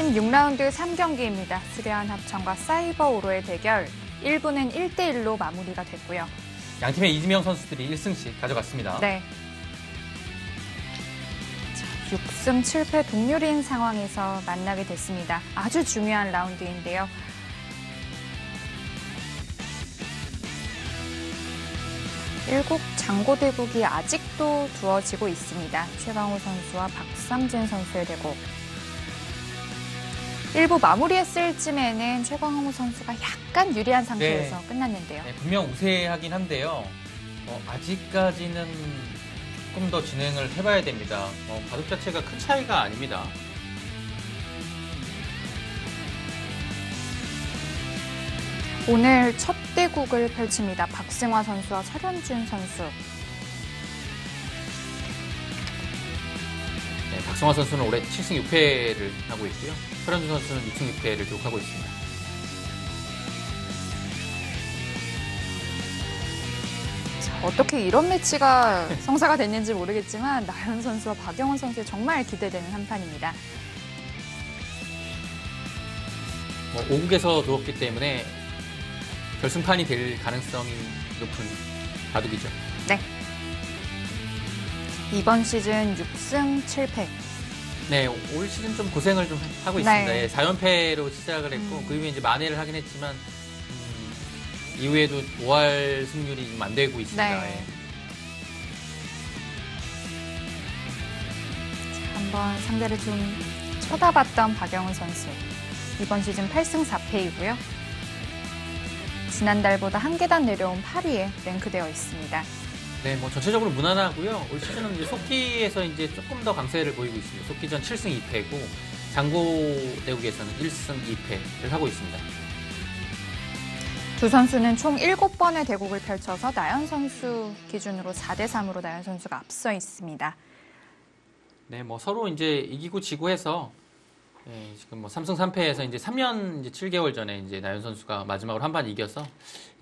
16라운드 3경기입니다. 수려한 합천과 사이버 오로의 대결 1부는 1대1로 마무리가 됐고요. 양 팀의 이지명 선수들이 1승씩 가져갔습니다. 네. 자, 6승 7패 동률인 상황에서 만나게 됐습니다. 아주 중요한 라운드인데요. 일곱 장고 대국이 아직도 두어지고 있습니다. 최강호 선수와 박상진 선수의 대국. 일부 마무리했을 쯤에는 최광호 선수가 약간 유리한 상태에서 네. 끝났는데요. 네, 분명 우세하긴 한데요. 어, 아직까지는 조금 더 진행을 해봐야 됩니다. 어, 바둑 자체가 큰 차이가 아닙니다. 오늘 첫 대국을 펼칩니다. 박승화 선수와 설현준 선수. 네, 박성화 선수는 올해 7승 6패를 하고 있고요. 설현준 선수는 6승 6패를 기록하고 있습니다. 자, 어떻게 이런 매치가 성사가 됐는지 모르겠지만 나연 선수와 박영원 선수의 정말 기대되는 한판입니다. 뭐 5국에서 두었기 때문에 결승판이 될 가능성이 높은 바둑이죠. 네. 이번 시즌 6승 7패. 네, 올 시즌 좀 고생을 좀 하고 네. 있습니다. 예, 4연패로 시작을 했고 음. 그 이후에 이제 만회를 하긴 했지만 음, 이후에도 5할 승률이 좀 안 되고 있습니다. 네. 예. 한번 상대를 좀 쳐다봤던 박영훈 선수. 이번 시즌 8승 4패이고요. 지난달보다 한 계단 내려온 8위에 랭크되어 있습니다. 네, 뭐 전체적으로 무난하고요. 올 시즌은 이제 속기에서 이제 조금 더 강세를 보이고 있습니다. 속기전 7승 2패고 장고 대국에서는 1승 2패를 하고 있습니다. 두 선수는 총 7번의 대국을 펼쳐서 나연 선수 기준으로 4대 3으로 나연 선수가 앞서 있습니다. 네, 뭐 서로 이제 이기고 지고 해서 예, 지금 뭐 3승 3패에서 이제 3년 이제 7개월 전에 이제 나연 선수가 마지막으로 한 판 이겨서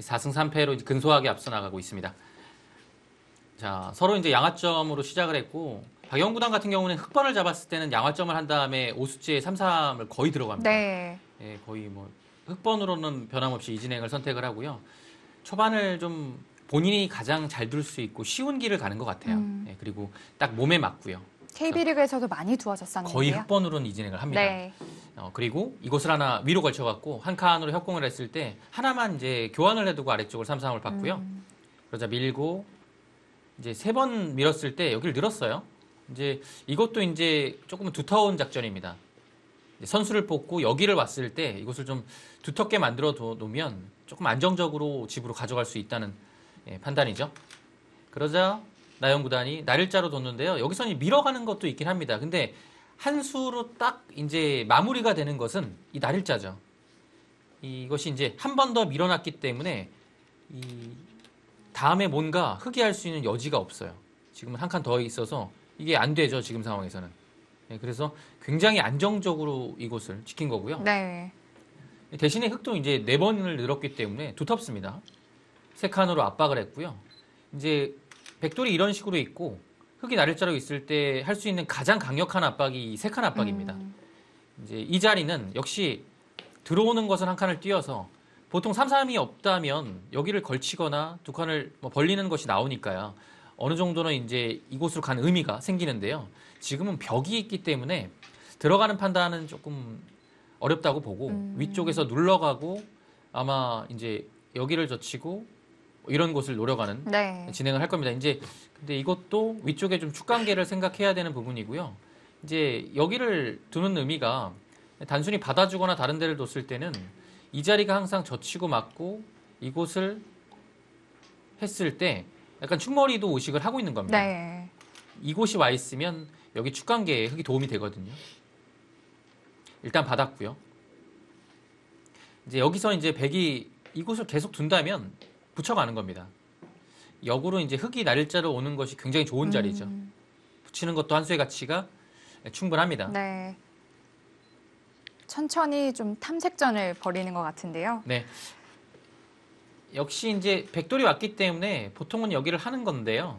4승 3패로 이제 근소하게 앞서 나가고 있습니다. 자, 서로 이제 양화점으로 시작을 했고 박영 구단 같은 경우는 흑번을 잡았을 때는 양화점을 한 다음에 오수지에 3, 3을 거의 들어갑니다. 네. 예, 거의 뭐 흑번으로는 변함없이 이 진행을 선택을 하고요. 초반을 좀 본인이 가장 잘 둘 수 있고 쉬운 길을 가는 것 같아요. 음. 예, 그리고 딱 몸에 맞고요. KB리그에서도 많이 두어졌었는데요. 거의 흑번으로는 이 진행을 합니다. 네. 어, 그리고 이곳을 하나 위로 걸쳐갖고 한 칸으로 협공을 했을 때 하나만 이제 교환을 해두고 아래쪽을 삼삼을 봤고요. 음, 그러자 밀고 이제 세 번 밀었을 때 여기를 늘었어요. 이제 이것도 이제 조금 두터운 작전입니다. 선수를 뽑고 여기를 왔을 때 이곳을 좀 두텁게 만들어 둬- 놓으면 조금 안정적으로 집으로 가져갈 수 있다는 예, 판단이죠. 그러자 나영 구단이 날일자로 뒀는데요. 여기서는 밀어가는 것도 있긴 합니다. 근데 한 수로 딱 이제 마무리가 되는 것은 이 날일자죠. 이것이 이제 한 번 더 밀어놨기 때문에 이 다음에 뭔가 흑이할 수 있는 여지가 없어요. 지금은 한 칸 더 있어서 이게 안 되죠. 지금 상황에서는. 네, 그래서 굉장히 안정적으로 이곳을 지킨 거고요. 네. 대신에 흑도 이제 네 번을 늘었기 때문에 두텁습니다. 세 칸으로 압박을 했고요. 이제 백돌이 이런 식으로 있고 흑이 나를자로 있을 때 할 수 있는 가장 강력한 압박이 세 칸 압박입니다. 음, 이제 이 자리는 역시 들어오는 것은 한 칸을 띄어서 보통 3, 3이 없다면 여기를 걸치거나 두 칸을 뭐 벌리는 것이 나오니까요. 어느 정도는 이제 이곳으로 가는 의미가 생기는데요. 지금은 벽이 있기 때문에 들어가는 판단은 조금 어렵다고 보고 음. 위쪽에서 눌러가고 아마 이제 여기를 젖히고 이런 곳을 노려가는 네. 진행을 할 겁니다. 이제 근데 이것도 위쪽에 좀 축관계를 생각해야 되는 부분이고요. 이제 여기를 두는 의미가 단순히 받아주거나 다른 데를 뒀을 때는 이 자리가 항상 젖히고 맞고 이곳을 했을 때 약간 축머리도 의식을 하고 있는 겁니다. 네. 이곳이 와 있으면 여기 축관계에 흙이 도움이 되거든요. 일단 받았고요. 이제 여기서 이제 백이 이곳을 계속 둔다면 붙여가는 겁니다. 역으로 이제 흙이 날짜로 오는 것이 굉장히 좋은 자리죠. 음, 붙이는 것도 한 수의 가치가 충분합니다. 네. 천천히 좀 탐색전을 벌이는 것 같은데요. 네. 역시 이제 백돌이 왔기 때문에 보통은 여기를 하는 건데요.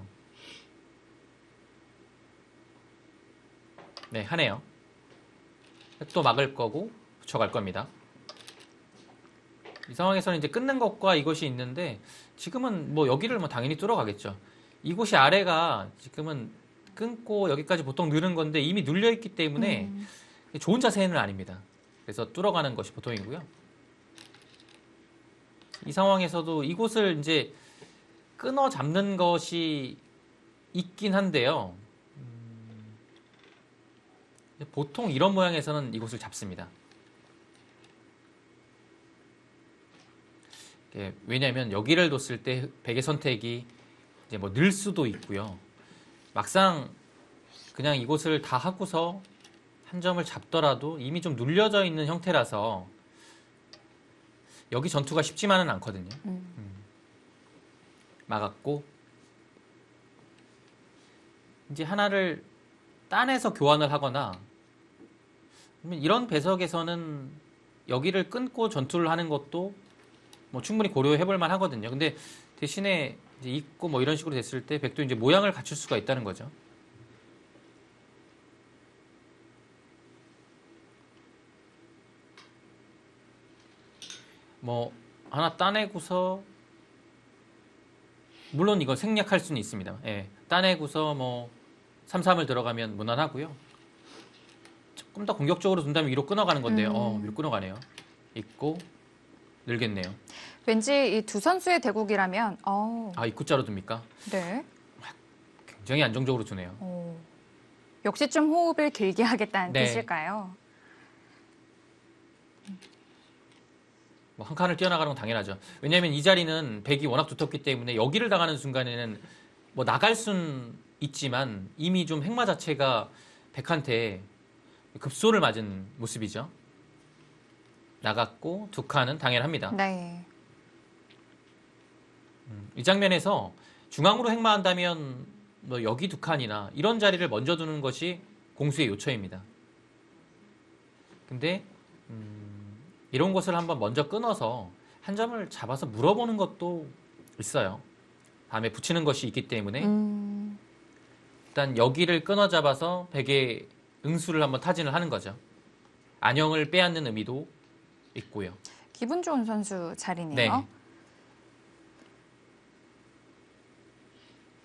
네, 하네요. 또 막을 거고 붙여갈 겁니다. 이 상황에서는 이제 끊는 것과 이것이 있는데 지금은 뭐 여기를 뭐 당연히 뚫어가겠죠. 이곳이 아래가 지금은 끊고 여기까지 보통 느는 건데 이미 눌려 있기 때문에 음. 좋은 자세는 아닙니다. 그래서 뚫어가는 것이 보통이고요. 이 상황에서도 이곳을 이제 끊어 잡는 것이 있긴 한데요. 음, 보통 이런 모양에서는 이곳을 잡습니다. 예, 왜냐하면 여기를 뒀을 때 베개 선택이 이제 뭐 늘 수도 있고요. 막상 그냥 이곳을 다 하고서 한 점을 잡더라도 이미 좀 눌려져 있는 형태라서 여기 전투가 쉽지만은 않거든요. 음. 막았고 이제 하나를 따내서 교환을 하거나 이런 배석에서는 여기를 끊고 전투를 하는 것도 뭐 충분히 고려해 볼 만 하거든요. 근데 대신에 이제 있고 뭐 이런 식으로 됐을 때 백도 이제 모양을 갖출 수가 있다는 거죠. 뭐 하나 따내고서 물론 이거 생략할 수는 있습니다. 예. 따내고서 뭐 3, 3을 들어가면 무난하고요. 조금 더 공격적으로 둔다면 위로 끊어가는 건데요. 음. 어, 위로 끊어가네요. 있고 늘겠네요. 왠지 이 두 선수의 대국이라면 어, 아, 입구자로 둡니까? 네. 굉장히 안정적으로 두네요. 오. 역시 좀 호흡을 길게 하겠다는 네. 뜻일까요? 한 칸을 뛰어나가는 건 당연하죠. 왜냐하면 이 자리는 백이 워낙 두텁기 때문에 여기를 당하는 순간에는 뭐 나갈 순 있지만 이미 좀 행마 자체가 백한테 급소를 맞은 모습이죠. 나갔고 두 칸은 당연합니다. 네. 음, 이 장면에서 중앙으로 행마한다면 뭐 여기 두 칸이나 이런 자리를 먼저 두는 것이 공수의 요처입니다. 근데 음, 이런 것을 한번 먼저 끊어서 한 점을 잡아서 물어보는 것도 있어요. 다음에 붙이는 것이 있기 때문에 음, 일단 여기를 끊어 잡아서 백의 응수를 한번 타진을 하는 거죠. 안영을 빼앗는 의미도 있고요. 기분 좋은 선수 자리네요. 네.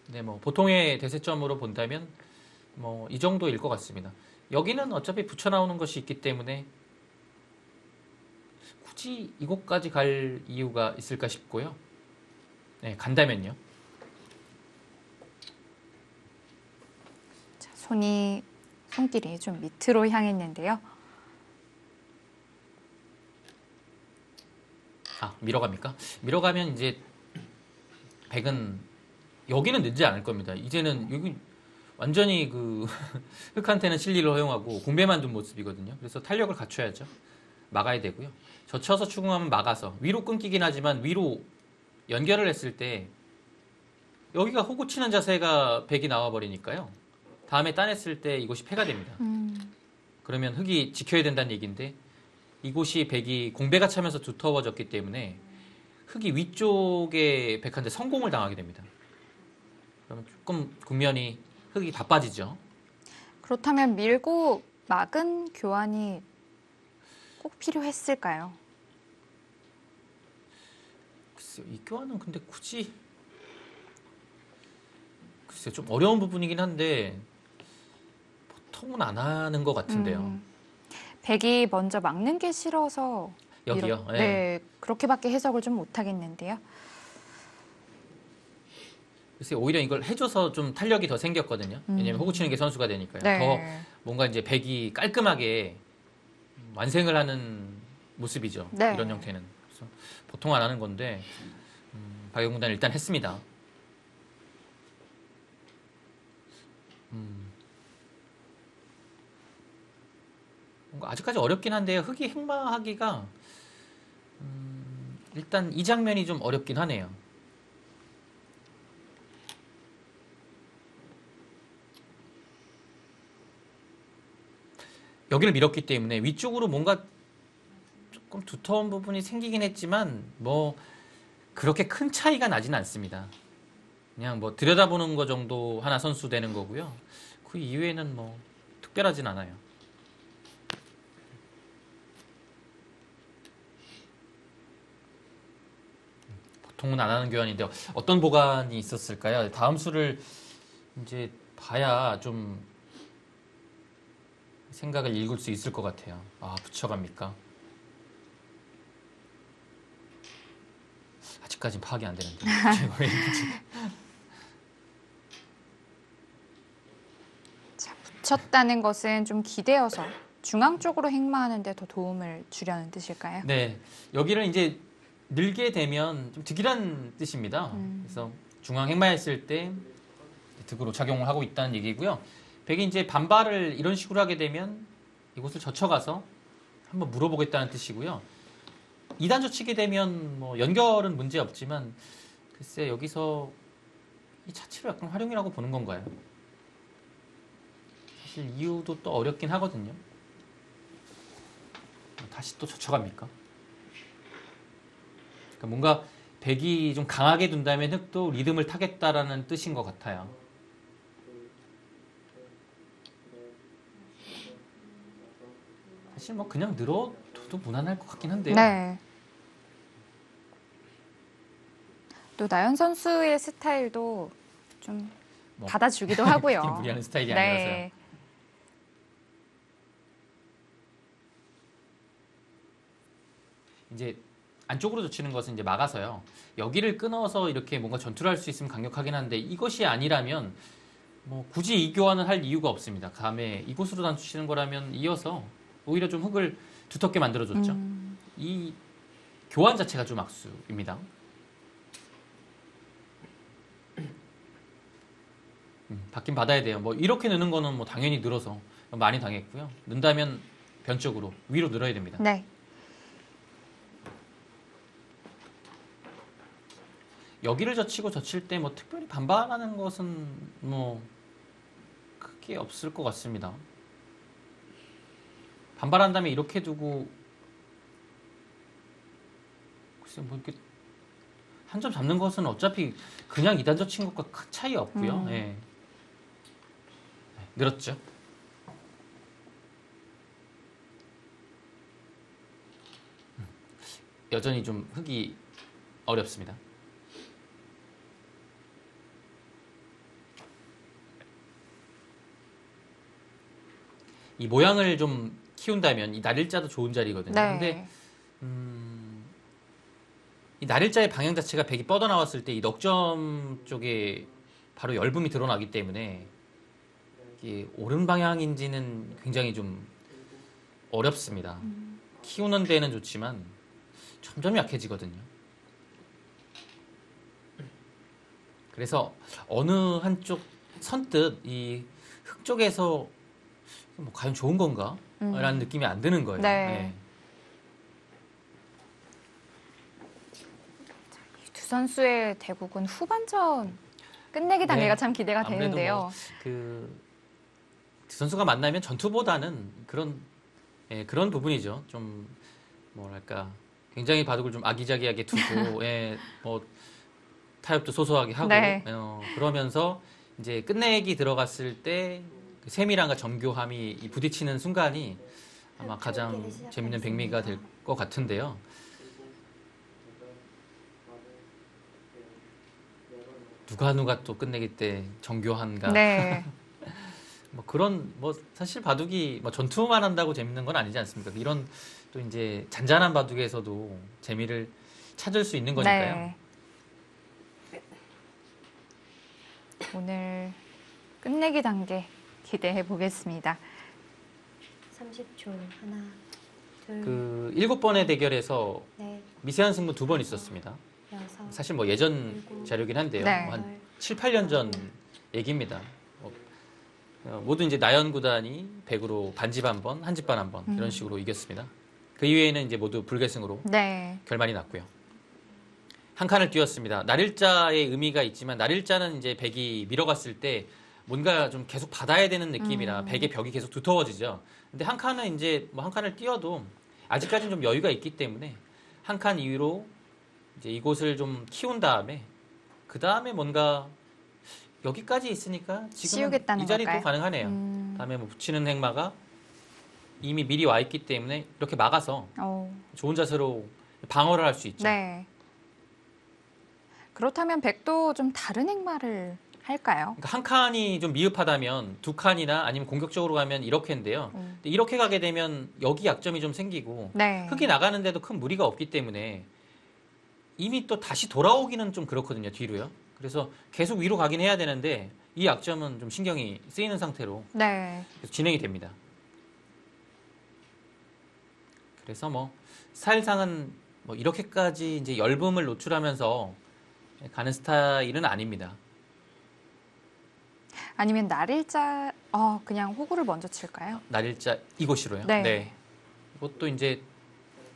네, 뭐 보통의 대세점으로 본다면 뭐 이 정도일 것 같습니다. 여기는 어차피 붙여 나오는 것이 있기 때문에 굳이 이곳까지 갈 이유가 있을까 싶고요. 네, 간다면요. 자, 손이 손길이 좀 밑으로 향했는데요. 아, 밀어갑니까? 밀어가면 이제 백은 여기는 늦지 않을 겁니다. 이제는 여기 완전히 그 흑한테는 실리를 허용하고 공배만 둔 모습이거든요. 그래서 탄력을 갖춰야죠. 막아야 되고요. 젖혀서 추궁하면 막아서 위로 끊기긴 하지만 위로 연결을 했을 때 여기가 호구 치는 자세가 백이 나와 버리니까요. 다음에 따냈을 때 이곳이 패가 됩니다. 음, 그러면 흑이 지켜야 된다는 얘기인데 이곳이 백이 공배가 차면서 두터워졌기 때문에 흑이 위쪽에 백한테 성공을 당하게 됩니다. 그러면 조금 국면이 흑이 바빠지죠. 그렇다면 밀고 막은 교환이 꼭 필요했을까요? 글쎄요, 이 교환은 근데 굳이 글쎄 좀 어려운 부분이긴 한데 보통은 안 하는 것 같은데요. 음, 백이 먼저 막는 게 싫어서 여기요. 예. 네, 그렇게밖에 해석을 좀 못하겠는데요. 글쎄 오히려 이걸 해줘서 좀 탄력이 더 생겼거든요. 왜냐면 음. 호구 치는 게 선수가 되니까요. 네. 더 뭔가 이제 백이 깔끔하게 완생을 하는 모습이죠. 네. 이런 형태는. 그래서 보통 안 하는 건데 음, 박영 군단 일단 했습니다. 음. 뭔가 아직까지 어렵긴 한데 흑이 행마하기가 음, 일단 이 장면이 좀 어렵긴 하네요. 여기를 밀었기 때문에 위쪽으로 뭔가 조금 두터운 부분이 생기긴 했지만 뭐 그렇게 큰 차이가 나진 않습니다. 그냥 뭐 들여다보는 거 정도 하나 선수 되는 거고요. 그 이외에는 뭐 특별하진 않아요. 보통은 안 하는 교환인데 어떤 보관이 있었을까요? 다음 수를 이제 봐야 좀 생각을 읽을 수 있을 것 같아요. 아, 붙여갑니까? 아직까진 파악이 안 되는데. 자, 붙였다는 것은 좀 기대어서 중앙 쪽으로 행마하는데 더 도움을 주려는 뜻일까요? 네, 여기를 이제 늘게 되면 좀 득이란 뜻입니다. 음. 그래서 중앙 행마했을 때 득으로 작용을 하고 있다는 얘기고요. 백이 이제 반발을 이런 식으로 하게 되면 이곳을 젖혀가서 한번 물어보겠다는 뜻이고요. 이단 젖히게 되면 뭐 연결은 문제 없지만 글쎄 여기서 이 차치를 약간 활용이라고 보는 건가요? 사실 이유도 또 어렵긴 하거든요. 다시 또 젖혀갑니까? 그러니까 뭔가 백이 좀 강하게 둔다면 흑도 리듬을 타겠다라는 뜻인 것 같아요. 사실 뭐 그냥 늘어도 무난할 것 같긴 한데요. 네. 또 나연 선수의 스타일도 좀 뭐, 받아주기도 하고요. 무리하는 스타일이 네. 아니라서요. 이제 안쪽으로 젖히는 것은 이제 막아서요. 여기를 끊어서 이렇게 뭔가 전투를 할 수 있으면 강력하긴 한데 이것이 아니라면 뭐 굳이 이 교환을 할 이유가 없습니다. 감에 이곳으로 단추 치는 거라면 이어서 오히려 좀 흙을 두텁게 만들어줬죠. 음, 이 교환 자체가 좀 악수입니다. 음, 받긴 받아야 돼요. 뭐 이렇게 느는 거는 뭐 당연히 늘어서 많이 당했고요. 는다면 변적으로 위로 늘어야 됩니다. 네. 여기를 젖히고 젖힐 때 뭐 특별히 반발하는 것은 뭐 크게 없을 것 같습니다. 반발한 다음에 이렇게 두고 글쎄 뭐 이렇게 한 점 잡는 것은 어차피 그냥 이단 젖힌 것과 큰 차이 없고요. 음. 예. 네, 늘었죠. 음. 여전히 좀 흙이 어렵습니다. 이 모양을 좀 키운다면 이 날일자도 좋은 자리거든요. 네. 근데 음, 이 날일자의 방향 자체가 백이 뻗어 나왔을 때 이 넉점 쪽에 바로 열분이 드러나기 때문에 이게 옳은 방향인지는 굉장히 좀 어렵습니다. 키우는 데는 좋지만 점점 약해지거든요. 그래서 어느 한쪽 선뜻 이 흙 쪽에서 뭐 과연 좋은 건가? 음. 라는 느낌이 안 드는 거예요. 네. 두 선수의 대국은 후반전 끝내기 단계가 네. 참 기대가 아무래도 되는데요. 뭐 그, 두 선수가 만나면 전투보다는 그런, 예, 그런 부분이죠. 좀, 뭐랄까, 굉장히 바둑을 좀 아기자기하게 두고, 예, 뭐, 타협도 소소하게 하고, 네. 어, 그러면서 이제 끝내기 들어갔을 때 그 세밀함과 정교함이 이 부딪히는 순간이 아마 가장 재밌는 백미가 될 것 같은데요. 누가 누가 또 끝내기 때 정교한가 네. 뭐 그런 뭐 사실 바둑이 뭐 전투만 한다고 재밌는 건 아니지 않습니까? 이런 또 이제 잔잔한 바둑에서도 재미를 찾을 수 있는 거니까요. 네. 오늘 끝내기 단계 기대해 보겠습니다. 30초 하나 둘 그 일곱 번의 대결에서 넷 미세한 승부 두 번 있었습니다. 여섯 사실 뭐 예전 자료긴 한데요. 네. 뭐 한 7, 8년 전 얘기입니다. 뭐, 어, 모두 이제 나연 구단이 100으로 반집 한 번, 한 집 반 한번 음. 이런 식으로 이겼습니다. 그 이외에는 이제 모두 불계승으로 네. 결말이 났고요. 한 칸을 뛰었습니다. 날일자의 의미가 있지만 날일자는 이제 백이 밀어갔을 때 뭔가 좀 계속 받아야 되는 느낌이라 음. 백의 벽이 계속 두터워지죠. 근데 한 칸은 이제 뭐 한 칸을 뛰어도 아직까지는 좀 여유가 있기 때문에 한 칸 이후로 이제 이곳을 좀 키운 다음에 그 다음에 뭔가 여기까지 있으니까 지금 이 자리도 걸까요? 가능하네요. 음. 다음에 뭐 붙이는 행마가 이미 미리 와 있기 때문에 이렇게 막아서 오. 좋은 자세로 방어를 할 수 있죠. 네. 그렇다면 백도 좀 다른 행마를 할까요? 그러니까 한 칸이 좀 미흡하다면 두 칸이나 아니면 공격적으로 가면 이렇게인데요. 음. 이렇게 가게 되면 여기 약점이 좀 생기고 네. 흙이 나가는데도 큰 무리가 없기 때문에 이미 또 다시 돌아오기는 좀 그렇거든요 뒤로요. 그래서 계속 위로 가긴 해야 되는데 이 약점은 좀 신경이 쓰이는 상태로 네. 진행이 됩니다. 그래서 뭐 스타일상은 뭐 이렇게까지 이제 열붐을 노출하면서 가는 스타일은 아닙니다. 아니면 날일자 어 그냥 호구를 먼저 칠까요? 날일자 이곳이로요. 네. 이것도 이제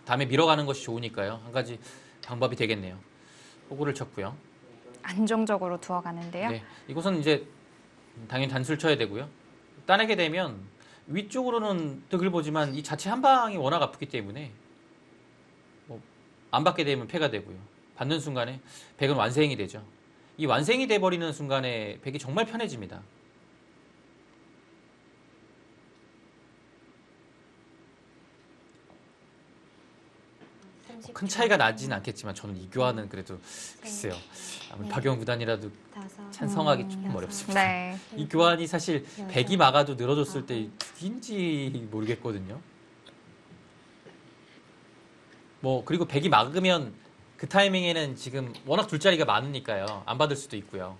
다음에 밀어가는 것이 좋으니까요. 한 가지 방법이 되겠네요. 호구를 쳤고요. 안정적으로 두어가는데요. 네. 이곳은 이제 당연히 단수를 쳐야 되고요. 따내게 되면 위쪽으로는 득을 보지만 이 자체 한 방이 워낙 아프기 때문에 뭐 안 받게 되면 패가 되고요. 받는 순간에 백은 완생이 되죠. 이 완생이 돼버리는 순간에 백이 정말 편해집니다. 삼십 큰 초. 차이가 나진 않겠지만 저는 이 교환은 그래도 글쎄요. 아무리 네. 박영 구단이라도 찬성하기 음, 조금 여섯, 어렵습니다. 네. 이 교환이 사실 여섯, 백이 막아도 늘어졌을 때 득인지 모르겠거든요. 뭐 그리고 백이 막으면 그 타이밍에는 지금 워낙 둘자리가 많으니까요. 안 받을 수도 있고요.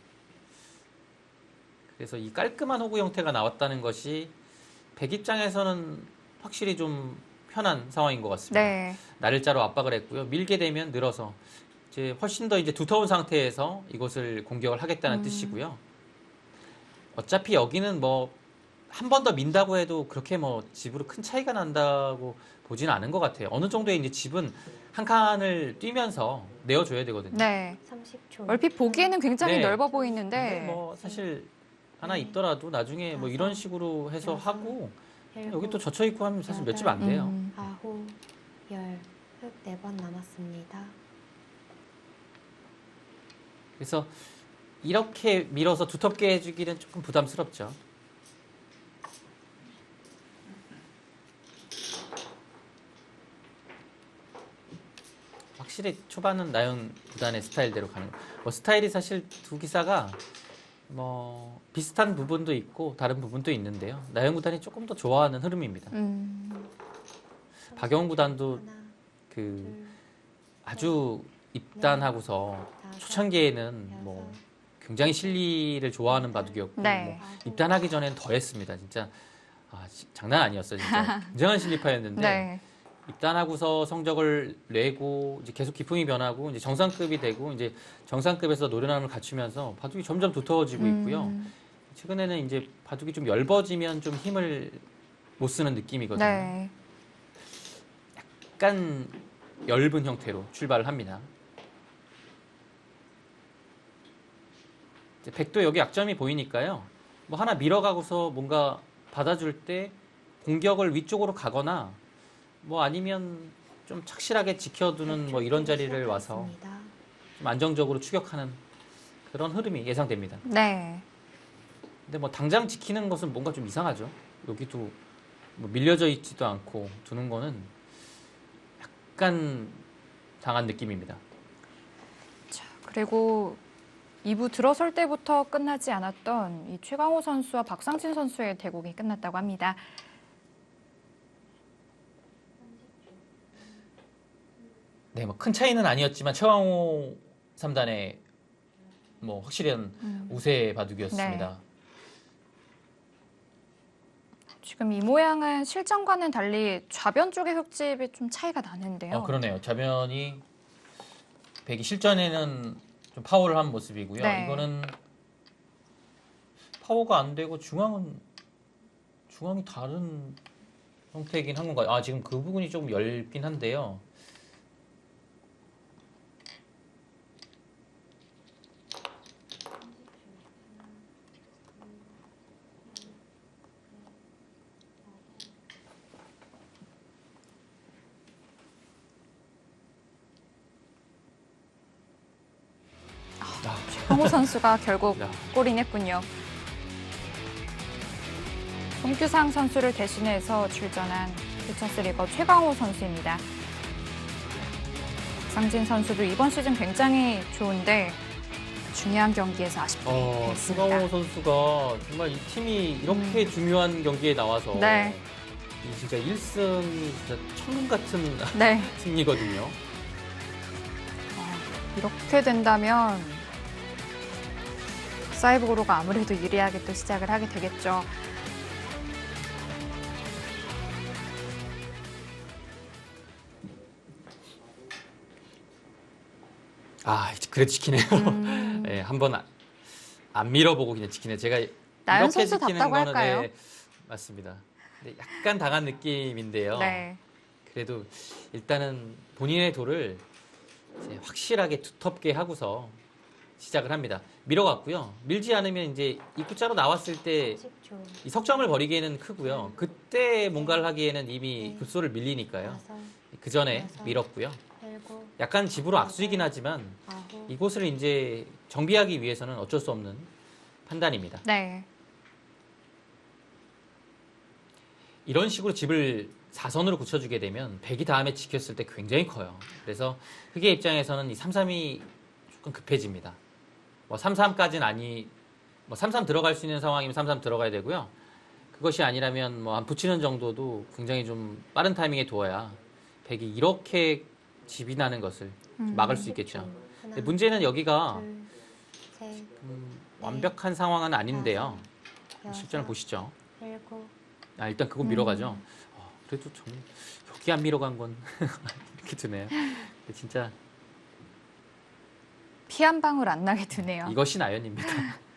그래서 이 깔끔한 호구 형태가 나왔다는 것이 백 입장에서는 확실히 좀 편한 상황인 것 같습니다. 네. 날짜로 압박을 했고요. 밀게 되면 늘어서 이제 훨씬 더 이제 두터운 상태에서 이것을 공격을 하겠다는 음. 뜻이고요. 어차피 여기는 뭐 한 번 더 민다고 해도 그렇게 뭐 집으로 큰 차이가 난다고 보지는 않은 것 같아요. 어느 정도의 이제 집은 한 칸을 뛰면서 내어줘야 되거든요. 네. 30초. 얼핏 보기에는 굉장히 네. 넓어 보이는데 뭐 사실 하나 있더라도 나중에 뭐 이런 식으로 해서 하고 여기 또 젖혀 있고 하면 사실 몇 집 안 돼요. 음, 아홉, 열, 흙네번 남았습니다. 그래서 이렇게 밀어서 두텁게 해주기는 조금 부담스럽죠. 확실히 초반은 나연 구단의 스타일대로 가는 거. 뭐 스타일이 사실 두 기사가 뭐 비슷한 부분도 있고 다른 부분도 있는데요. 나연 구단이 조금 더 좋아하는 흐름입니다. 음, 박영훈 구단도 그 둘, 아주 입단하고서 다섯, 초창기에는 뭐 굉장히 실리를 좋아하는 바둑이었고 네. 뭐 입단하기 전엔 더 했습니다. 진짜 아, 지- 장난 아니었어요. 진짜 굉장한 실리파였는데 네. 입단하고서 성적을 내고 이제 계속 기풍이 변하고 이제 정상급이 되고 이제 정상급에서 노련함을 갖추면서 바둑이 점점 두터워지고 있고요. 음, 최근에는 이제 바둑이 좀 얇아지면 좀 힘을 못 쓰는 느낌이거든요. 네. 약간 엷은 형태로 출발을 합니다. 백도 여기 약점이 보이니까요. 뭐 하나 밀어가고서 뭔가 받아줄 때 공격을 위쪽으로 가거나 뭐 아니면 좀 착실하게 지켜두는 뭐 이런 자리를 와서. 좀 안정적으로 추격하는 그런 흐름이 예상됩니다. 네. 근데 뭐 당장 지키는 것은 뭔가 좀 이상하죠. 여기도 뭐 밀려져 있지도 않고 두는 거는 약간 당한 느낌입니다. 자, 그리고 2부 들어설 때부터 끝나지 않았던 이 최강호 선수와 박상진 선수의 대국이 끝났다고 합니다. 네, 뭐 큰 차이는 아니었지만 최왕호 3단의 뭐 확실한 음, 우세 바둑이었습니다. 네. 지금 이 모양은 실전과는 달리 좌변 쪽의 흙집이 좀 차이가 나는데요. 어, 그러네요. 좌변이 백이 실전에는 좀 파워를 한 모습이고요. 네. 이거는 파워가 안 되고 중앙은 중앙이 다른 형태이긴 한 건가요? 아 지금 그 부분이 조금 얇긴 한데요. 아, 최강호 선수가 결국 야. 골인했군요. 송규상 선수를 대신해서 출전한 퓨처스 리거 최강호 선수입니다. 박상진 선수도 이번 시즌 굉장히 좋은데 중요한 경기에서 아쉽게 어, 됐습니다. 추강호 선수가 정말 이 팀이 이렇게 중요한 경기에 나와서 음. 네. 이 진짜 1승이 진짜 천금 같은 네. 승리거든요. 어, 이렇게 된다면 사이버그로가 아무래도 유리하게 또 시작을 하게 되겠죠. 아, 그래도 지키네요. 음, 네, 한번 안- 안 밀어보고 그냥 지키네. 제가 이렇게 지키는 거는? 네, 맞습니다. 네, 약간 당한 느낌인데요. 네. 그래도 일단은 본인의 돌을 확실하게 두텁게 하고서 시작을 합니다. 밀어갔고요. 밀지 않으면 이제 입구자로 나왔을 때 30초. 이 석점을 버리기에는 크고요. 그때 뭔가를 하기에는 이미 급소를 밀리니까요. 그 전에 밀었고요. 약간 집으로 악수이긴 하지만 이곳을 이제 정비하기 위해서는 어쩔 수 없는 판단입니다. 네. 이런 식으로 집을 사선으로 굳혀주게 되면 백이 다음에 지켰을 때 굉장히 커요. 그래서 흑의 입장에서는 이 3-3이 조금 급해집니다. 뭐 3-3까지는 아니, 뭐 3-3 들어갈 수 있는 상황이면 3-3 들어가야 되고요. 그것이 아니라면 뭐 한 붙이는 정도도 굉장히 좀 빠른 타이밍에 두어야 백이 이렇게 집이 나는 것을 음. 막을 수 있겠죠. 30초. 하나, 문제는 여기가 둘, 셋, 음, 완벽한 상황은 아닌데요. 실전을 보시죠. 일곱, 아, 일단 그건 음. 밀어가죠. 어, 그래도 좀 여기 안 밀어간 건 이렇게 드네요. 진짜 피 한 방울 안 나게 드네요. 이것이 나연입니다.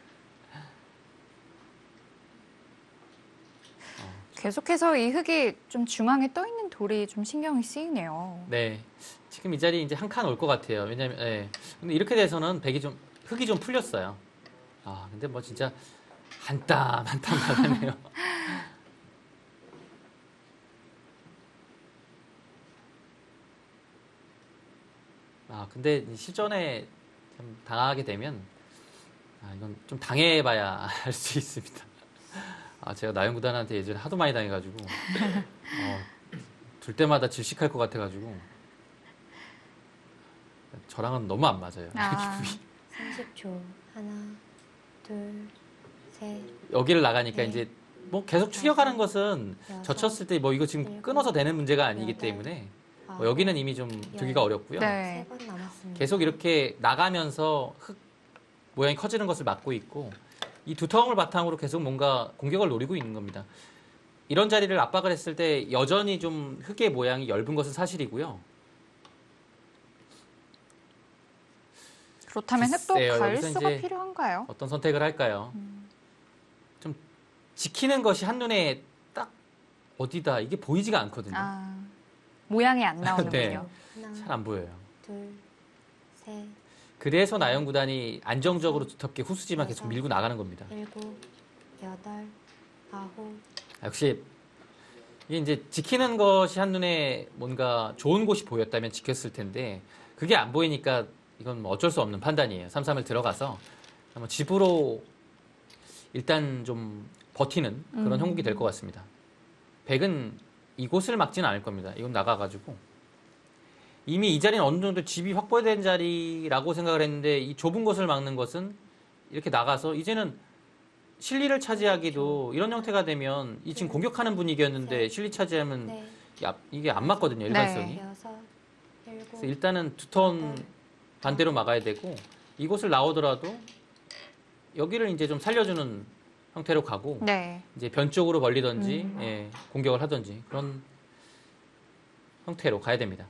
계속해서 이 흙이 좀 중앙에 떠 있는 돌이 좀 신경이 쓰이네요. 네, 지금 이 자리 이제 한 칸 올 것 같아요. 왜냐면, 예. 근데 이렇게 돼서는 백이 좀 흙이 좀 풀렸어요. 아, 근데 뭐 진짜 한 땀 한 땀 나가네요. 아, 근데 이 실전에 좀 당하게 되면 아, 이건 좀 당해봐야 할수 있습니다. 아, 제가 나영구단한테 예전에 하도 많이 당해가지고 어, 둘 때마다 질식할 것 같아가지고 저랑은 너무 안 맞아요. 아. 기분이. 30초. 하나, 둘, 셋, 여기를 나가니까 네. 이제 뭐 계속 추격하는 것은 여섯, 젖혔을 때 뭐 이거 지금 일곱, 끊어서 되는 문제가 아니기 여덟, 때문에 뭐 아홉, 여기는 이미 좀 두기가 어렵고요. 네. 세번 남았습니다. 계속 이렇게 나가면서 흙 모양이 커지는 것을 막고 있고 이 두터움을 바탕으로 계속 뭔가 공격을 노리고 있는 겁니다. 이런 자리를 압박을 했을 때 여전히 좀 흙의 모양이 엷은 것은 사실이고요. 그렇다면 흙도 글쎄요, 갈 여기서 수가 이제 필요한가요? 어떤 선택을 할까요? 음. 좀 지키는 것이 한눈에 딱 어디다 이게 보이지가 않거든요. 아, 모양이 안 나오는군요. 네. 하나, 잘안 보여요. 둘, 셋, 그래서 나영 구단이 안정적으로 두텁게 후수지만 계속 밀고 나가는 겁니다. 일곱, 여덟, 아홉, 아, 역시 이게 이제 지키는 것이 한눈에 뭔가 좋은 곳이 보였다면 지켰을 텐데 그게 안 보이니까 이건 뭐 어쩔 수 없는 판단이에요. 3-3을 들어가서 한번 집으로 일단 좀 버티는 그런 음. 형국이 될 것 같습니다. 백은 이곳을 막지는 않을 겁니다. 이건 나가가지고 이미 이 자리는 어느 정도 집이 확보된 자리라고 생각을 했는데 이 좁은 곳을 막는 것은 이렇게 나가서 이제는 실리를 차지하기도 이런 형태가 되면 이 지금 공격하는 분위기였는데 실리 차지하면 넷, 야- 이게 안 맞거든요 일관성이. 네. 그래서 일단은 두턴 반대로 막아야 되고 이곳을 나오더라도 여기를 이제 좀 살려주는 형태로 가고 네. 이제 변 쪽으로 벌리든지 음. 예, 공격을 하든지 그런 형태로 가야 됩니다.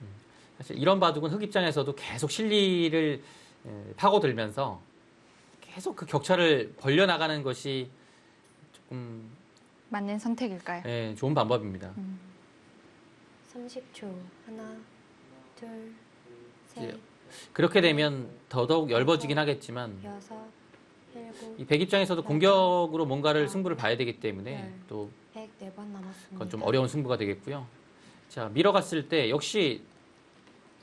음, 사실 이런 바둑은 흑 입장에서도 계속 실리를 예, 파고들면서 계속 그 격차를 벌려 나가는 것이 조금 맞는 선택일까요? 예, 좋은 방법입니다. 음. 30초. 하나, 둘, 셋, 예. 그렇게 되면 더더욱 엷어지긴 하겠지만 이 백 입장에서도 공격으로 뭔가를 승부를 봐야 되기 때문에 네. 또백 네. 그건 좀 어려운 승부가 되겠고요. 자 밀어갔을 때 역시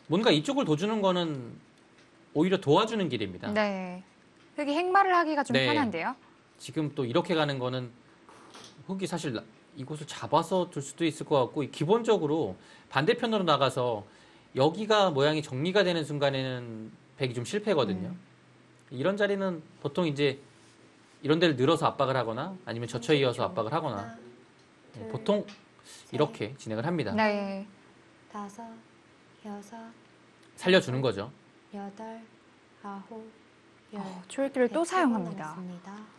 뭔가 이쪽을 도주는 거는 오히려 도와주는 길입니다. 네. 흙이 행마를 하기가 좀 네. 편한데요. 지금 또 이렇게 가는 거는 흙이 사실 나- 이곳을 잡아서 둘 수도 있을 것 같고 기본적으로 반대편으로 나가서 여기가 모양이 정리가 되는 순간에는 백이 좀 실패거든요. 음. 이런 자리는 보통 이제 이런 데를 늘어서 압박을 하거나 아니면 젖혀 이어서 압박을 하거나 하나, 네, 둘, 보통 셋, 이렇게 진행을 합니다. 네. 다섯, 여섯, 살려주는 거죠. 여덟, 아홉, 열. 어, 초읽기를 또 사용합니다. 남았습니다.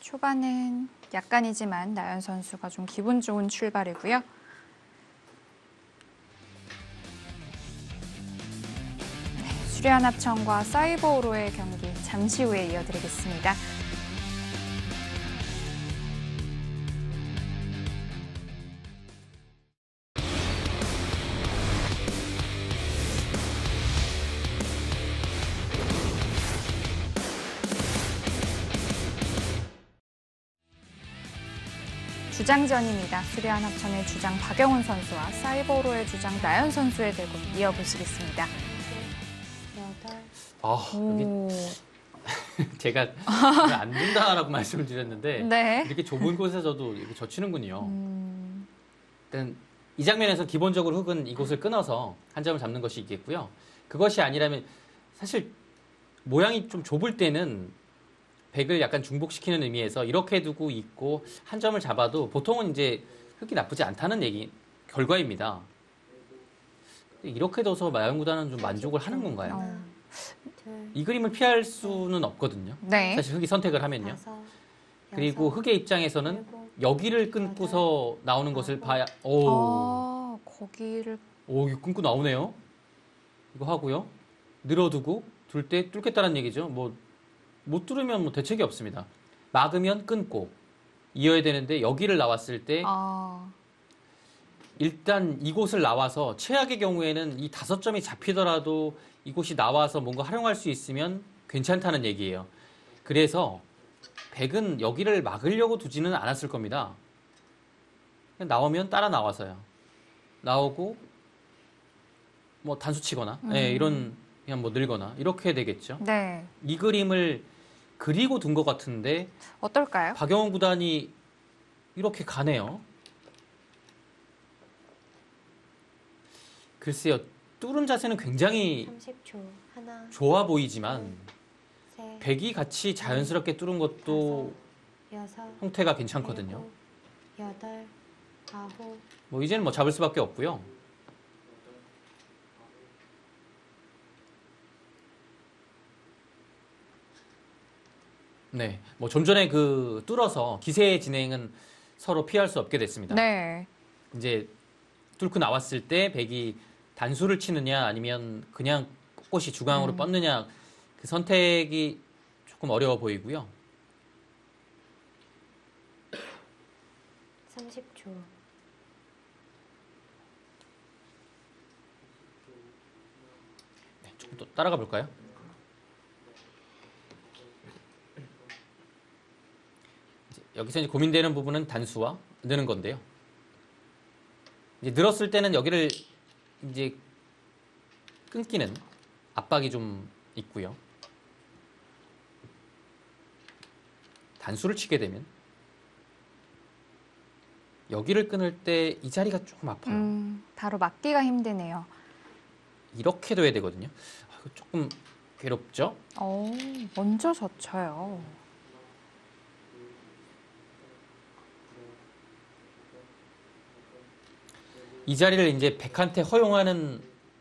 초반은 약간이지만 나연 선수가 좀 기분 좋은 출발이고요. 네, 수려한 합천과 사이버오로의 경기 잠시 후에 이어드리겠습니다. 주장전입니다. 수려한 합천의 주장 박영훈 선수와 사이버오로의 주장 나연 선수의 대국 이어보시겠습니다. 아, 여기 오, 제가 안 된다라고 말씀을 드렸는데 네. 이렇게 좁은 곳에서도 이렇게 젖히는군요. 음, 일단 이 장면에서 기본적으로 흙은 이곳을 끊어서 한 점을 잡는 것이 있겠고요. 그것이 아니라면 사실 모양이 좀 좁을 때는 백을 약간 중복시키는 의미에서 이렇게 두고 있고 한 점을 잡아도 보통은 이제 흙이 나쁘지 않다는 얘기 결과입니다. 이렇게 둬서 마연구단은 좀 만족을 하는 건가요? 둘, 이 그림을 피할 수는 없거든요. 네. 사실 흙이 선택을 하면요. 그리고 흙의 입장에서는 여기를 끊고서 나오는 것을 봐야 오. 아, 거기를 오, 이거 끊고 나오네요. 이거 하고요. 늘어두고 둘 때 뚫겠다는 얘기죠. 뭐 못 뚫으면 뭐 대책이 없습니다. 막으면 끊고 이어야 되는데 여기를 나왔을 때 아, 일단 이곳을 나와서 최악의 경우에는 이 다섯 점이 잡히더라도 이곳이 나와서 뭔가 활용할 수 있으면 괜찮다는 얘기예요. 그래서 백은 여기를 막으려고 두지는 않았을 겁니다. 나오면 따라 나와서요. 나오고 뭐 단수 치거나 예, 음. 이런 그냥 뭐 늘거나 이렇게 되겠죠. 네. 이 그림을 그리고 둔 것 같은데 어떨까요? 박영원 구단이 이렇게 가네요. 글쎄요, 뚫은 자세는 굉장히 30초. 하나, 좋아 보이지만 셋, 백이 같이 자연스럽게 뚫은 것도 여섯, 형태가 괜찮거든요. 일곱, 여덟, 아홉, 뭐 이제는 뭐 잡을 수밖에 없고요. 네, 뭐 좀 전에 그 뚫어서 기세 진행은 서로 피할 수 없게 됐습니다. 네. 이제 뚫고 나왔을 때 백이 단수를 치느냐 아니면 그냥 꼿꼿이 주강으로 음. 뻗느냐 그 선택이 조금 어려워 보이고요. 30초. 네, 조금 더 따라가 볼까요? 이제 여기서 이제 고민되는 부분은 단수와 느는 건데요. 이제 늘었을 때는 여기를 이제 끊기는 압박이 좀 있고요. 단수를 치게 되면 여기를 끊을 때 이 자리가 조금 아파요. 음, 바로 막기가 힘드네요. 이렇게 둬야 되거든요. 아, 조금 괴롭죠? 오, 먼저 젖혀요. 이 자리를 이제 백한테 허용하는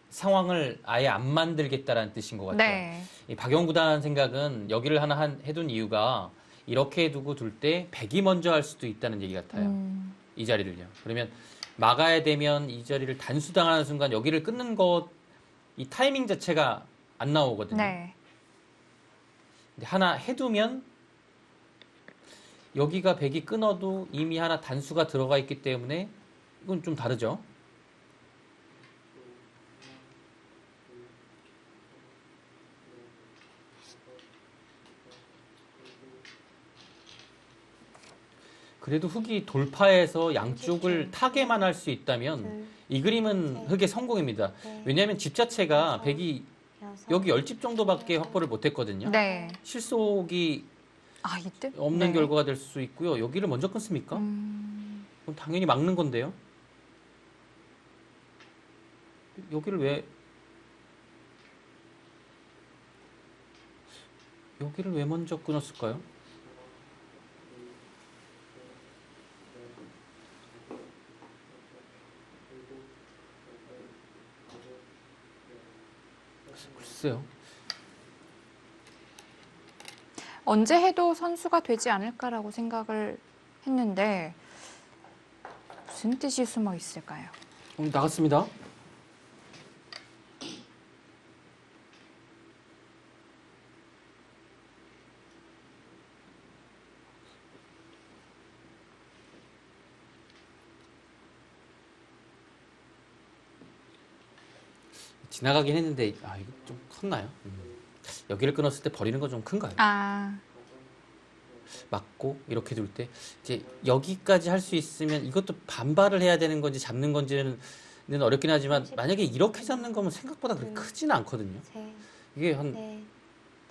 상황을 아예 안 만들겠다라는 뜻인 것 같아요. 네. 이 박영 구단 생각은 여기를 하나 한, 해둔 이유가 이렇게 두고 둘 때 백이 먼저 할 수도 있다는 얘기 같아요. 음, 이 자리를요. 그러면 막아야 되면 이 자리를 단수당하는 순간 여기를 끊는 것, 이 타이밍 자체가 안 나오거든요. 네. 근데 하나 해두면 여기가 백이 끊어도 이미 하나 단수가 들어가 있기 때문에 이건 좀 다르죠. 그래도 흙이 돌파해서 양쪽을 타게만 할 수 있다면 둘, 이 그림은 흙의 성공입니다. 넷, 왜냐하면 집 자체가 백이 여섯, 여기 10집 정도밖에 확보를 못했거든요. 네. 실속이 아 이때 없는 네. 결과가 될 수 있고요. 여기를 먼저 끊습니까? 음, 그럼 당연히 막는 건데요. 여기를 왜 여기를 왜 먼저 끊었을까요? 글쎄요. 언제 해도 선수가 되지 않을까라고 생각을 했는데 무슨 뜻이 숨어 있을까요? 어, 나갔습니다. 지나가긴 했는데 아 이거 좀 컸나요? 음. 여기를 끊었을 때 버리는 건 좀 큰가요? 아 맞고 이렇게 둘 때 이제 여기까지 할 수 있으면 이것도 반발을 해야 되는 건지 잡는 건지는 는 어렵긴 하지만 만약에 이렇게 잡는 거면 생각보다 그렇게 크지는 않거든요. 셋, 이게 한 넷,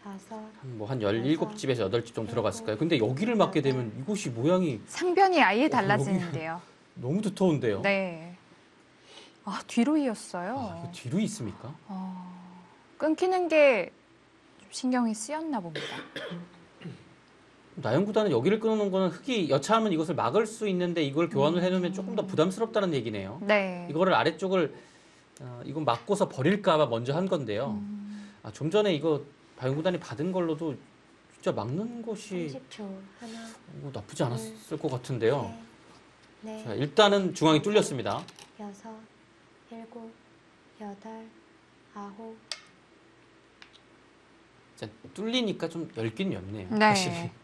다섯, 뭐한 17집에서 8집 정도 들어갔을까요? 근데 여기를 맞게 되면 이곳이 모양이 상변이 아예 어, 달라지는데요. 너무 두터운데요. 네. 아 뒤로 아, 이었어요. 이거 뒤로 있습니까? 어, 끊기는 게 좀 신경이 쓰였나 봅니다. 나영 구단은 여기를 끊어놓은 거는 흙이 여차하면 이것을 막을 수 있는데 이걸 교환을 해놓으면 조금 더 부담스럽다는 얘기네요. 네. 이거를 아래쪽을 어, 이건 막고서 버릴까봐 먼저 한 건데요. 음, 아, 좀 전에 이거 바영구단이 받은 걸로도 진짜 막는 것이 30초. 하나, 뭐 나쁘지 않았을 것 같은데요. 셋, 넷, 자, 일단은 중앙이 뚫렸습니다. 여섯, 일곱, 여덟, 아홉, 자, 뚫리니까 좀 얇긴 얇네요. 네. 확실히.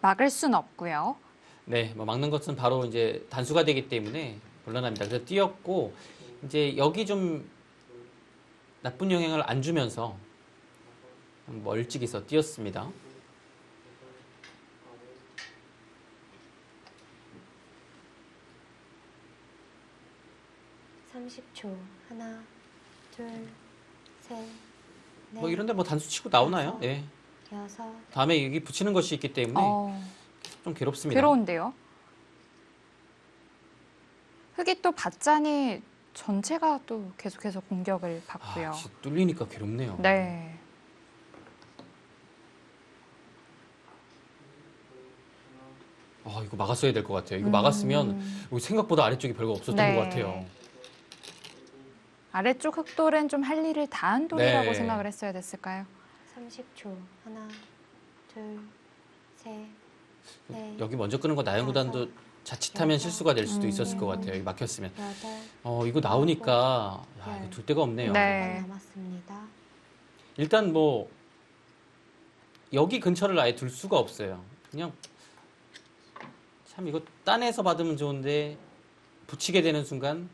막을 순 없고요. 네, 뭐 막는 것은 바로 이제 단수가 되기 때문에 곤란합니다. 그래서 뛰었고 이제 여기 좀 나쁜 영향을 안 주면서 멀찍이서 뛰었습니다. 삼십 초. 하나, 둘, 셋, 넷, 뭐 이런데 뭐 단수 치고 나오나요? 예. 여섯, 다음에 여기 붙이는 것이 있기 때문에 어, 좀 괴롭습니다. 괴로운데요. 흙이 또 받자니 전체가 또 계속해서 공격을 아, 받고요. 역시 뚫리니까 괴롭네요. 네. 아, 이거 막았어야 될 것 같아요. 이거 음, 막았으면 여기 생각보다 아래쪽이 별거 없었던 네. 것 같아요. 아래쪽 흙돌은 좀 할 일을 다 한 돌이라고 네. 생각을 했어야 됐을까요? 삼십 초. 하나, 둘, 셋, 넷, 여기 먼저 끄는 거 나영 구단도 자칫하면 여섯, 실수가 될 수도 음. 있었을 것 같아요. 여기 막혔으면. 여덟, 어, 이거 나오니까 야, 열. 이거 둘 데가 없네요. 네. 번 남았습니다. 일단 뭐 여기 근처를 아예 둘 수가 없어요. 그냥 참 이거 딴에서 받으면 좋은데 붙이게 되는 순간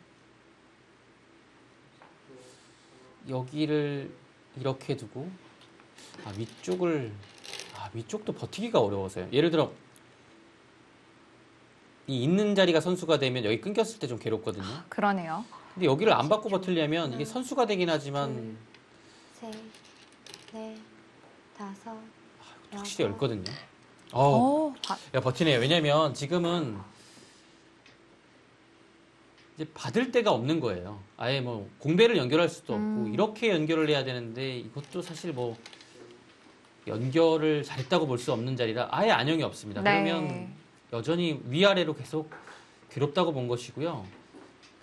여기를 이렇게 두고 아, 위쪽을 아, 위쪽도 버티기가 어려워서요. 예를 들어 이 있는 자리가 선수가 되면 여기 끊겼을 때 좀 괴롭거든요. 그러네요. 근데 여기를 안 받고 버티려면 이게 선수가 되긴 하지만 셋, 넷, 다섯, 확실히 여섯, 얇거든요. 어, 야 버티네요. 왜냐면 지금은 이제 받을 데가 없는 거예요. 아예 뭐 공배를 연결할 수도 없고 음. 이렇게 연결을 해야 되는데 이것도 사실 뭐 연결을 잘했다고 볼 수 없는 자리라 아예 안형이 없습니다. 네. 그러면 여전히 위아래로 계속 괴롭다고 본 것이고요.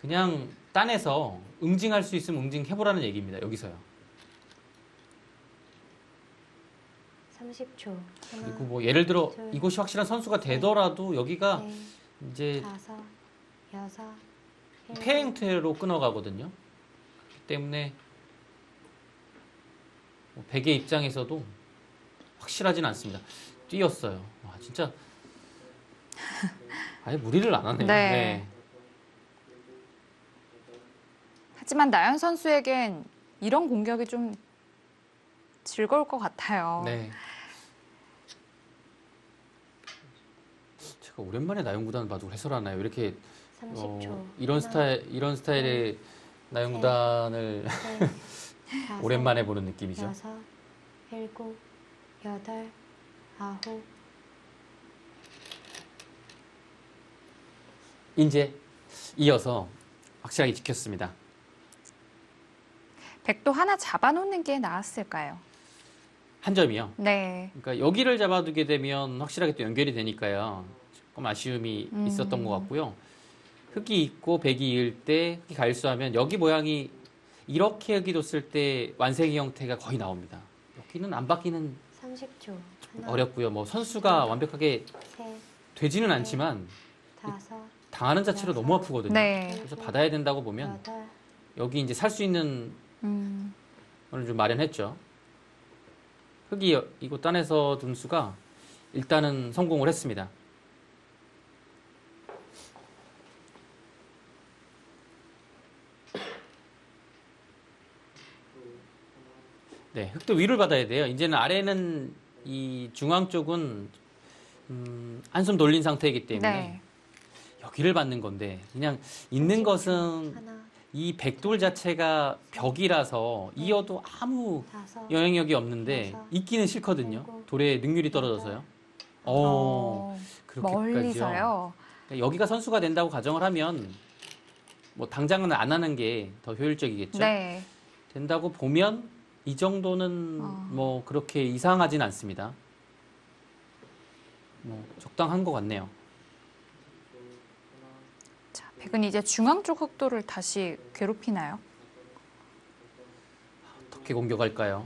그냥 딴에서 응징할 수 있으면 응징해보라는 얘기입니다. 여기서요. 삼십 초. 하나, 그리고 뭐 예를 들어 둘, 이곳이 확실한 선수가 되더라도 여기가 넷, 이제 다섯, 여섯, 폐 형태로 끊어가거든요. 그렇기 때문에 뭐 백의 입장에서도 확실하진 않습니다. 뛰었어요. 와 진짜 아예 무리를 안 하네요. 네. 하지만 나연 선수에겐 이런 공격이 좀 즐거울 것 같아요. 네. 제가 오랜만에 나영구단 바둑을 해설하나요? 이렇게 삼십 어, 초. 이런 스타일 이런 스타일의 나영구단을 셋, 다섯, 오랜만에 보는 느낌이죠. 여섯, 일곱, 여덟, 아홉, 이제 이어서 확실하게 지켰습니다. 백도 하나 잡아놓는 게 나았을까요? 한 점이요. 네. 그러니까 여기를 잡아두게 되면 확실하게 또 연결이 되니까요. 조금 아쉬움이 음. 있었던 것 같고요. 흙이 있고 백이 이을 때 흙이 가일수하면 여기 모양이 이렇게 흙이 뒀을 때 완성의 형태가 거의 나옵니다. 여기는 안 바뀌는 30초. 하나, 어렵고요. 뭐 선수가 완벽하게 셋, 되지는 않지만 다섯, 당하는 자체로 너무 아프거든요. 네. 그래서 받아야 된다고 보면 여덟, 여기 이제 살 수 있는 음, 오늘 좀 마련했죠. 흙이 이곳 땅에서 둔 수가 일단은 성공을 했습니다. 네, 흙도 위를 받아야 돼요. 이제는 아래는 이 중앙 쪽은 음, 한숨 돌린 상태이기 때문에 네. 여기를 받는 건데 그냥 있는 것은 하나, 이 백돌 자체가 벽이라서 이어도 아무 다섯, 영향력이 없는데 있기는 싫거든요. 일곱, 돌의 능률이 떨어져서요. 어, 어, 그렇게까지요. 멀리서요. 그러니까 여기가 선수가 된다고 가정을 하면 뭐 당장은 안 하는 게 더 효율적이겠죠. 네. 된다고 보면 이 정도는 어. 뭐 그렇게 이상하진 않습니다. 뭐 적당한 것 같네요. 자, 백은 이제 중앙 쪽 흑도를 다시 괴롭히나요? 어떻게 공격할까요?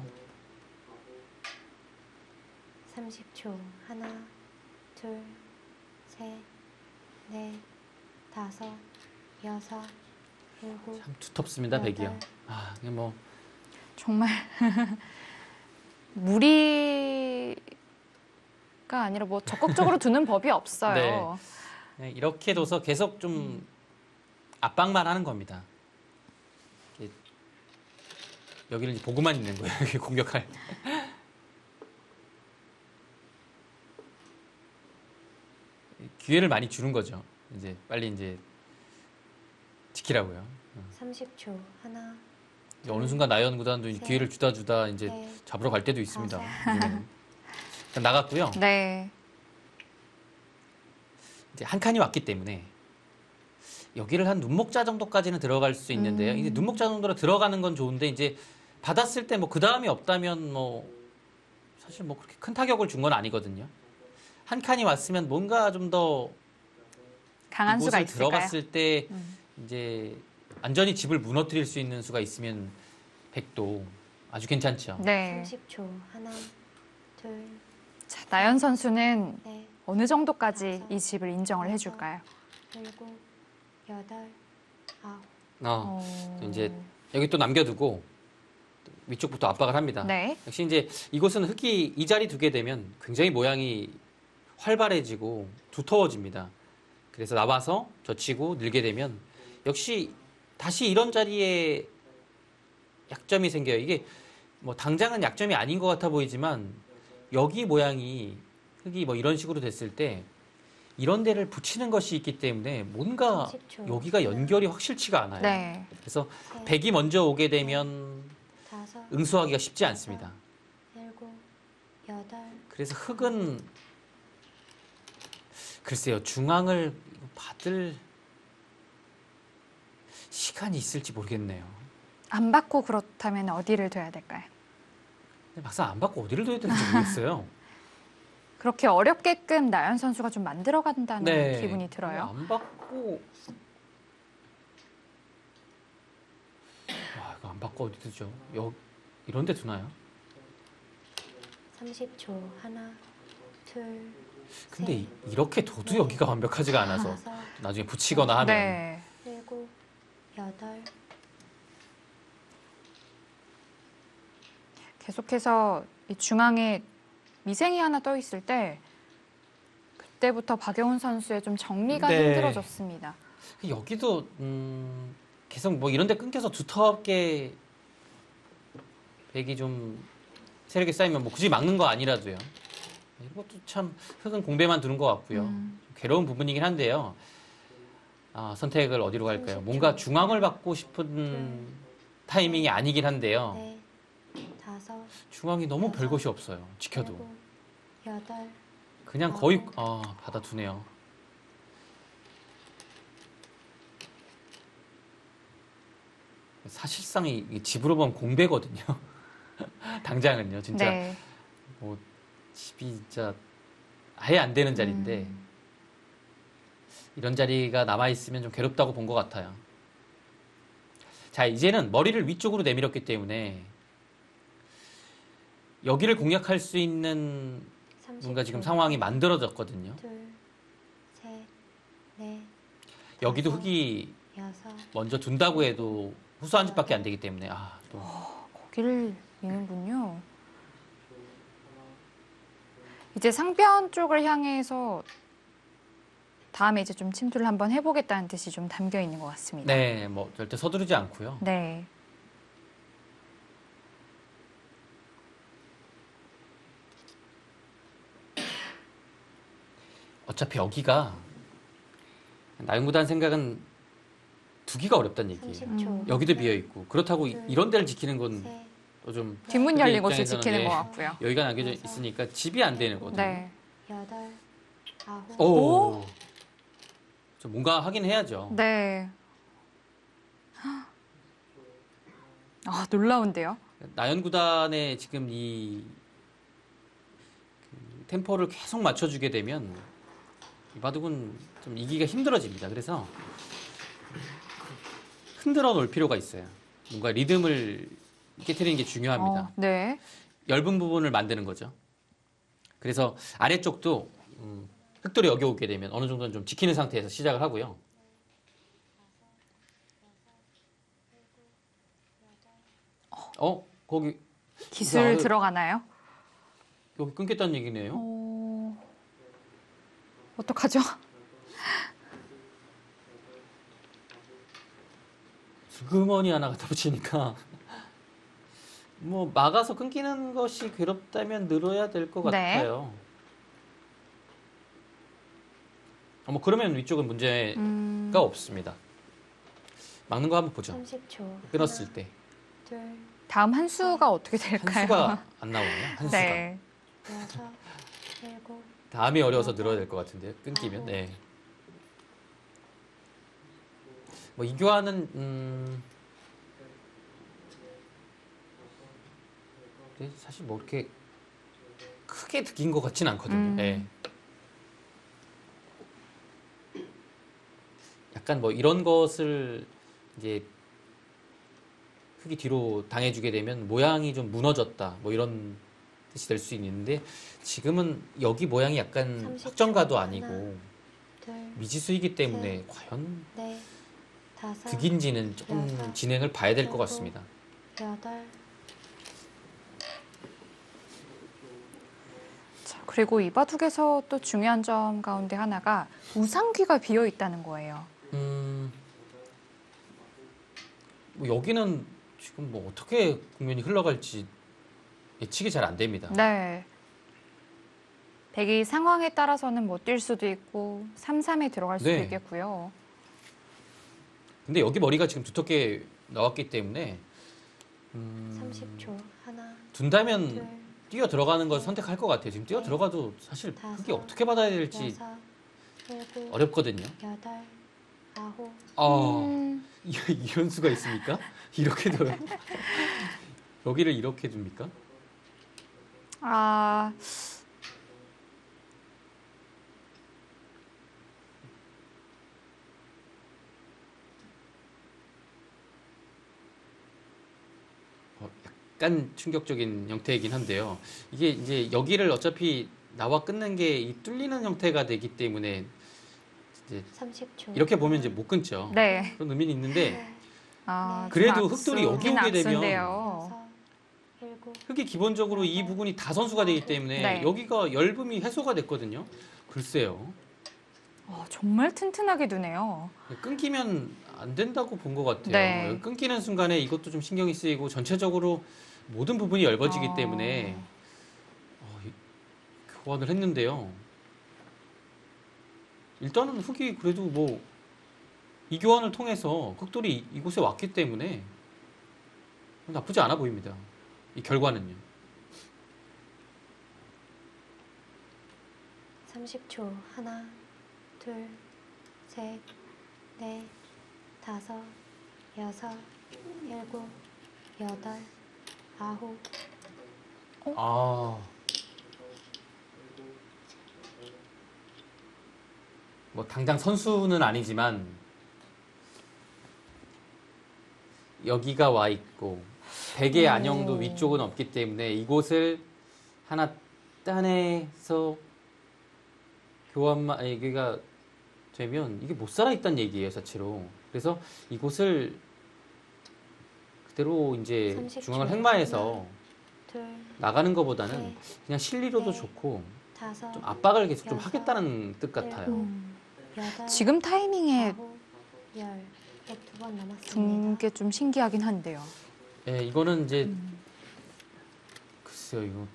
30초. 하나, 둘, 셋, 넷, 다섯, 여섯, 일곱, 참 두텁습니다, 백이요. 아, 이게 뭐 정말 무리가 아니라 뭐 적극적으로 두는 법이 없어요. 네, 이렇게 둬서 계속 좀 압박만 하는 겁니다. 여기는 보고만 있는 거예요. 여기 공격할. 기회를 많이 주는 거죠. 이제 빨리 이제 지키라고요. 30초. 하나, 이제 어느 순간 나연 구단도 셋, 기회를 주다 주다 이제 넷, 잡으러 갈 때도 있습니다. 일단 나갔고요. 네. 이제 한 칸이 왔기 때문에 여기를 한 눈목자 정도까지는 들어갈 수 있는데요. 음. 이제 눈목자 정도로 들어가는 건 좋은데 이제 받았을 때 뭐 그 다음이 없다면 뭐 사실 뭐 그렇게 큰 타격을 준 건 아니거든요. 한 칸이 왔으면 뭔가 좀 더 강한 수가 있을까요? 들어갔을 때 음. 이제 완전히 집을 무너뜨릴 수 있는 수가 있으면 백도 아주 괜찮죠. 네. 30초. 하나, 둘, 자, 나연 선수는 넷, 어느 정도까지 이 집을 인정을 해줄까요? 일곱, 여덟, 아홉. 어, 어, 이제 여기 또 남겨두고 위쪽부터 압박을 합니다. 네. 역시 이제 이곳은 흙이 이 자리 두게 되면 굉장히 모양이 활발해지고 두터워집니다. 그래서 나와서 젖히고 늘게 되면 역시 다시 이런 자리에 약점이 생겨요. 이게 뭐 당장은 약점이 아닌 것 같아 보이지만 여기 모양이 흙이 뭐 이런 식으로 됐을 때 이런 데를 붙이는 것이 있기 때문에 뭔가 30초. 여기가 연결이 확실치가 않아요. 네. 그래서 셋, 백이 먼저 오게 되면 다섯, 응수하기가 쉽지 않습니다. 그래서 흙은 글쎄요 중앙을 받을 시간이 있을지 모르겠네요. 안 받고 그렇다면 어디를 둬야 될까요? 근데 막상 안 받고 어디를 둬야 되는지 모르겠어요. 그렇게 어렵게끔 나연 선수가 좀 만들어간다는 기분이 들어요. 안 받고 와 이거 안 받고 어디 두죠? 여 이런 데 두나요? 30초. 하나, 둘, 근데 셋, 이- 이렇게 둬도 여기가 완벽하지가 않아서 다섯, 나중에 붙이거나 하면 네. 일곱, 여덟, 계속해서 이 중앙에 미생이 하나 떠 있을 때 그때부터 박영훈 선수의 좀 정리가 네. 힘들어졌습니다. 여기도 음, 계속 뭐 이런 데 끊겨서 두텁게 백이 좀 세력이 쌓이면 뭐 굳이 막는 거 아니라도요. 이것도 참 흙은 공배만 두는 것 같고요. 음. 괴로운 부분이긴 한데요. 아, 선택을 어디로 갈까요? 30초. 뭔가 중앙을 받고 싶은 타이밍이 아니긴 한데요. 넷, 다섯, 중앙이 너무 별것이 없어요. 지켜도 일곱, 여덟, 그냥 거의 아 받아두네요. 사실상 이이 집으로 보면 공배거든요. 당장은요, 진짜 네. 뭐 집이 진짜 아예 안 되는 자리인데 음. 이런 자리가 남아 있으면 좀 괴롭다고 본 것 같아요. 자, 이제는 머리를 위쪽으로 내밀었기 때문에 여기를 공략할 수 있는 30초. 뭔가 지금 상황이 만들어졌거든요. 둘, 셋, 넷, 여기도 다섯, 흙이 여섯, 먼저 둔다고 해도 후수 한 집밖에 안 되기 때문에 아, 또 거기를 미는군요. 이제 상변 쪽을 향해서 다음에 이제 좀 침투를 한번 해보겠다는 뜻이 좀 담겨 있는 것 같습니다. 네, 뭐 절대 서두르지 않고요. 네. 어차피 여기가 나연구단 생각은 두기가 어렵다는 얘기예요. 30초. 음. 여기도 비어 있고 그렇다고 이- 이런 데를 지키는 건 셋, 또좀 뒷문 그게 열린 곳을 지키는 네. 것 같고요. 여기가 남겨져 있으니까 집이 안 되는 거거든요. 네. 여덟, 아홉, 오. 좀 뭔가 하긴 해야죠. 네. 아, 놀라운데요? 나연구단의 지금 이 그, 템포를 계속 맞춰주게 되면 이 바둑은 좀 이기가 힘들어집니다. 그래서 흔들어 놓을 필요가 있어요. 뭔가 리듬을 깨트리는 게 중요합니다. 어, 네. 얇은 부분을 만드는 거죠. 그래서 아래쪽도 음, 흑돌이 여기 오게 되면 어느 정도는 좀 지키는 상태에서 시작을 하고요. 어 거기 기술 야, 들어가나요? 여기 끊겠다는 얘기네요. 어... 어떡하죠? 슬그머니 하나 갖다 붙이니까 뭐 막아서 끊기는 것이 괴롭다면 늘어야 될것 네. 같아요. 어, 뭐 그러면 위쪽은 문제가 음... 없습니다. 막는 거 한번 보죠. 30초. 끊었을 하나, 때 둘, 다음 한 수가 어떻게 될까요? 한 수가 안 나오네요. 한 수가 네. 여섯, 일곱, 다음이 어려워서 늘어야 될 것 같은데 끊기면 네. 뭐 이교환은 음. 네, 사실 뭐 이렇게 크게 득인 것 같진 않거든요. 음. 네. 약간 뭐 이런 것을 이제 흙이 뒤로 당해주게 되면 모양이 좀 무너졌다. 뭐 이런 뜻이 될 수 있는데 지금은 여기 모양이 약간 30초. 확정가도. 아니고 둘, 미지수이기 때문에 과연 넷, 다섯, 득인지는 조금 여섯, 진행을 봐야 될 것 같습니다. 여덟, 자, 그리고 이 바둑에서 또 중요한 점 가운데 하나가 우상귀가 비어 있다는 거예요. 음, 뭐 여기는 지금 뭐 어떻게 국면이 흘러갈지 예측이 잘 안 됩니다. 네. 백이 상황에 따라서는 못 뛸 수도 있고 3-3에 들어갈 수도 네. 있겠고요. 근데 여기 머리가 지금 두텁게 나왔기 때문에 음, 30초. 하나, 둔다면 둘, 뛰어 들어가는 걸 선택할 것 같아요. 지금 뛰어 들어가도 사실 흙이 어떻게 받아야 될지 여섯, 일곱, 어렵거든요. 여덟, 아홉, 아, 음, 이- 이런 수가 있습니까? 이렇게 둬요? 여기를 이렇게 둡니까? 아, 어, 약간 충격적인 형태이긴 한데요. 이게 이제 여기를 어차피 나와 끊는 게 이 뚫리는 형태가 되기 때문에 이제 30초. 이렇게 보면 이제 못 끊죠. 네. 그런 의미는 있는데 넷, 아, 그래도 좀 흑돌이 여기 오게 되면 흙이 기본적으로 이 부분이 다 선수가 되기 때문에 네. 여기가 얇음이 해소가 됐거든요. 글쎄요. 어, 정말 튼튼하게 두네요. 끊기면 안 된다고 본 것 같아요. 네. 여기 끊기는 순간에 이것도 좀 신경이 쓰이고 전체적으로 모든 부분이 얇아지기 어. 때문에 어, 이- 교환을 했는데요. 일단은 후기 그래도 뭐 이교환을 통해서 극돌이 이곳에 왔기 때문에 나쁘지 않아 보입니다. 이 결과는요. 30초 하나 둘셋넷 다섯 여섯 일곱 여덟 아홉 어? 아 뭐 당장 선수는 아니지만 여기가 와 있고 베개 안형도 위쪽은 없기 때문에 이곳을 하나 따내서 교환만 여기가 되면 이게 못 살아 있다는 얘기예요 자체로. 그래서 이곳을 그대로 이제 30초. 중앙을 횡마해서 둘, 나가는 것보다는 셋, 그냥 실리로도 네. 좋고 다섯, 좀 압박을 계속 좀 여섯, 하겠다는 뜻 같아요. 음. 지금 타이밍에 아홉, 열. 두번둔 남았습니다. 게좀 신기하긴 한데요. 예, 이거는 이제 음. 글쎄요 이거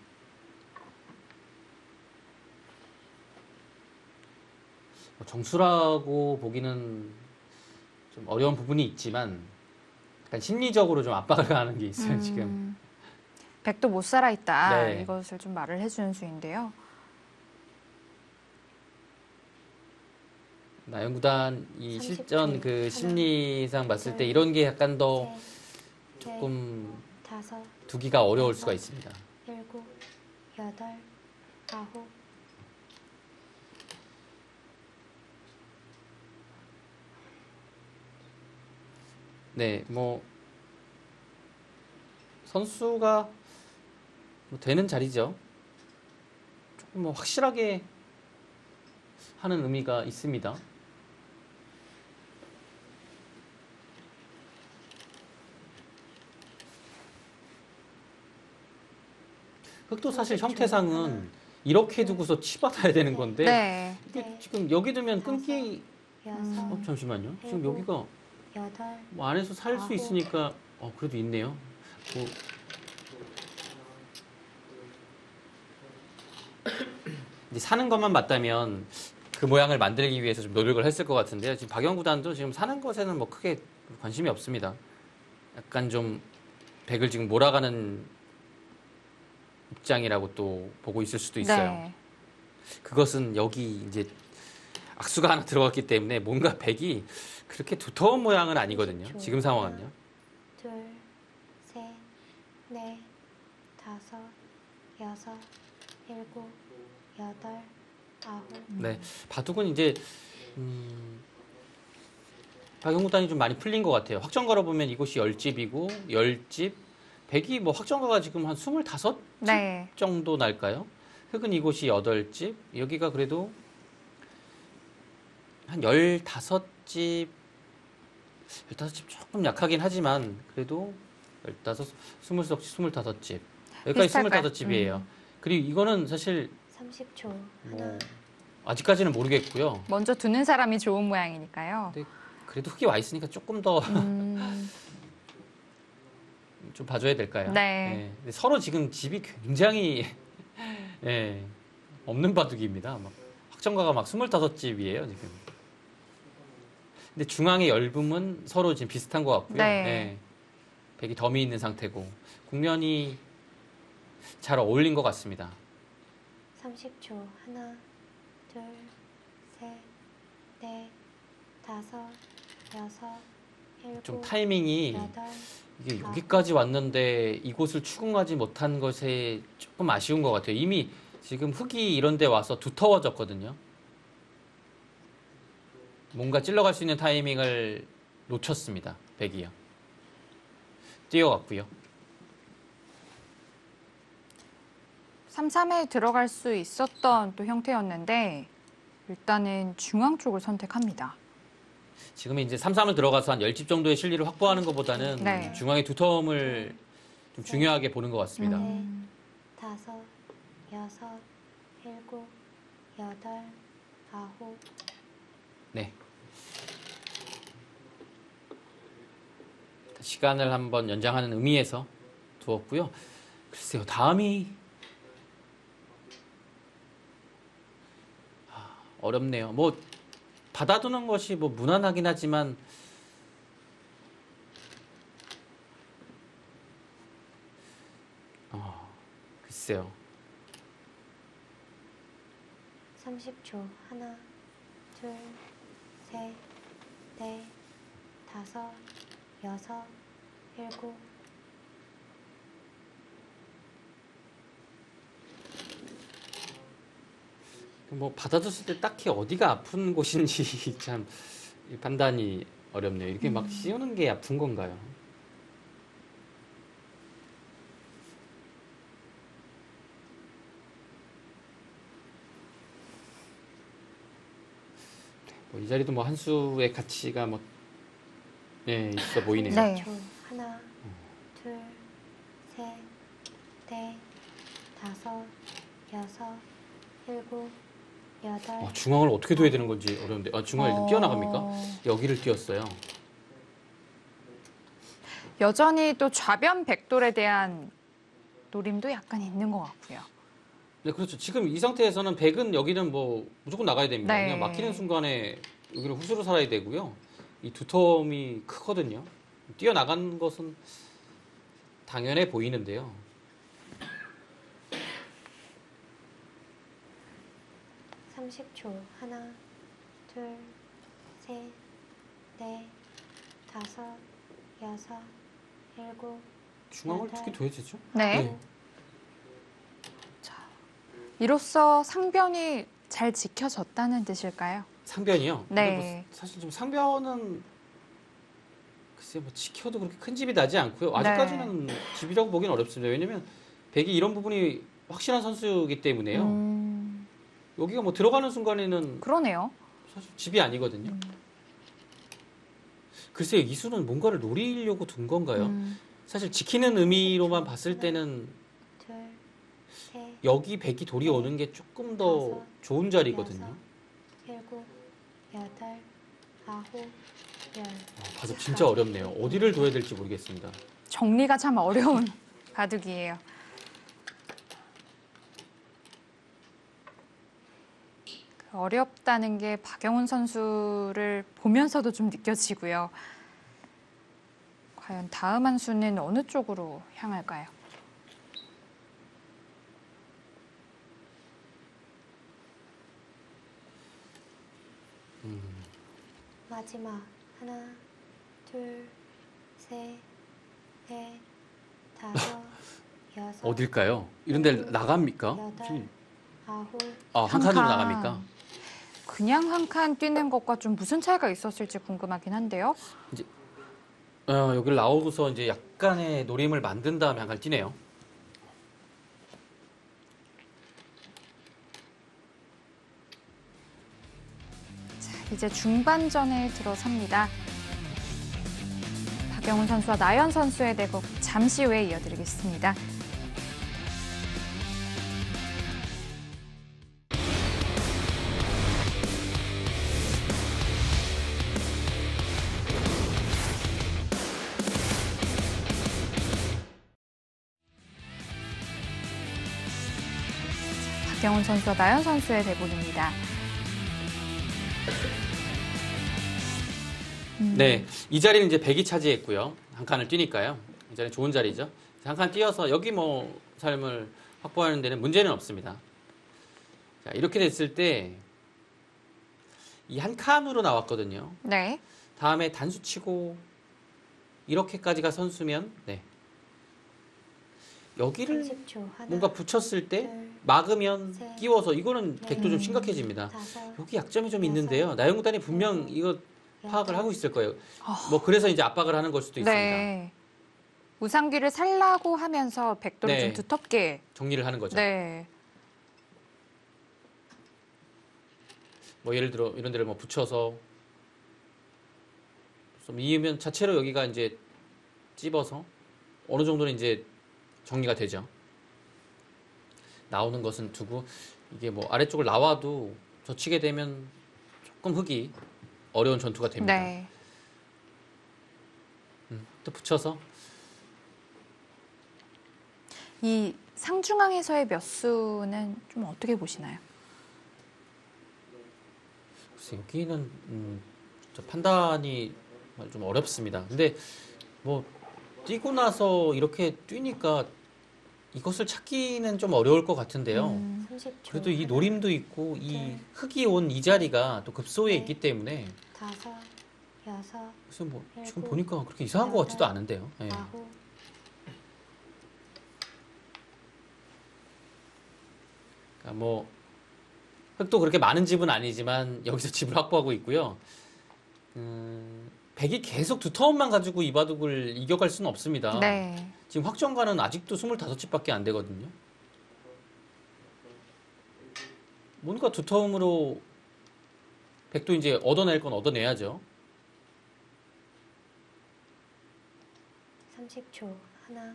뭐 정수라고 보기는 좀 어려운 부분이 있지만 약간 심리적으로 좀 압박을 가하는 게 있어요 음. 지금. 백도 못 살아 있다. 네. 이것을 좀 말을 해주는 수인데요. 나영구단 이 30초. 실전 그 심리상 봤을 때 둘, 이런 게 약간 더 셋, 넷, 조금 다섯, 두기가 어려울 수가 있습니다. 일곱, 여덟, 아홉, 네, 뭐 선수가 뭐 되는 자리죠. 조금 뭐 확실하게 하는 의미가 있습니다. 흑도 사실 형태상은 이렇게 두고서 치받아야 되는 건데 네. 이게 지금 여기 두면 끊기 여섯, 어 잠시만요. 지금 일곱, 여기가 여덟, 뭐 안에서 살 수 아홉. 있으니까 어 그래도 있네요. 뭐 이제 사는 것만 맞다면 그 모양을 만들기 위해서 좀 노력을 했을 것 같은데요. 지금 박영 구단도 지금 사는 것에는 뭐 크게 관심이 없습니다. 약간 좀 백을 지금 몰아가는 입장이라고 또 보고 있을 수도 있어요. 네. 그것은 여기 이제 악수가 하나 들어갔기 때문에 뭔가 백이 그렇게 두터운 모양은 아니거든요. 지금 상황은요. 둘, 셋, 넷, 다섯, 여섯, 일곱, 여덟, 아홉, 네, 바둑은 이제 음, 박영구단이 좀 많이 풀린 것 같아요. 확정 걸어보면 이곳이 열집이고 열집, 백이 뭐 확정가가 지금 한 스물다섯 네. 정도 날까요? 흑은 이곳이 여덟 집, 여기가 그래도 한 열다섯 집, 열다섯 집 조금 약하긴 하지만 그래도 열다섯, 스물석 스물다섯 집 여기까지 비슷할까요? 스물다섯 집이에요. 그리고 이거는 사실 30초. 뭐 하나, 아직까지는 모르겠고요. 먼저 두는 사람이 좋은 모양이니까요. 네. 그래도 흙이 와 있으니까 조금 더 좀 음, 봐줘야 될까요? 네. 근데 서로 지금 집이 굉장히 예, 없는 바둑입니다. 막 확정가가 막 25집이에요, 지금. 근데 중앙의 열붐은 서로 지금 비슷한 것 같고요. 네. 예, 백이 덤이 있는 상태고 국면이 잘 어울린 것 같습니다. 30초. 하나, 둘, 셋, 넷, 다섯, 여섯, 일곱, 좀 타이밍이 여덟, 이게 여기까지 왔는데 이곳을 추궁하지 못한 것에 조금 아쉬운 것 같아요. 이미 지금 흙이 이런 데 와서 두터워졌거든요. 뭔가 찔러갈 수 있는 타이밍을 놓쳤습니다. 백이요. 뛰어갔고요. 3, 3에 들어갈 수 있었던 또 형태였는데 일단은 중앙 쪽을 선택합니다. 지금 이제 3-3을 들어가서 한 10집 정도의 실리를 확보하는 것보다는 네. 중앙의 두터움을 좀 중요하게 보는 것 같습니다. 음. 다섯, 여섯, 일곱, 여덟, 아홉, 네. 시간을 한번 연장하는 의미에서 두었고요. 글쎄요, 다음이 아, 어렵네요. 뭐 받아두는 것이 뭐 무난하긴 하지만 어, 글쎄요. 30초. 하나, 둘, 셋, 넷, 다섯, 여섯, 일곱. 뭐 받아줬을 때 딱히 어디가 아픈 곳인지 참 판단이 어렵네요. 이렇게 막 씌우는 게 아픈 건가요? 뭐 이 자리도 뭐 한 수의 가치가 뭐 네, 있어 보이네요. 네. 30초. 하나, 둘, 셋, 넷, 다섯, 여섯, 일곱, 여덟. 어, 중앙을 어떻게 둬야 되는 건지 어려운데. 아, 중앙을 일단 어, 뛰어나갑니까? 여기를 뛰었어요. 여전히 또 좌변 백돌에 대한 노림도 약간 있는 것 같고요. 네, 그렇죠. 지금 이 상태에서는 백은 여기는 뭐 무조건 나가야 됩니다. 네. 그냥 막히는 순간에 여기를 후수로 살아야 되고요. 이 두텀이 크거든요. 뛰어나간 것은 당연해 보이는데요. 삼십 초 하나, 둘, 셋, 넷, 다섯, 여섯, 일곱, 중앙을 네. 어떻게 둬야 되죠? 네. 네. 이로써 상변이 잘 지켜졌다는 뜻일까요? 상변이요. 네. 뭐 사실 좀 상변은 글쎄 뭐 지켜도 그렇게 큰 집이 나지 않고요. 아직까지는 집이라고 보기는 어렵습니다. 왜냐면 백이 이런 부분이 확실한 선수이기 때문에요. 음, 여기가 뭐 들어가는 순간에는 그러네요. 사실 집이 아니거든요. 음. 글쎄요, 이수는 뭔가를 노리려고 둔 건가요? 음, 사실 지키는 의미로만 봤을 때는 둘, 셋, 여기 백이 돌이 오는 게 조금 더 좋은 자리거든요. 일곱, 여덟, 아홉, 열. 아, 진짜 어렵네요. 어디를 둬야 될지 모르겠습니다. 정리가 참 어려운 바둑이에요. 어렵다는 게 박영훈 선수를 보면서도 좀 느껴지고요. 과연 다음 한 수는 어느 쪽으로 향할까요? 마지막 하나, 둘, 셋, 넷, 다섯, 여섯, 어딜까요? 이런 데 나갑니까? 여덟, 아홉, 아, 한한 칸으로 칸. 나갑니까? 그냥 한 칸 뛰는 것과 좀 무슨 차이가 있었을지 궁금하긴 한데요. 어, 여기를 나오고서 이제 약간의 노림을 만든 다음에 한 칸 뛰네요. 자, 이제 중반전에 들어섭니다. 박영훈 선수와 나연 선수의 대국 잠시 후에 이어드리겠습니다. 선수와 나연 선수의 대국입니다. 음, 네, 이 자리는 이제 백이 차지했고요. 한 칸을 뛰니까요. 이 자리는 좋은 자리죠. 한 칸 뛰어서 여기 뭐 삶을 확보하는 데는 문제는 없습니다. 자, 이렇게 됐을 때 이 한 칸으로 나왔거든요. 네. 다음에 단수 치고 이렇게까지가 선수면 네. 여기를 30초 하나, 뭔가 붙였을 때 둘, 막으면 셋, 끼워서 이거는 백도 좀 넷, 심각해집니다. 다섯, 여기 약점이 좀 있는데요. 나영구단이 분명 이거 파악을 하고 있을 거예요. 아. 뭐 그래서 이제 압박을 하는 걸 수도 있습니다. 네. 우상기를 살라고 하면서 백도를 네. 좀 두텁게. 정리를 하는 거죠. 네. 뭐 예를 들어 이런 데를 뭐 붙여서 좀 이으면 자체로 여기가 이제 찝어서 어느 정도는 이제 정리가 되죠. 나오는 것은 두고 이게 뭐 아래쪽을 나와도 젖히게 되면 조금 흙이 어려운 전투가 됩니다. 네. 음, 또 붙여서 이 상중앙에서의 몇 수는 좀 어떻게 보시나요? 글쎄, 여기는 음, 저 판단이 좀 어렵습니다. 근데 뭐 뛰고 나서 이렇게 뛰니까 이것을 찾기는 좀 어려울 것 같은데요. 음. 30초. 그래도 이 노림도 있고 이 네. 흙이 온 이 자리가 또 급소에 네. 있기 때문에 다섯, 여섯, 그래서 뭐 지금 일곱, 보니까 그렇게 이상한 것 같지도 여덟, 않은데요. 예. 아홉, 그러니까 뭐 흙도 그렇게 많은 집은 아니지만 여기서 집을 확보하고 있고요. 음, 백이 계속 두터움만 가지고 이 바둑을 이겨갈 수는 없습니다. 네. 지금 확정가는 아직도 25집밖에 안 되거든요. 뭔가 두터움으로 백도 이제 얻어낼 건 얻어내야죠. 30초. 하나,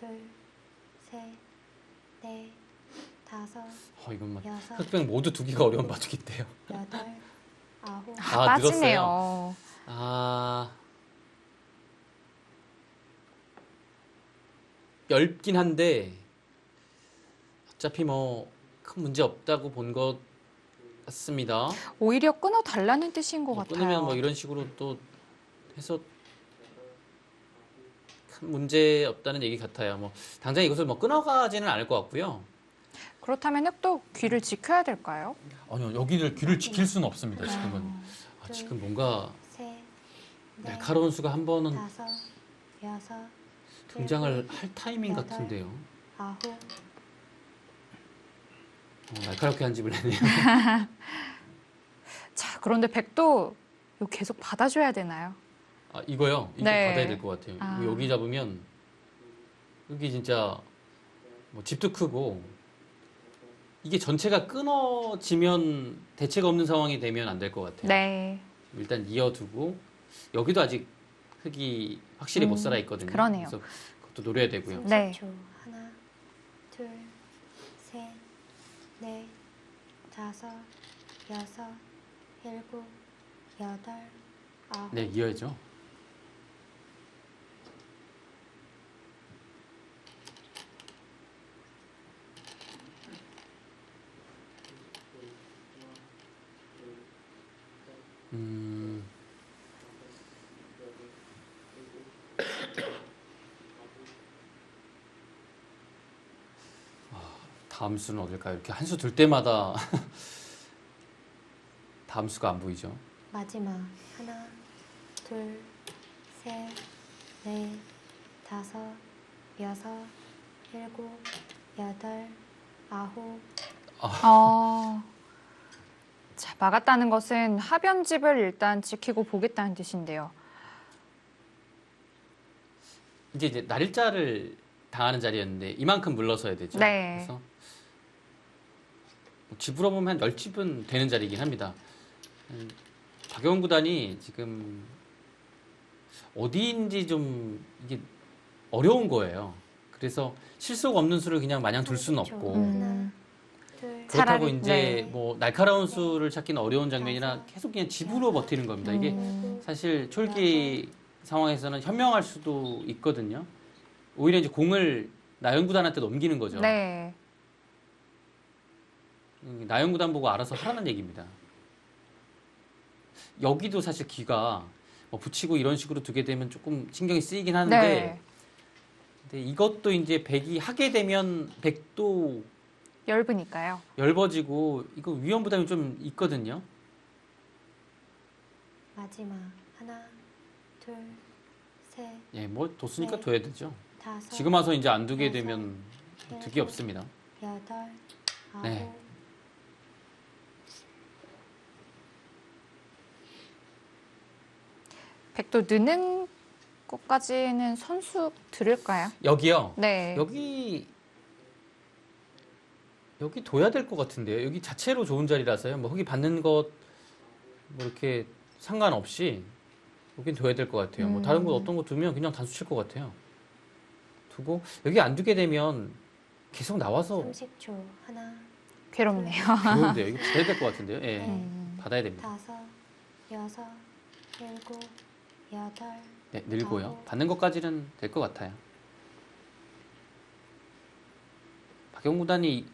둘, 셋, 넷, 다섯, 어, 이건 막 여섯, 흑백 모두 두기가 어려운 바둑인데요. 여덟, 아홉, 아, 아, 빠지네요. 아 얇긴 한데 어차피 뭐 큰 문제 없다고 본 것 같습니다. 오히려 끊어 달라는 뜻인 것 뭐 같아요. 끊으면 뭐 이런 식으로 또 해서 큰 문제 없다는 얘기 같아요. 뭐 당장 이것을 뭐 끊어가지는 않을 것 같고요. 그렇다면 흑도 귀를 지켜야 될까요? 아니요, 여기를 귀를 지킬 수는 없습니다. 지금은. 아, 지금 뭔가 셋, 넷, 날카로운 수가 한 번은 다섯, 여섯, 등장을 할 타이밍 여덟, 같은데요. 아홉, 어, 날카롭게 한 집을 내네요. 자, 그런데 백도 이거 계속 받아줘야 되나요? 아, 이거요? 이거 네. 받아야 될 것 같아요. 아. 여기 잡으면 여기 진짜 뭐 집도 크고 이게 전체가 끊어지면 대책 없는 상황이 되면 안 될 것 같아요. 네. 일단 이어두고 여기도 아직 흙이 확실히 음, 못 살아 있거든요. 그러네요. 그래서 그것도 노려야 되고요. 30초. 네. 하나, 둘, 셋, 넷, 다섯, 여섯, 일곱, 여덟, 아홉, 네, 이어야죠. 음, 아, 다음 수는 어딜까요? 이렇게 한수둘 때마다 다음 수가 안 보이죠. 마지막 하나, 둘, 셋, 넷, 다섯, 여섯, 일곱, 여덟, 아홉, 어. 자, 막았다는 것은 하변집을 일단 지키고 보겠다는 뜻인데요. 이제 이제 날짜를 당하는 자리였는데 이만큼 물러서야 되죠. 네. 그래서 뭐 집으로 보면 한 10집은 되는 자리이긴 합니다. 음, 박영훈 구단이 지금 어디인지 좀 이게 어려운 거예요. 그래서 실속 없는 수를 그냥 마냥 둘 수는 30초. 없고 음. 둘, 그렇다고 차라리, 이제 네. 뭐 날카로운 수를 찾기는 어려운 장면이나 계속 그냥 집으로 버티는 겁니다. 이게 음. 사실 촐기 상황에서는 현명할 수도 있거든요. 오히려 이제 공을 나영구단한테 넘기는 거죠. 네. 음, 나영구단 보고 알아서 하라는 얘기입니다. 여기도 사실 귀가 뭐 붙이고 이런 식으로 두게 되면 조금 신경이 쓰이긴 하는데 네. 근데 이것도 이제 백이 하게 되면 백도 얇으니까요. 얇아지고 이거 위험 부담이 좀 있거든요. 마지막 하나, 둘, 셋, 예, 뭐 뒀으니까 네. 둬야 되죠. 다섯, 지금 와서 이제 안 두게 여섯, 되면 득이 없습니다. 여덟, 아홉, 네. 백도 느는 것까지는 선수 들을까요? 여기요. 네. 여기 여기 둬야 될 것 같은데요. 여기 자체로 좋은 자리라서요. 뭐 흙이 받는 것 뭐 이렇게 상관없이 여긴 둬야 될 것 같아요. 뭐 다른 곳 음. 어떤 거 두면 그냥 단수 칠 것 같아요. 두고 여기 안 두게 되면 계속 나와서 30초 하나, 괴롭네요. 좋은데요. 이거 받아야 될 것 같은데요. 예, 음. 받아야 됩니다. 다섯, 여섯, 일곱, 여덟, 네, 늘고요. 아홉. 받는 것까지는 될 것 같아요. 박영 구단이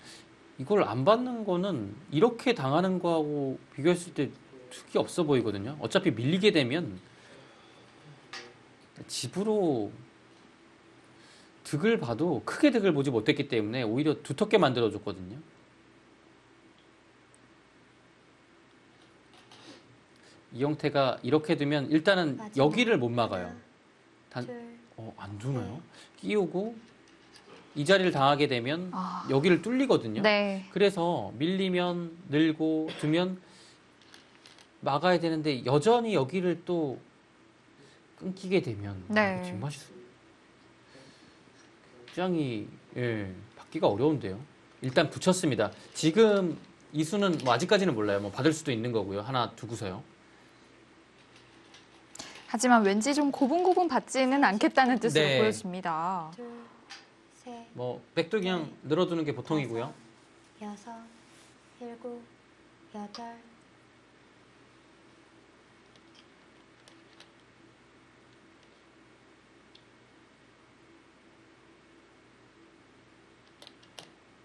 이걸 안 받는 거는 이렇게 당하는 거하고 비교했을 때 특이 없어 보이거든요. 어차피 밀리게 되면 집으로 득을 봐도 크게 득을 보지 못했기 때문에 오히려 두텁게 만들어줬거든요. 이영태가 이렇게 두면 일단은 마지막. 여기를 못 막아요. 하나, 단, 둘, 어, 안 두나요? 끼우고 이 자리를 당하게 되면 아. 여기를 뚫리거든요. 네. 그래서 밀리면 늘고 두면 막아야 되는데 여전히 여기를 또 끊기게 되면 네. 이거 정말 굉장히 예, 받기가 어려운데요. 일단 붙였습니다. 지금 이 수는 뭐 아직까지는 몰라요. 뭐 받을 수도 있는 거고요. 하나 두고서요. 하지만 왠지 좀 고분고분 받지는 않겠다는 뜻으로 네. 보여집니다. 둘, 셋, 뭐 백도 그냥 늘어두는 게 보통이고요. 여섯, 일곱, 여덟,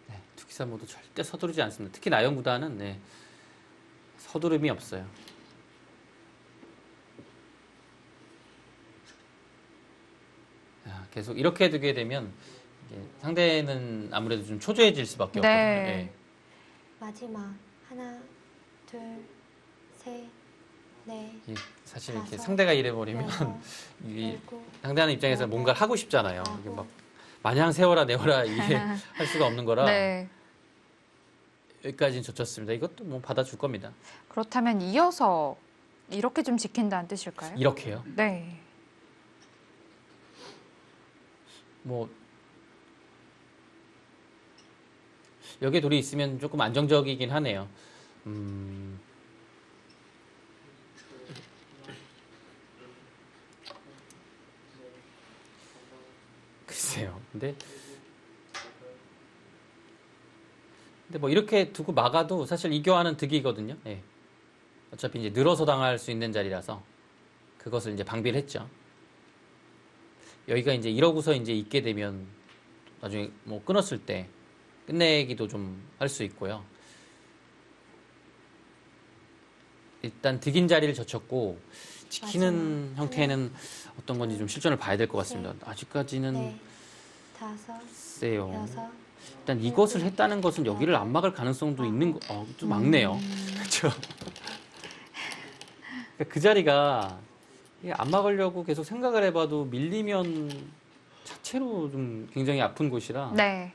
네, 투기사 모두 절대 서두르지 않습니다. 특히 나영 구단은 네, 서두름이 없어요. 계속 이렇게 두게 되면 상대는 아무래도 좀 초조해질 수밖에 없거든요. 네. 예. 마지막 하나, 둘, 셋, 넷, 이 사실 이렇게 다섯, 상대가 이래 버리면 여섯, 이 일곱, 상대하는 입장에서 는 여덟, 뭔가를 하고 싶잖아요. 이게 아홉, 막 마냥 세워라 내워라 이게 할 수가 없는 거라 네. 여기까지는 좋쳤습니다. 이것도 뭐 받아줄 겁니다. 그렇다면 이어서 이렇게 좀 지킨다는 뜻일까요? 이렇게요. 네. 뭐 여기에 돌이 있으면 조금 안정적이긴 하네요. 음, 글쎄요. 근데 근데 뭐 이렇게 두고 막아도 사실 이교환은 득이거든요. 예. 어차피 이제 늘어서 당할 수 있는 자리라서 그것을 이제 방비를 했죠. 여기가 이제 이러고서 이제 있게 되면 나중에 뭐 끊었을 때 끝내기도 좀 할 수 있고요. 일단 득인 자리를 젖혔고 지키는 마지막 형태는 어떤 건지 좀 실전을 봐야 될 것 같습니다. 아직까지는 넷, 다섯, 글쎄요. 여섯, 일단 이것을 했다는 것은 여기를 안 막을 가능성도 있는 거, 어, 좀 막네요. 그렇죠. 그 자리가 안 막으려고 계속 생각을 해봐도 밀리면 자체로 좀 굉장히 아픈 곳이라 네.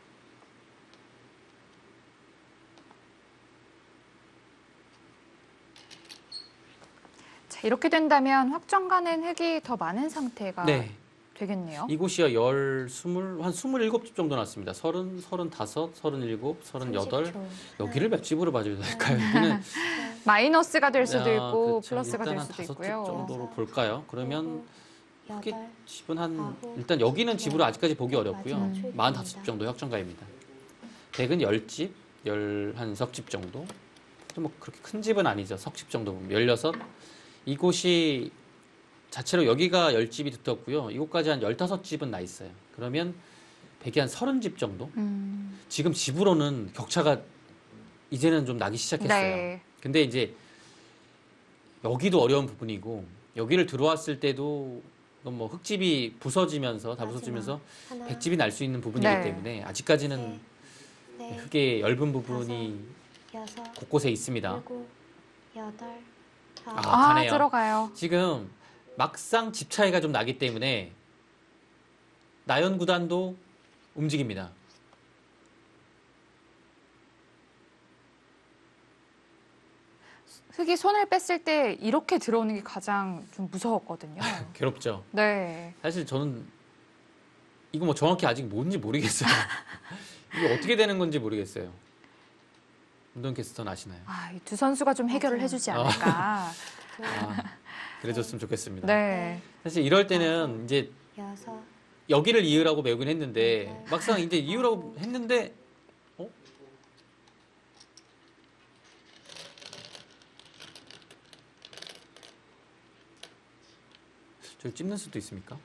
자, 이렇게 된다면 확정 가는 흙이 더 많은 상태가 네. 되겠네요. 이곳이요 열 스물 한 스물일곱 집 정도 났습니다. 서른, 서른다섯, 서른일곱, 서른여덟 30초. 여기를 몇 집으로 봐줘야 될까요? 여기는 마이너스가 될 수도 아, 있고 그쵸. 플러스가 일단 될한 수도 다섯 집 있고요. 정도로 볼까요? 그러면 크게 여덟, 집은 한 아홉, 일단 여기는 집으로 아직까지 보기 어렵고요. 마지막 다섯 집. 정도 확정가입니다. 백은 열 집, 열한 석집 정도. 또 뭐 그렇게 큰 집은 아니죠. 석집 정도 보면 열여섯. 이곳이 자체로 여기가 열 집이 두텁고요. 이곳까지 한 열다섯 집은 나 있어요. 그러면 백이 한 서른 집 정도. 음, 지금 집으로는 격차가 이제는 좀 나기 시작했어요. 네. 근데 이제 여기도 어려운 부분이고 여기를 들어왔을 때도 뭐 흙집이 부서지면서 다. 부서지면서 하나, 백집이 날 수 있는 부분이기 네. 때문에 아직까지는 셋, 넷, 흙의 얇은 부분이 여섯, 곳곳에 있습니다. 일곱, 여덟, 아, 아, 가네요. 들어가요. 지금 막상 집 차이가 좀 나기 때문에 나연 구단도 움직입니다. 흙이 손을 뺐을 때 이렇게 들어오는 게 가장 좀 무서웠거든요. 괴롭죠. 네. 사실 저는 이거 뭐 정확히 아직 뭔지 모르겠어요. 이게 어떻게 되는 건지 모르겠어요. 운동 캐스터는 아시나요? 아, 이두 선수가 좀 해결을. 해주지 않을까. 둘, 아, 그래줬으면 좋겠습니다. 네. 사실 이럴 때는 이제 여섯, 여기를 이으라고 매우긴 했는데 막상 이제 이으라고 했는데 어? 저기 찝는 수도 있습니까?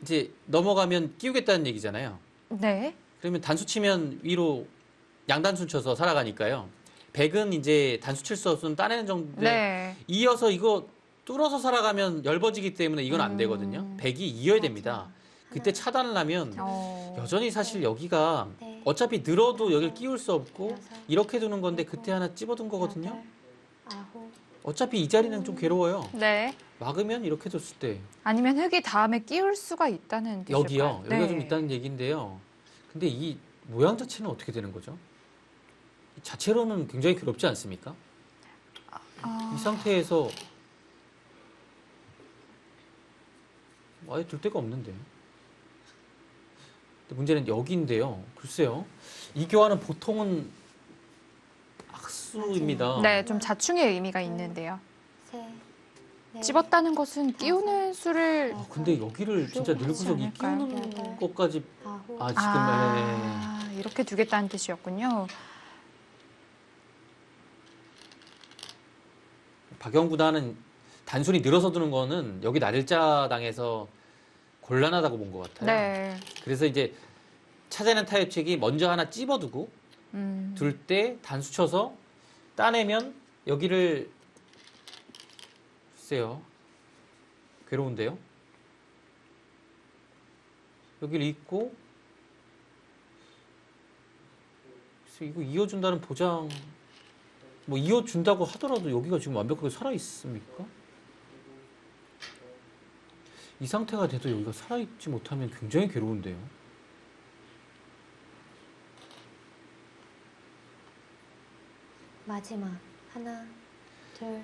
이제 넘어가면 끼우겠다는 얘기잖아요. 네. 그러면 단수 치면 위로 양단수 쳐서 살아가니까요. 백은 이제 단수 칠 수 없으면 따내는 정도인데 네. 이어서 이거 뚫어서 살아가면 얇아지기 때문에 이건 안 되거든요. 음. 백이 이어야 됩니다. 그때 차단을 하면 어. 여전히 사실 여기가 네, 어차피 늘어도 여기를 끼울 수 없고 여섯, 이렇게 두는 건데 그때 하나 찝어둔 거거든요. 아홉, 어차피 이 자리는 좀 괴로워요. 네. 막으면 이렇게 뒀을 때 아니면 흙이 다음에 끼울 수가 있다는 뜻일까요? 여기요. 여기가 네. 좀 있다는 얘기인데요. 근데 이 모양 자체는 어떻게 되는 거죠? 이 자체로는 굉장히 괴롭지 않습니까? 아, 이 상태에서 아예 둘 데가 없는데. 근데 문제는 여기인데요. 글쎄요. 이 교환은 보통은 악수입니다. 네, 좀 자충의 의미가 있는데요. 셋, 넷, 찝었다는 것은 끼우는 수를 아, 근데 여기를 진짜 늙어서 이? 끼우는 것까지 아홉, 아 지금 예. 아, 이렇게 두겠다는 뜻이었군요. 박영구단은 단순히 늘어서 두는 거는 여기 당해서 곤란하다고 본 것 같아요. 네. 그래서 이제 찾아낸 타협책이 먼저 하나 찝어두고 음. 둘때 단수 쳐서 따내면 여기를 글쎄요 괴로운데요 여기를 글쎄 이거 이어준다는 보장 뭐 이어준다고 하더라도 여기가 지금 완벽하게 살아있습니까? 이 상태가 돼도 여기가 살아있지 못하면 굉장히 괴로운데요 마지막 하나, 둘,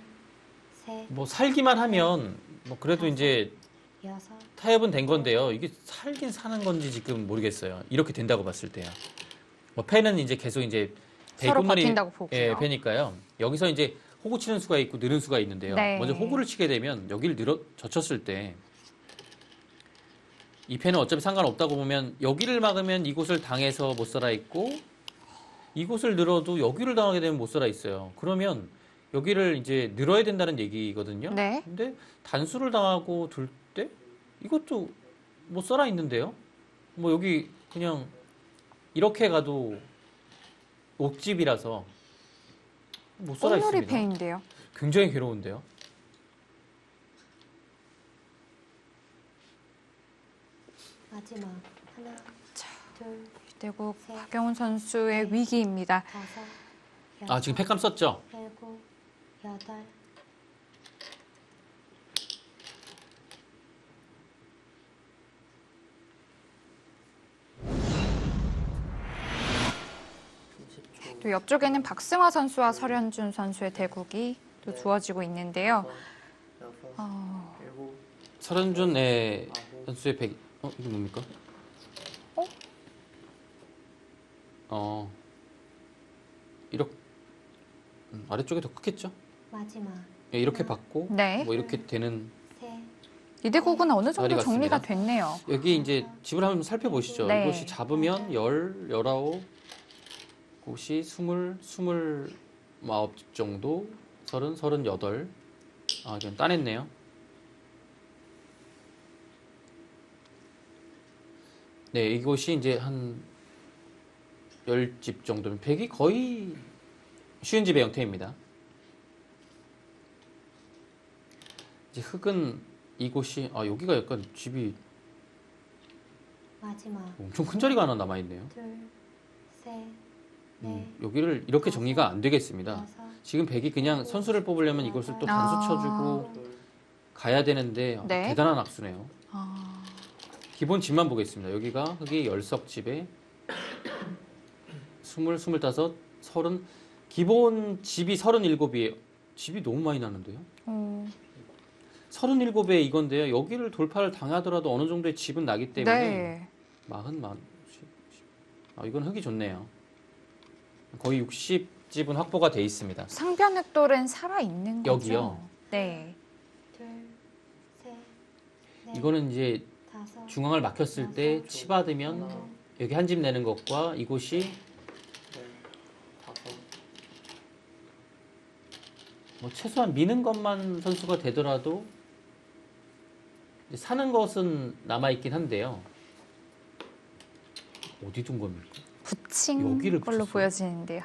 셋, 뭐 살기만 하면 뭐 그래도 이제 여섯, 타협은 된 건데요. 이게 살긴 사는 건지 지금 모르겠어요. 이렇게 된다고 봤을 때요. 뭐 패는 이제 계속 이제 서로 버틴다고 보고요. 예, 패니까요. 여기서 이제 호구 치는 수가 있고 느는 수가 있는데요. 네. 먼저 호구를 치게 되면 여기를 늘어 젖혔을 때 이 패는 어차피 상관없다고 보면 여기를 막으면 이곳을 당해서 못 살아 있고 이곳을 늘어도 여기를 당하게 되면 못 살아 있어요. 그러면 여기를 이제 늘어야 된다는 얘기거든요. 네. 근데 단수를 당하고 둘 때 이것도 못 살아 있는데요. 뭐 여기 그냥 이렇게 가도 옥집이라서 못 살아 있습니다. 패인데요. 굉장히 괴로운데요. 마지막 하나, 둘, 그리고 셋, 박영훈 선수의 위기입니다. 다섯, 아 지금 팩감 썼죠? 일곱, 여덟, 또 옆쪽에는 박승화 선수와 설현준 선수의 대국이 또 두어지고 있는데요. 어, 설현준 의 선수의 백 어, 이게 뭡니까? 어? 어. 이렇게 음, 아래쪽에 더 크겠죠? 마지막 예, 이렇게 받고 네. 뭐 이렇게 되는 셋, 이 대국은 어느 정도 정리가. 됐네요. 여기 이제 집을 한번 살펴보시죠. 네. 이곳이 잡으면 열, 열아홉, 곳이 스물, 스물아홉 집 정도, 서른, 서른여덟. 아, 이건 따냈네요. 네, 이곳이 이제 한열집 정도면 백이 거의 쉬운 집의 형태입니다. 이제 흙은 이곳이 아 여기가 약간 집이 마지막 엄청 큰 자리가 하나 남아 있네요. 둘, 셋, 음, 넷, 여기를 이렇게 정리가 안 되겠습니다. 지금 백이 그냥 선수를 뽑으려면 이것을 또 아. 단수 쳐주고 가야 되는데 아, 네. 대단한 악수네요. 아, 기본 집만 보겠습니다. 여기가 흙이 열석 집에 스물, 스물다섯, 서른 기본 집이 서른일곱이에요. 집이 너무 많이 나는데요. 어, 서른일곱에 이건데요. 여기를 돌파를 당하더라도 어느 정도의 집은 나기 때문에 네. 마흔 만. 십, 십. 아 이건 흙이 좋네요. 거의 60집은 확보가 돼 있습니다. 상변흑돌은 살아 있는 거죠. 여기요? 네. 둘, 셋, 넷, 이거는 이제 다섯, 중앙을 막혔을 때 치받으면 여덟, 여기 한 집 내는 것과 이곳이 뭐 최소한 미는 것만 선수가 되더라도 사는 것은 남아 있긴 한데요. 어디 둔 겁니까? 붙인 걸로 붙였어요? 보여지는데요.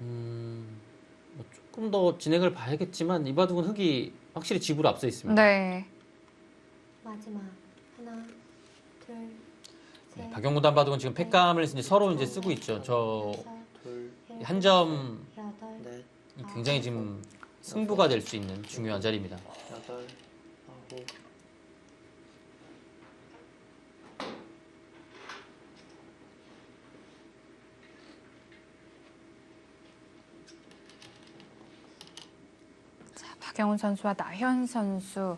음, 뭐 좀- 조금 더 진행을 봐야겠지만 이바둑은 흑이 확실히 집으로 앞서 있습니다. 네. 마지막 하나, 둘, 셋. 네, 박영구 단바둑은 지금 팩감을 이제 서로 이제 쓰고 있죠. 저한 둘, 점이 여덟, 넷, 굉장히 지금 승부가 될 수 있는 중요한 자리입니다. 여덟, 아홉, 자, 박영훈 선수와 나현 선수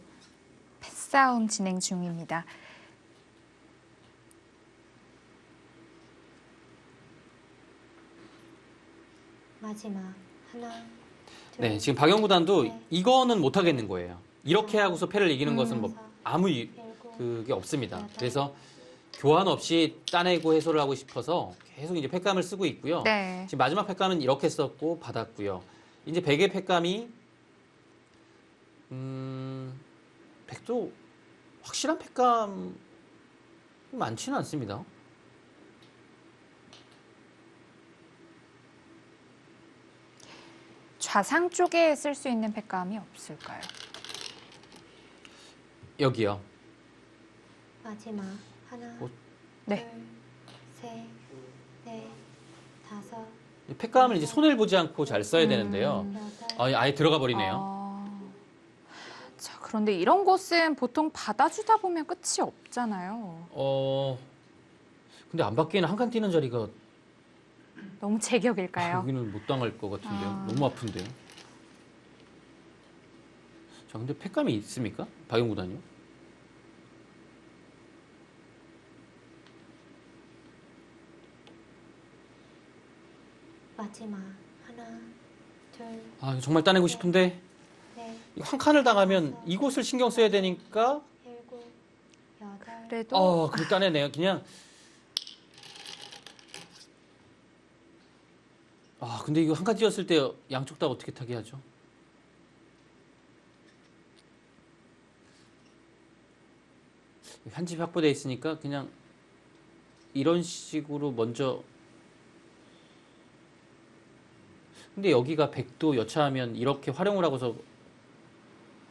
패싸움 진행 중입니다. 마지막 하나, 둘, 네, 지금 박영 구 단도 네. 이거는 못 하겠는 거예요. 이렇게 하고서 패를 이기는 음. 것은 뭐 아무 이- 그게 없습니다. 그래서 교환 없이 따내고 해소를 하고 싶어서 계속 이제 팩감을 쓰고 있고요. 네. 지금 마지막 팩감은 이렇게 썼고 받았고요. 이제 백의 팩감이 음 백도 확실한 팩감 많지는 않습니다. 좌상 쪽에 쓸 수 있는 팩감이 없을까요? 여기요. 마지막 하나, 어, 네. 둘, 셋, 넷, 다섯, 이 팩감을 이제 손을 보지 않고 잘 써야 되는데요. 음. 아, 아예 들어가 버리네요. 아, 자, 그런데 이런 곳은 보통 받아주다 보면 끝이 없잖아요. 어 근데 안 받기에는 한칸 뛰는 자리가 너무 제격일까요? 여기는 못 당할 것 같은데요. 아. 너무 아픈데요. 자, 근데 팩감이 있습니까? 박영구단요? 마지막 하나, 둘, 아, 정말 따내고 싶은데 한 칸을 당하면 이곳을 신경 써야 되니까 그래도 어, 그걸 따내네요. 그냥 아, 근데 이거 한칸 뛰었을 때 양쪽 다 어떻게 타게 하죠? 한집 확보돼 있으니까 그냥 이런 식으로 먼저 근데 여기가 백도 여차하면 이렇게 활용을 하고서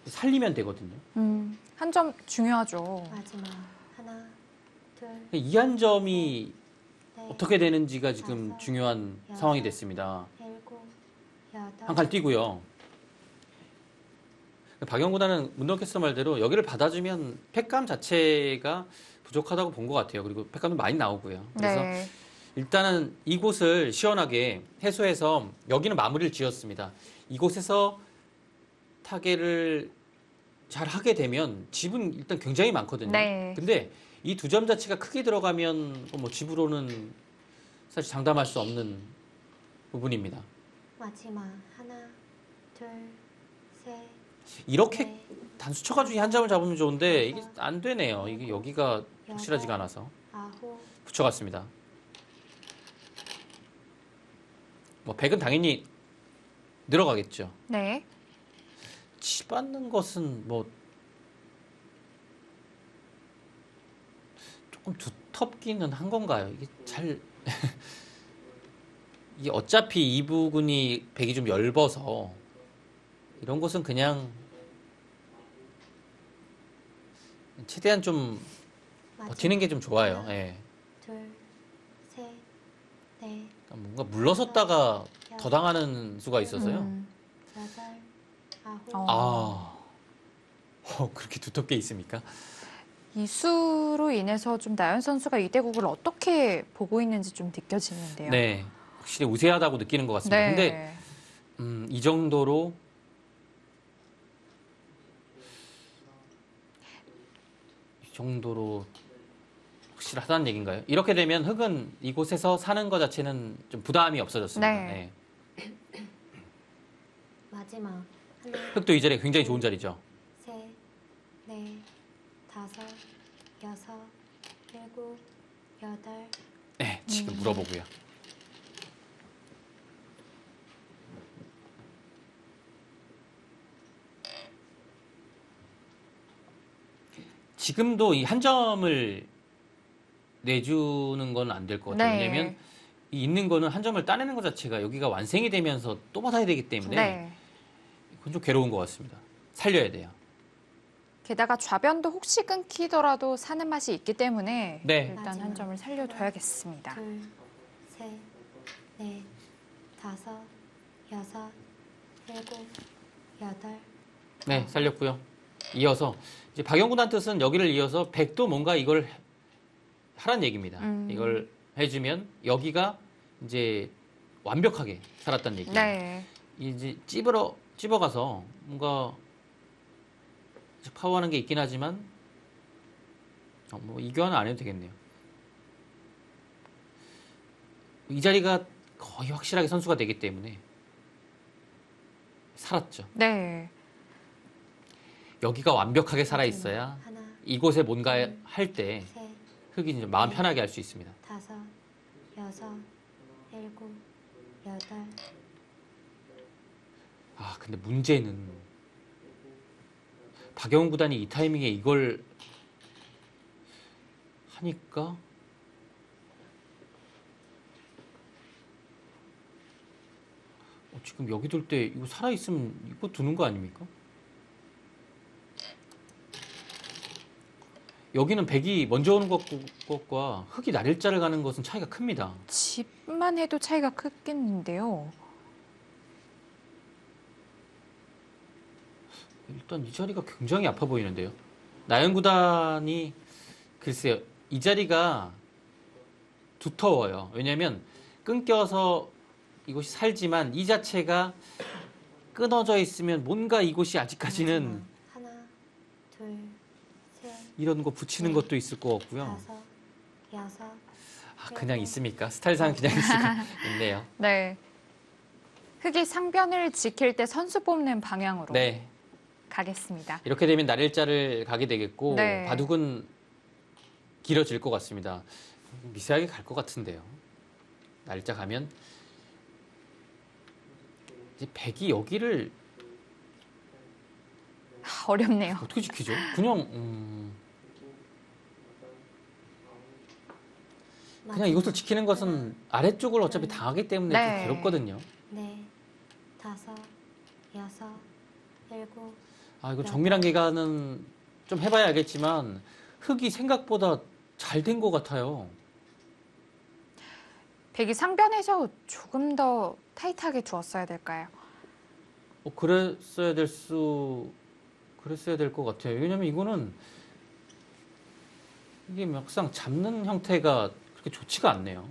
살리면 되거든요. 음, 한 점 중요하죠. 마지막 하나, 둘, 이한 점이 넷, 어떻게 되는지가 지금 중요한 상황이 됐습니다. 일곱, 여덟, 한칸 뛰고요. 박영구단은 문동캐스터 말대로 여기를 받아주면 팩감 자체가 부족하다고 본 것 같아요. 그리고 팩감도 많이 나오고요. 그래서 네. 일단은 이곳을 시원하게 해소해서 여기는 마무리를 지었습니다. 이곳에서 타겟을 잘 하게 되면 집은 일단 굉장히 많거든요. 네. 근데 이 두 점 자체가 크게 들어가면 뭐 집으로는 사실 장담할 수 없는 부분입니다. 마지막 하나, 둘, 셋, 이렇게 넷, 단수 쳐가지고 한 점을 잡으면 좋은데 이게 안 되네요. 이게 여기가 확실하지가 않아서 아홉, 붙여갔습니다. 뭐 백은 당연히 늘어가겠죠. 네. 치받는 것은 뭐 조금 두텁기는 한 건가요? 이게 잘 이게 어차피 이 부분이 백이 좀 얇아서 이런 것은 그냥 최대한 좀 버티는 게 좀 좋아요. 예. 둘, 셋, 넷, 그러니까 뭔가 물러섰다가 더 당하는 수가 있어서요. 음, 여덟, 아홉, 어. 아, 어, 그렇게 두텁게 있습니까? 이 수로 인해서 좀 나연 선수가 이 대국을 어떻게 보고 있는지 좀 느껴지는데요. 네, 확실히 우세하다고 느끼는 것 같습니다. 네. 근데 음, 이 정도로 이 정도로 확실하다는 얘기인가요? 이렇게 되면 흑은 이곳에서 사는 것 자체는 좀 부담이 없어졌습니다. 네. 네. 마지막 흑도 이 자리가 굉장히 좋은 자리죠. 셋, 넷, 다섯, 여섯, 일곱, 여덟, 네, 지금 음. 물어보고요. 지금도 이 한 점을 내주는 건 안 될 것 같아요. 네. 왜냐면 이 있는 거는 한 점을 따내는 것 자체가 여기가 완성이 되면서 또 받아야 되기 때문에 네. 그건 좀 괴로운 것 같습니다. 살려야 돼요. 게다가 좌변도 혹시 끊기더라도 사는 맛이 있기 때문에 네. 일단 마지막. 한 점을 살려둬야겠습니다. 둘, 셋, 넷, 다섯, 여섯, 일곱, 여덟, 네, 살렸고요. 이어서 이제 박영구단 뜻은 여기를 이어서 백도 뭔가 이걸 하란 얘기입니다. 음. 이걸 해주면 여기가 이제 완벽하게 살았다는 얘기예요. 네. 이제 찝으러 찝어가서 뭔가 파워하는 게 있긴 하지만 어, 뭐 이교환은 안 해도 되겠네요. 이 자리가 거의 확실하게 선수가 되기 때문에 살았죠. 네. 여기가 완벽하게 살아 있어야 하나, 이곳에 뭔가 할때 이제 마음 편하게 할 수 있습니다. 다섯, 여섯, 일곱, 여덟, 아 근데 문제는 박영훈 구단이 이 타이밍에 이걸 하니까 어, 지금 여기 둘 때 이거 살아 있으면 이거 두는 거 아닙니까? 여기는 백이 먼저 오는 것- 것과 흙이 날일자를 가는 것은 차이가 큽니다. 집만 해도 차이가 크겠는데요. 일단 이 자리가 굉장히 아파 보이는데요. 나연 구단이 글쎄요 이 자리가 두터워요. 왜냐하면 끊겨서 이곳이 살지만 이 자체가 끊어져 있으면 뭔가 이곳이 아직까지는 마지막. 하나, 둘, 셋, 이런 거 붙이는 것도 있을 것 같고요. 다섯, 여섯, 아, 그냥 있습니까? 스타일상 그냥 것 있네요. 네. 흙이 상변을 지킬 때 선수 뽑는 방향으로 네. 가겠습니다. 이렇게 되면 날일자를 가게 되겠고 네. 바둑은 길어질 것 같습니다. 미세하게 갈 것 같은데요. 날일자 가면 이제 백이 여기를 아, 어렵네요. 어떻게 지키죠? 그냥 음, 그냥. 이것을 지키는 것은 아래쪽을 어차피 당하기 때문에 네. 좀 괴롭거든요. 네, 다섯, 여섯, 일곱, 아 이거 정밀한 계산은 좀 해봐야 알겠지만 흙이 생각보다 잘 된 것 같아요. 백이 상변에서 조금 더 타이트하게 두었어야 될까요? 어, 그랬어야 될 수, 그랬어야 될 것 같아요. 왜냐면 이거는 이게 막상 잡는 형태가 그렇게 좋지가 않네요.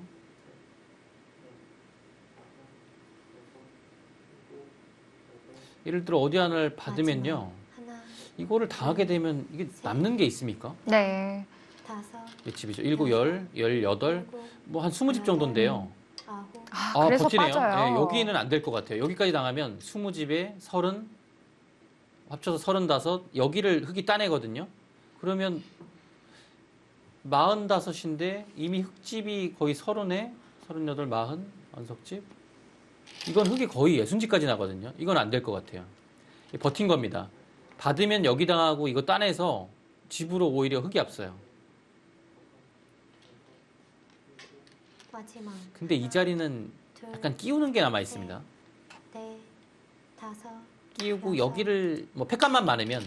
예를 들어 어디 하나를 받으면요. 이거를 당하게 되면 이게 남는 게 있습니까? 네. 다섯, 몇 집이죠? 일곱, 열, 열여덟, 뭐 한 스무 집 정도인데요. 아홉, 아, 아, 그래서 버티네요. 빠져요. 네, 여기는 안 될 것 같아요. 여기까지 당하면 20집에 30, 합쳐서 35, 여기를 흙이 따내거든요. 그러면 45인데 이미 흙집이 거의 30에 38, 40, 완석집. 이건 흙이 거의 60집까지 나거든요. 이건 안 될 것 같아요. 버틴 겁니다. 받으면 여기 당하고 이거 따내서 집으로 오히려 흙이 앞서요. 마지막. 근데 이 자리는 둘, 약간 끼우는 게 남아 있습니다. 넷, 다섯, 끼우고 여섯. 여기를 뭐 팩감만 많으면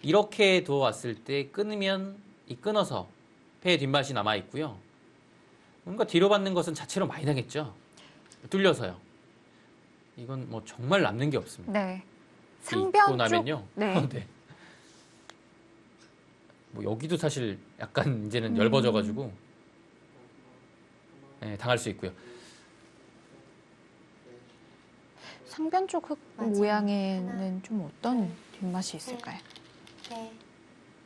이렇게 두어왔을 때 끊으면 이 끊어서 패의 뒷맛이 남아 있고요. 뭔가 뒤로 받는 것은 자체로 많이 나겠죠. 뚫려서요. 이건 뭐 정말 남는 게 없습니다. 네. 상변 쪽 나면요. 네. 네. 뭐 여기도 사실 약간 이제는 음. 얇아져가지고 네, 당할 수 있고요. 상변 쪽 흙. 모양에는 좀 어떤 뒷맛이 있을까요? 넷,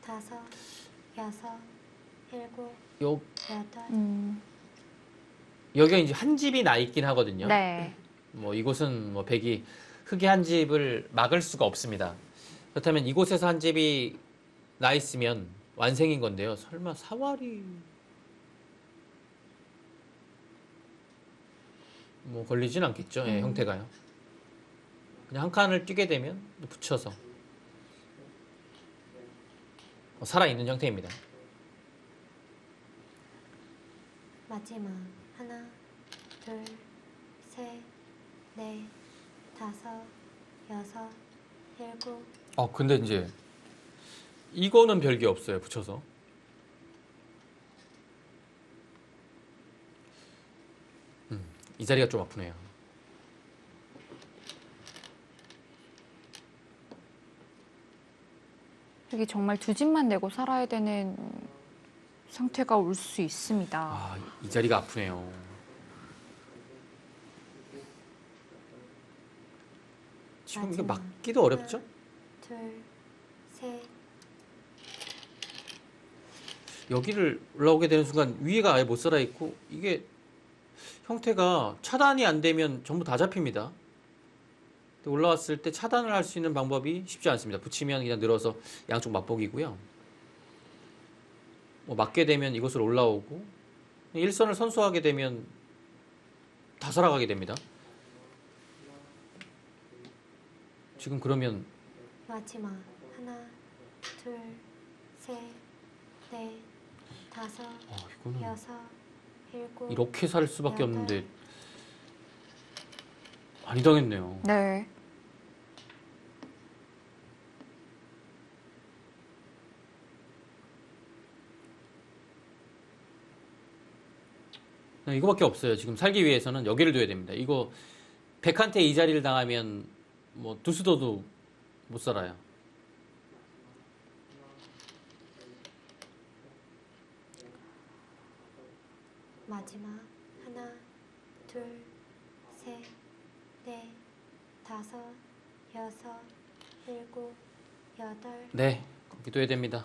다섯, 여섯, 일곱, 요, 여덟, 음, 여기가 이제 한 집이 나 있긴 하거든요. 네. 뭐 이곳은 뭐 백이 흙의 한 집을 막을 수가 없습니다. 그렇다면 이곳에서 한 집이 나 있으면 완생인 건데요. 설마 사활이 뭐 걸리진 않겠죠. 예, 음. 형태가요. 그냥 한 칸을 뛰게 되면 붙여서 어, 살아 있는 형태입니다. 마지막. 하나, 네, 다섯, 여섯, 일곱, 어, 근데 이제 이거는 별게 없어요. 붙여서. 음, 이 자리가 좀 아프네요. 여기 정말 두 집만 내고 살아야 되는 상태가 올 수 있습니다. 아, 이 자리가 아프네요. 지금 이게 마지막. 맞기도 어렵죠? 둘, 셋, 여기를 올라오게 되는 순간 위에가 아예 못 살아 있고 이게 형태가 차단이 안 되면 전부 다 잡힙니다. 올라왔을 때 차단을 할 수 있는 방법이 쉽지 않습니다. 붙이면 그냥 늘어서 양쪽 맞보기고요. 뭐 맞게 되면 이곳을 올라오고 일선을 선수하게 되면 다 살아가게 됩니다. 지금 그러면 마지막 하나, 둘, 셋, 넷, 다섯, 아, 이거는 여섯, 일곱, 이렇게 살 수밖에 여덟. 없는데 많이 당했네요. 네. 네, 이거밖에 없어요. 지금 살기 위해서는 여기를 둬야 됩니다. 이거 백한테 이 자리를 당하면 뭐 두수도도 못 살아요. 마지막 하나, 둘, 셋, 넷, 다섯, 여섯, 일곱, 여덟, 네, 둬야 됩니다.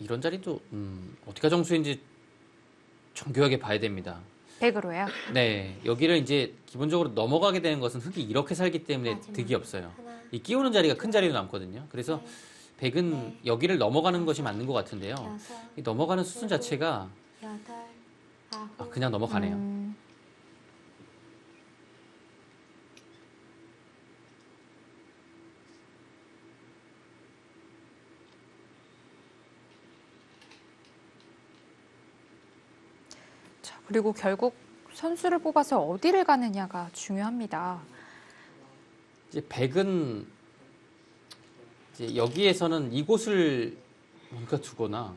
이런 자리도 음, 어디가 정수인지 정교하게 봐야 됩니다. 100으로요. 네, 여기를 이제 기본적으로 넘어가게 되는 것은 흙이 이렇게 살기 때문에 마지막. 득이 없어요. 하나, 이 끼우는 자리가 큰 자리로 남거든요. 그래서 셋, 100은 네. 여기를 넘어가는 것이 맞는 것 같은데요. 여섯, 이 넘어가는 수순 자체가 여덟, 아홉, 아, 그냥 넘어가네요. 음, 그리고 결국 선수를 뽑아서 어디를 가느냐가 중요합니다. 이제 100은 이제 여기에서는 이곳을 뭔가 두거나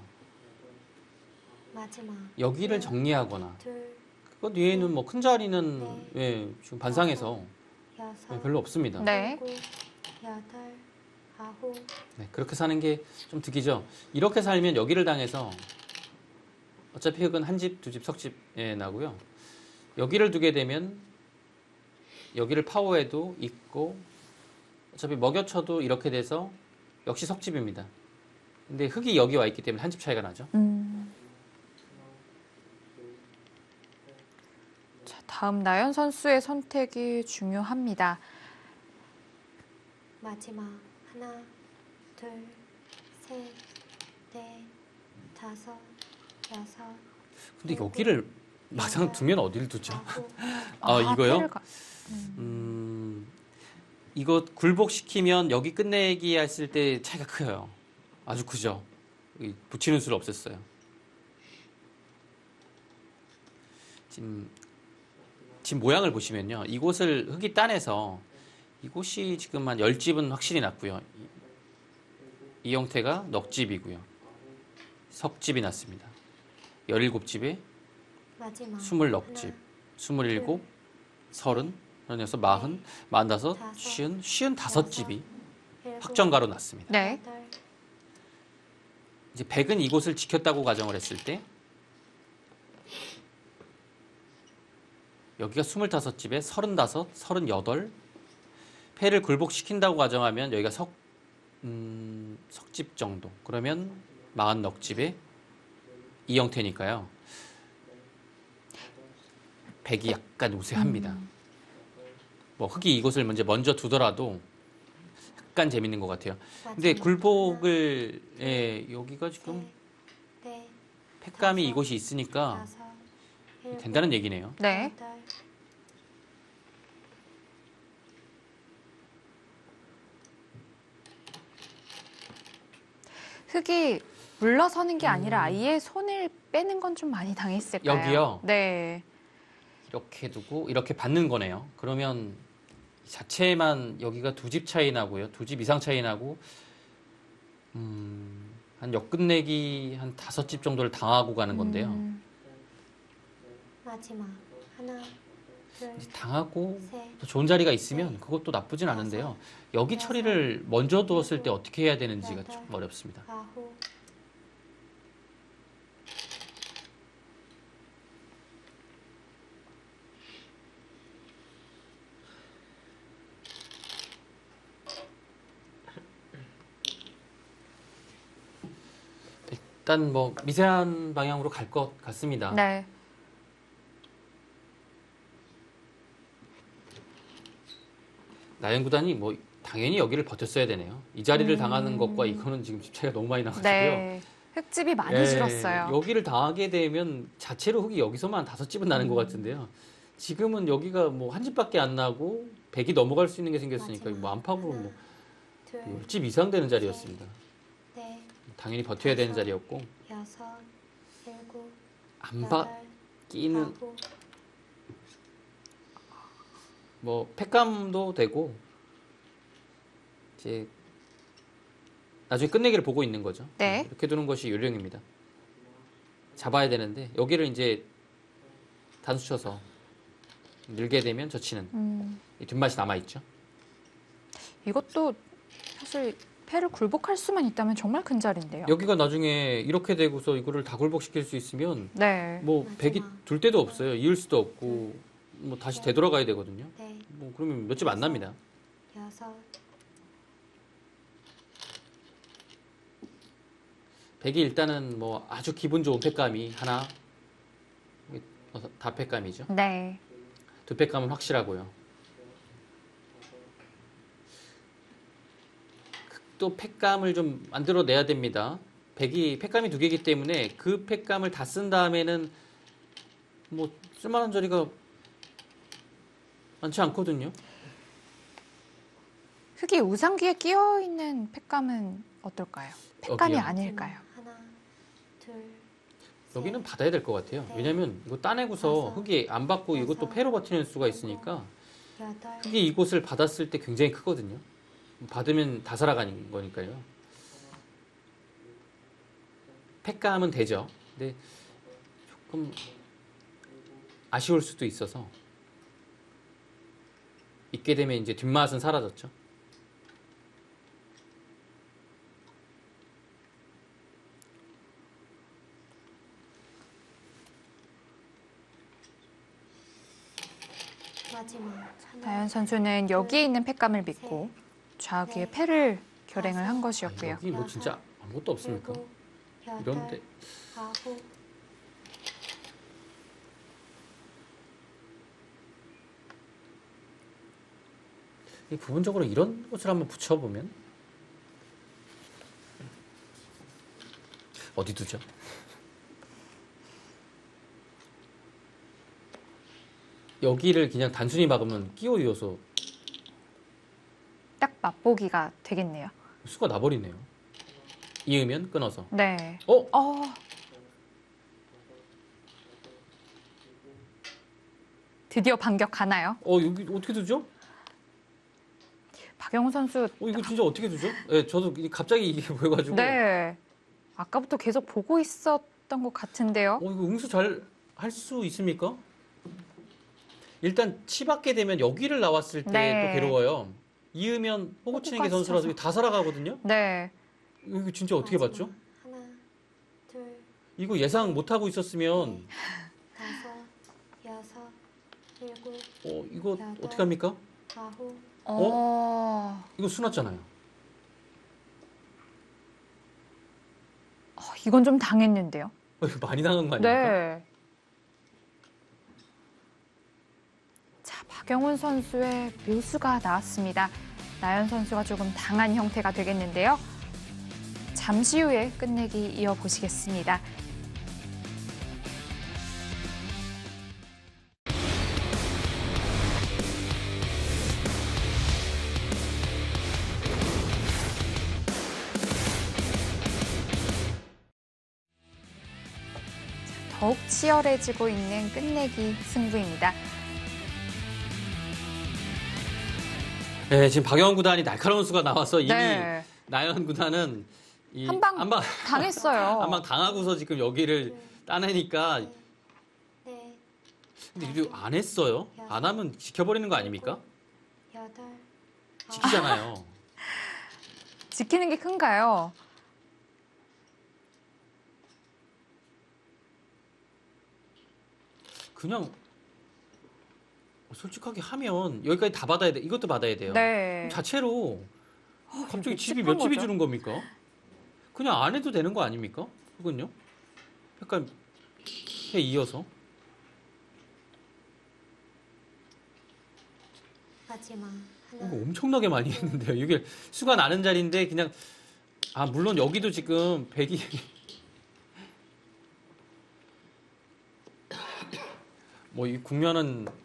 마지막 여기를 네. 정리하거나 둘, 그 뒤에는 뭐 큰 자리는 네. 예, 지금 반상에서 여섯, 예, 별로 없습니다. 네. 여덟, 아홉, 네, 그렇게 사는 게 좀 득이죠. 이렇게 살면 여기를 당해서 어차피 흙은 한 집, 두 집, 석집에 나고요. 여기를 두게 되면 여기를 파워해도 있고 어차피 먹여쳐도 이렇게 돼서 역시 석집입니다. 근데 흙이 여기 와 있기 때문에 한 집 차이가 나죠. 음. 자, 다음 나연 선수의 선택이 중요합니다. 마지막 하나, 둘, 셋, 넷, 다섯, 근데 여기를 막상 두면 어디를 두죠? 아홉, 아, 이거요? 패를 가- 음, 이거 굴복시키면 여기 끝내기 했을 때 차이가 커요. 아주 크죠. 이 붙이는 수를 없앴어요. 지금, 지금 모양을 보시면요. 이곳을 흙이 따내서 이곳이 지금 한 10집은 확실히 났고요. 이, 이 형태가 넉집이고요. 석집이 났습니다. 17집에 마지막. 20넉집, 하나, 27, 30, 그래서 40, 45, 다섯, 50, 55집이 일곱, 확정가로 났습니다. 네. 이제 100은 이곳을 지켰다고 가정을 했을 때 여기가 25집에 35, 38 폐를 굴복시킨다고 가정하면 여기가 석, 음, 석집 정도. 그러면 40넉집에 이 형태니까요. 100이 약간 우세합니다. 뭐 흙이 이곳을 먼저 먼저 두더라도 약간 재밌는 것 같아요. 근데 굴복을 예, 여기가 지금 셋, 넷, 팩감이 다섯, 이곳이 있으니까 된다는 얘기네요. 네. 흙이 물러서는 게 아니라 음. 아예 손을 빼는 건 좀 많이 당했을까요? 여기요? 네. 이렇게 두고 이렇게 받는 거네요. 그러면 자체만 여기가 두 집 차이 나고요. 두 집 이상 차이 나고 음, 한 역끝내기 한 다섯 집 정도를 당하고 가는 건데요. 음, 마지막 하나, 둘, 이제 당하고 셋, 또 좋은 자리가 있으면 그것도 나쁘진 않은데요. 여기 처리를 먼저 두었을 때 어떻게 해야 되는지가 좀 어렵습니다. 아홉, 일단 뭐 미세한 방향으로 갈 것 같습니다. 네. 나연 구단이 뭐 당연히 여기를 버텼어야 되네요. 이 자리를 음. 당하는 것과 이거는 지금 집 차이가 너무 많이 나가지고요. 네. 흙집이 많이 예, 줄었어요. 여기를 당하게 되면 자체로 흙이 여기서만 다섯 집은 나는 것 같은데요. 지금은 여기가 뭐 한 집밖에 안 나고 백이 넘어갈 수 있는 게 생겼으니까 뭐 안팎으로 하나, 뭐 둘, 열집 이상 되는 자리였습니다. 넷, 당연히 버텨야 되는 자리였고 여섯, 일곱, 안 여덟, 바뀌는 아홉, 뭐 팩감도 되고 이제 나중에 끝내기를 보고 있는 거죠. 네. 이렇게 두는 것이 요령입니다. 잡아야 되는데 여기를 이제 단수 쳐서 늘게 되면 젖히는 음, 이 뒷맛이 남아 있죠. 이것도 사실 패를 굴복할 수만 있다면 정말 큰 자리인데요. 여기가 나중에 이렇게 되고서 이거를 다 굴복시킬 수 있으면 네. 뭐. 백이 둘 데도 없어요. 이을 수도 없고 뭐 다시 되돌아가야 되거든요. 넷, 뭐 그러면 몇 집 안 납니다. 여섯, 백이 일단은 뭐 아주 기분 좋은 팩감이 하나 다 팩감이죠. 네. 두 팩감은 확실하고요. 또 팩감을 좀 만들어내야 됩니다. 백이 팩감이 두 개이기 때문에 그 팩감을 다 쓴 다음에는 뭐 쓸만한 자리가 많지 않거든요. 흙이 우상귀에 끼어 있는 팩감은 어떨까요? 팩감이 여기요? 아닐까요? 하나, 둘, 여기는 받아야 될 것 같아요. 왜냐하면 이거 따내고서 흙이 안 받고 이것도 패로 버티는 수가 있으니까 여덟, 흙이 이곳을 받았을 때 굉장히 크거든요. 받으면 다 살아가는 거니까요. 팩감은 되죠. 근데 조금 아쉬울 수도 있어서 있게 되면 이제 뒷맛은 사라졌죠. 다현 선수는 여기에 있는 팩감을 믿고 좌귀에 패를 결행을 한 아, 것이었고요. 여기 뭐 진짜 아무것도 없습니까? 이런데 부분적으로 이런 것을 한번 붙여보면 어디 두죠? 여기를 그냥 단순히 막으면 끼워 이어서 딱 맛보기가 되겠네요. 수가 나버리네요. 이으면 끊어서. 네. 어? 어. 드디어 반격하나요? 어 여기 어떻게 두죠? 박영호 선수 어 이거 진짜 어떻게 두죠? 네, 저도 이- 갑자기 이게 보여가지고. 네. 아까부터 계속 보고 있었던 것 같은데요. 어 이거 응수 잘 할 수 있습니까? 일단 치받게 되면 여기를 나왔을 때또 네. 괴로워요. 이으면 호구 치는 게 선수라서. 이거 다 살아가거든요. 네. 이거 진짜 어떻게 봤죠? 하나, 둘, 이거 예상 못 하고 있었으면 다섯, 여섯, 일곱, 어 이거 여덟. 어떻게 합니까? 아홉, 어. 이거 수났잖아요. 어, 이건 좀 당했는데요. 어, 이거 많이 나간 거 아닙니까? 네. 박경훈 선수의 묘수가 나왔습니다. 나연 선수가 조금 당한 형태가 되겠는데요. 잠시 후에 끝내기 이어보시겠습니다. 더욱 치열해지고 있는 끝내기 승부입니다. 네, 지금 박영원 구단이 날카로운 수가 나와서 이미 네. 나연 구단은 이 한방 한방 당했어요. 한방 당하고서 지금 여기를 따내니까 네, 근데 이거 안 했어요. 안 하면 지켜버리는 거 아닙니까? 여덟, 지키잖아요. 지키는 게 큰가요? 그냥 솔직하게 하면 여기까지 다 받아야 돼. 이것도 받아야 돼요. 네. 자체로 갑자기 집이 찝찝한 몇 집이. 주는 겁니까? 그냥 안 해도 되는 거 아닙니까? 그건요? 약간 해 이어서 마지막 이거 엄청나게 많이 했는데요. 이게 수가 나는 자리인데 그냥 아 물론 여기도 지금 백이 뭐 이 국면은 뭐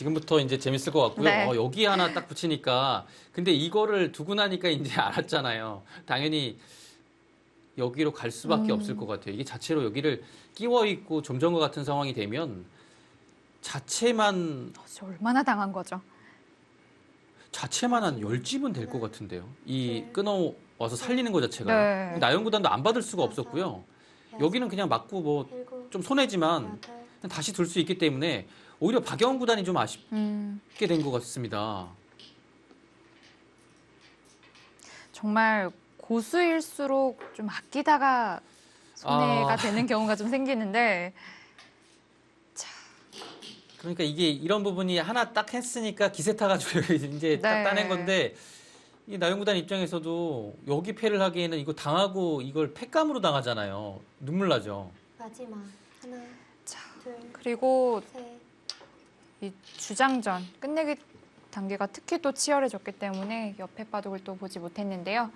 지금부터 이제 재밌을 것 같고요. 네. 어, 여기 하나 딱 붙이니까 근데 이거를 두고 나니까 이제 알았잖아요. 당연히 여기로 갈 수밖에 음. 없을 것 같아요. 이게 자체로 여기를 끼워 있고 점점과 같은 상황이 되면 자체만 도대체 얼마나 당한 거죠? 자체만 한 10집은 될 것 같은데요. 이 네. 끊어 와서 살리는 것 자체가. 네. 나연 구단도 안 받을 수가 없었고요. 여기는 그냥 맞고 뭐 좀 손해지만 다시 둘 수 있기 때문에 오히려 박영훈 구단이 좀 아쉽게 음, 된것 같습니다. 정말 고수일수록 좀 아끼다가 손해가 아. 되는 경우가 좀 생기는데 그러니까 이게 이런 부분이 하나 딱 했으니까 기세 타가지고 이제 딱 네. 따낸 건데 이 나연 구단 입장에서도 여기 패를 하기에는 이거 당하고 이걸 패감으로 당하잖아요. 눈물 나죠. 마지막 하나, 자, 둘, 그리고 셋, 이 주장전 끝내기 단계가 특히 또 치열해졌기 때문에 옆에 바둑을 또 보지 못했는데요.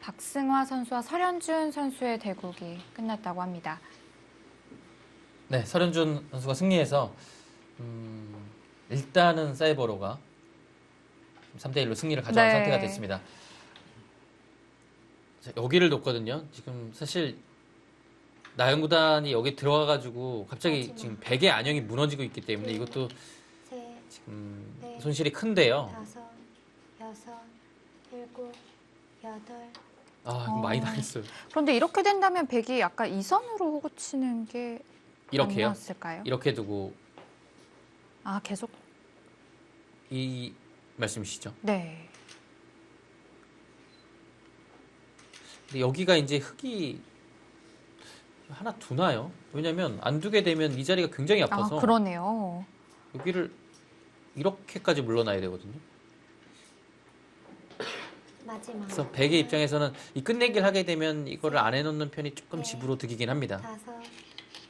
박승화 선수와 설현준 선수의 대국이 끝났다고 합니다. 네, 설현준 선수가 승리해서 음, 일단은 사이버로가 3대 1로 승리를 가져간 네. 상태가 됐습니다. 자, 여기를 놓거든요. 지금 사실 나연 구단이 여기 들어와 가지고 갑자기. 지금 백의 안영이 무너지고 있기 때문에 이것도 셋, 지금 네. 손실이 큰데요. 다섯, 여섯, 일곱, 여덟, 아, 이거 많이 어. 당했어요. 그런데 이렇게 된다면 백이 약간 이선으로 호구 치는 게 이렇게요. 아니었을까요? 이렇게 두고 아 계속 이 말씀이시죠. 네. 근데 여기가 이제 흙이 하나 두나요? 왜냐면 안 두게 되면 이 자리가 굉장히 아 아파서 그러네요. 여기를 이렇게까지 물러나야 되거든요. 마지막 그래서 백의 입장에서는 이 끝내기를 하게 되면 이거를 안 해놓는 편이 조금 집으로 득이긴 합니다. 다섯,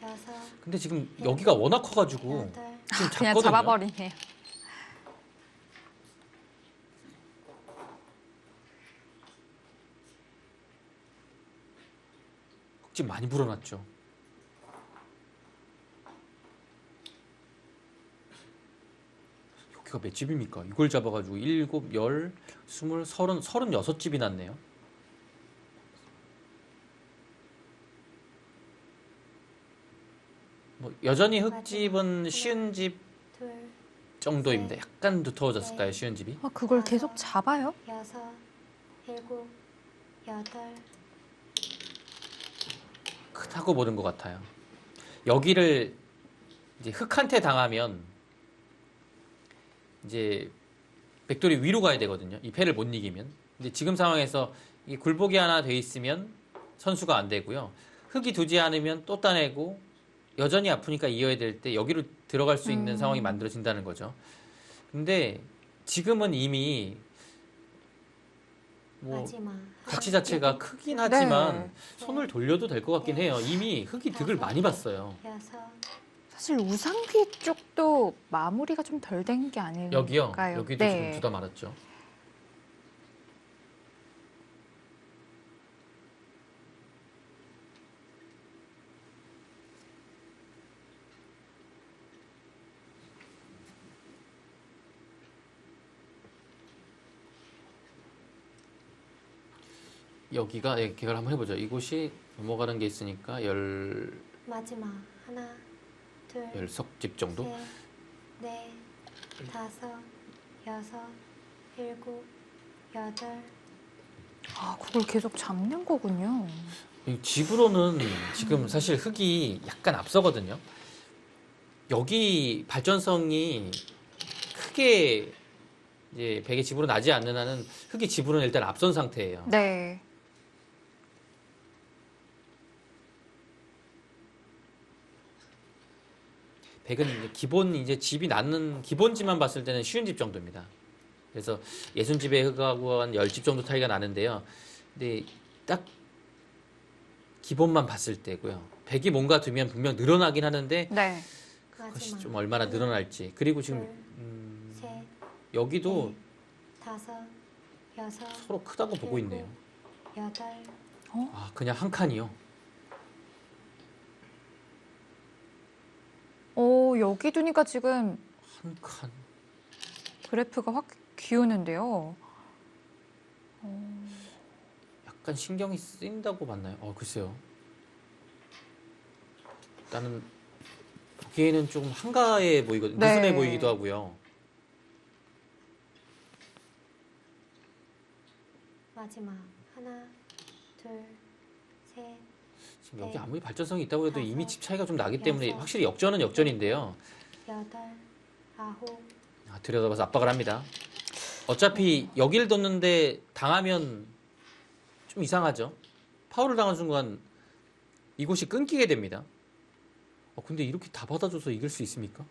여섯, 근데 지금 여기가 워낙 커가지고 여덟, 지금 그냥 잡거든요. 잡아버리네요. 지금 많이 불어났죠. 여기가 몇 집입니까? 이걸 잡아가지고 일곱, 열, 스물, 서른, 서른여섯 집이 났네요. 뭐 여전히 흙집은 쉬운 집 둘, 정도입니다. 약간 두터워졌을까요, 쉬운 집이? 아, 그걸 계속 잡아요? 여섯, 일곱, 여덟, 크다고 보는 것 같아요. 여기를 이제 흑한테 당하면 이제 백돌이 위로 가야 되거든요. 이 패를 못 이기면. 근데 지금 상황에서 이 굴복이 하나 돼 있으면 선수가 안 되고요. 흑이 두지 않으면 또 따내고 여전히 아프니까 이어야 될 때 여기로 들어갈 수 있는 음. 상황이 만들어진다는 거죠. 근데 지금은 이미 뭐 마지막 가치 자체가 크긴 하지만 네. 손을 돌려도 될 것 같긴 해요. 이미 흙이 득을 많이 봤어요. 여섯, 사실 우상귀 쪽도 마무리가 좀 덜 된 게 아닐까요? 여기요. 여기도 네. 지금 두다 말았죠. 여기가 예, 계획을 한번 해보죠. 이곳이 넘어가는 게 있으니까 열, 마지막 하나, 둘, 열 석집 정도? 셋, 넷, 다섯, 여섯, 일곱, 여덟. 아, 그걸 계속 잡는 거군요. 이 집으로는 지금 사실 흙이 약간 앞서거든요. 여기 발전성이 크게 이제 백의 집으로 나지 않는 한은 흙이 집으로는 일단 앞선 상태예요. 네. 백은 이제 기본 이제 집이 낳는 기본 집만 봤을 때는 쉬운 집 정도입니다. 그래서 예순 집의 흙하고 한열집 정도 차이가 나는데요. 근데 딱 기본만 봤을 때고요. 백이 뭔가 두면 분명 늘어나긴 하는데 네. 그것이 마지막 좀 얼마나 늘어날지. 그리고 지금 둘, 음, 셋, 여기도 넷, 다섯, 여섯, 서로 크다고 보고 있네요. 여덟. 아, 그냥 한 칸이요. 오, 여기 두니까 지금 한 칸. 그래프가 확 기우는데요. 약간 신경이 쓰인다고 봤나요? 어, 글쎄요. 일단은 보기에는 조금 한가해 보이거든요. 네. 느슨해 보이기도 하고요. 마지막 하나, 둘, 셋, 지금 여기 네. 아무리 발전성이 있다고 해도 이미 집 차이가 좀 나기 때문에 확실히 역전은 역전인데요. 여덟, 아홉, 아, 들여다봐서 압박을 합니다. 어차피 여기를 뒀는데 당하면 좀 이상하죠. 파울을 당한 순간 이곳이 끊기게 됩니다. 어, 근데 이렇게 다 받아줘서 이길 수 있습니까?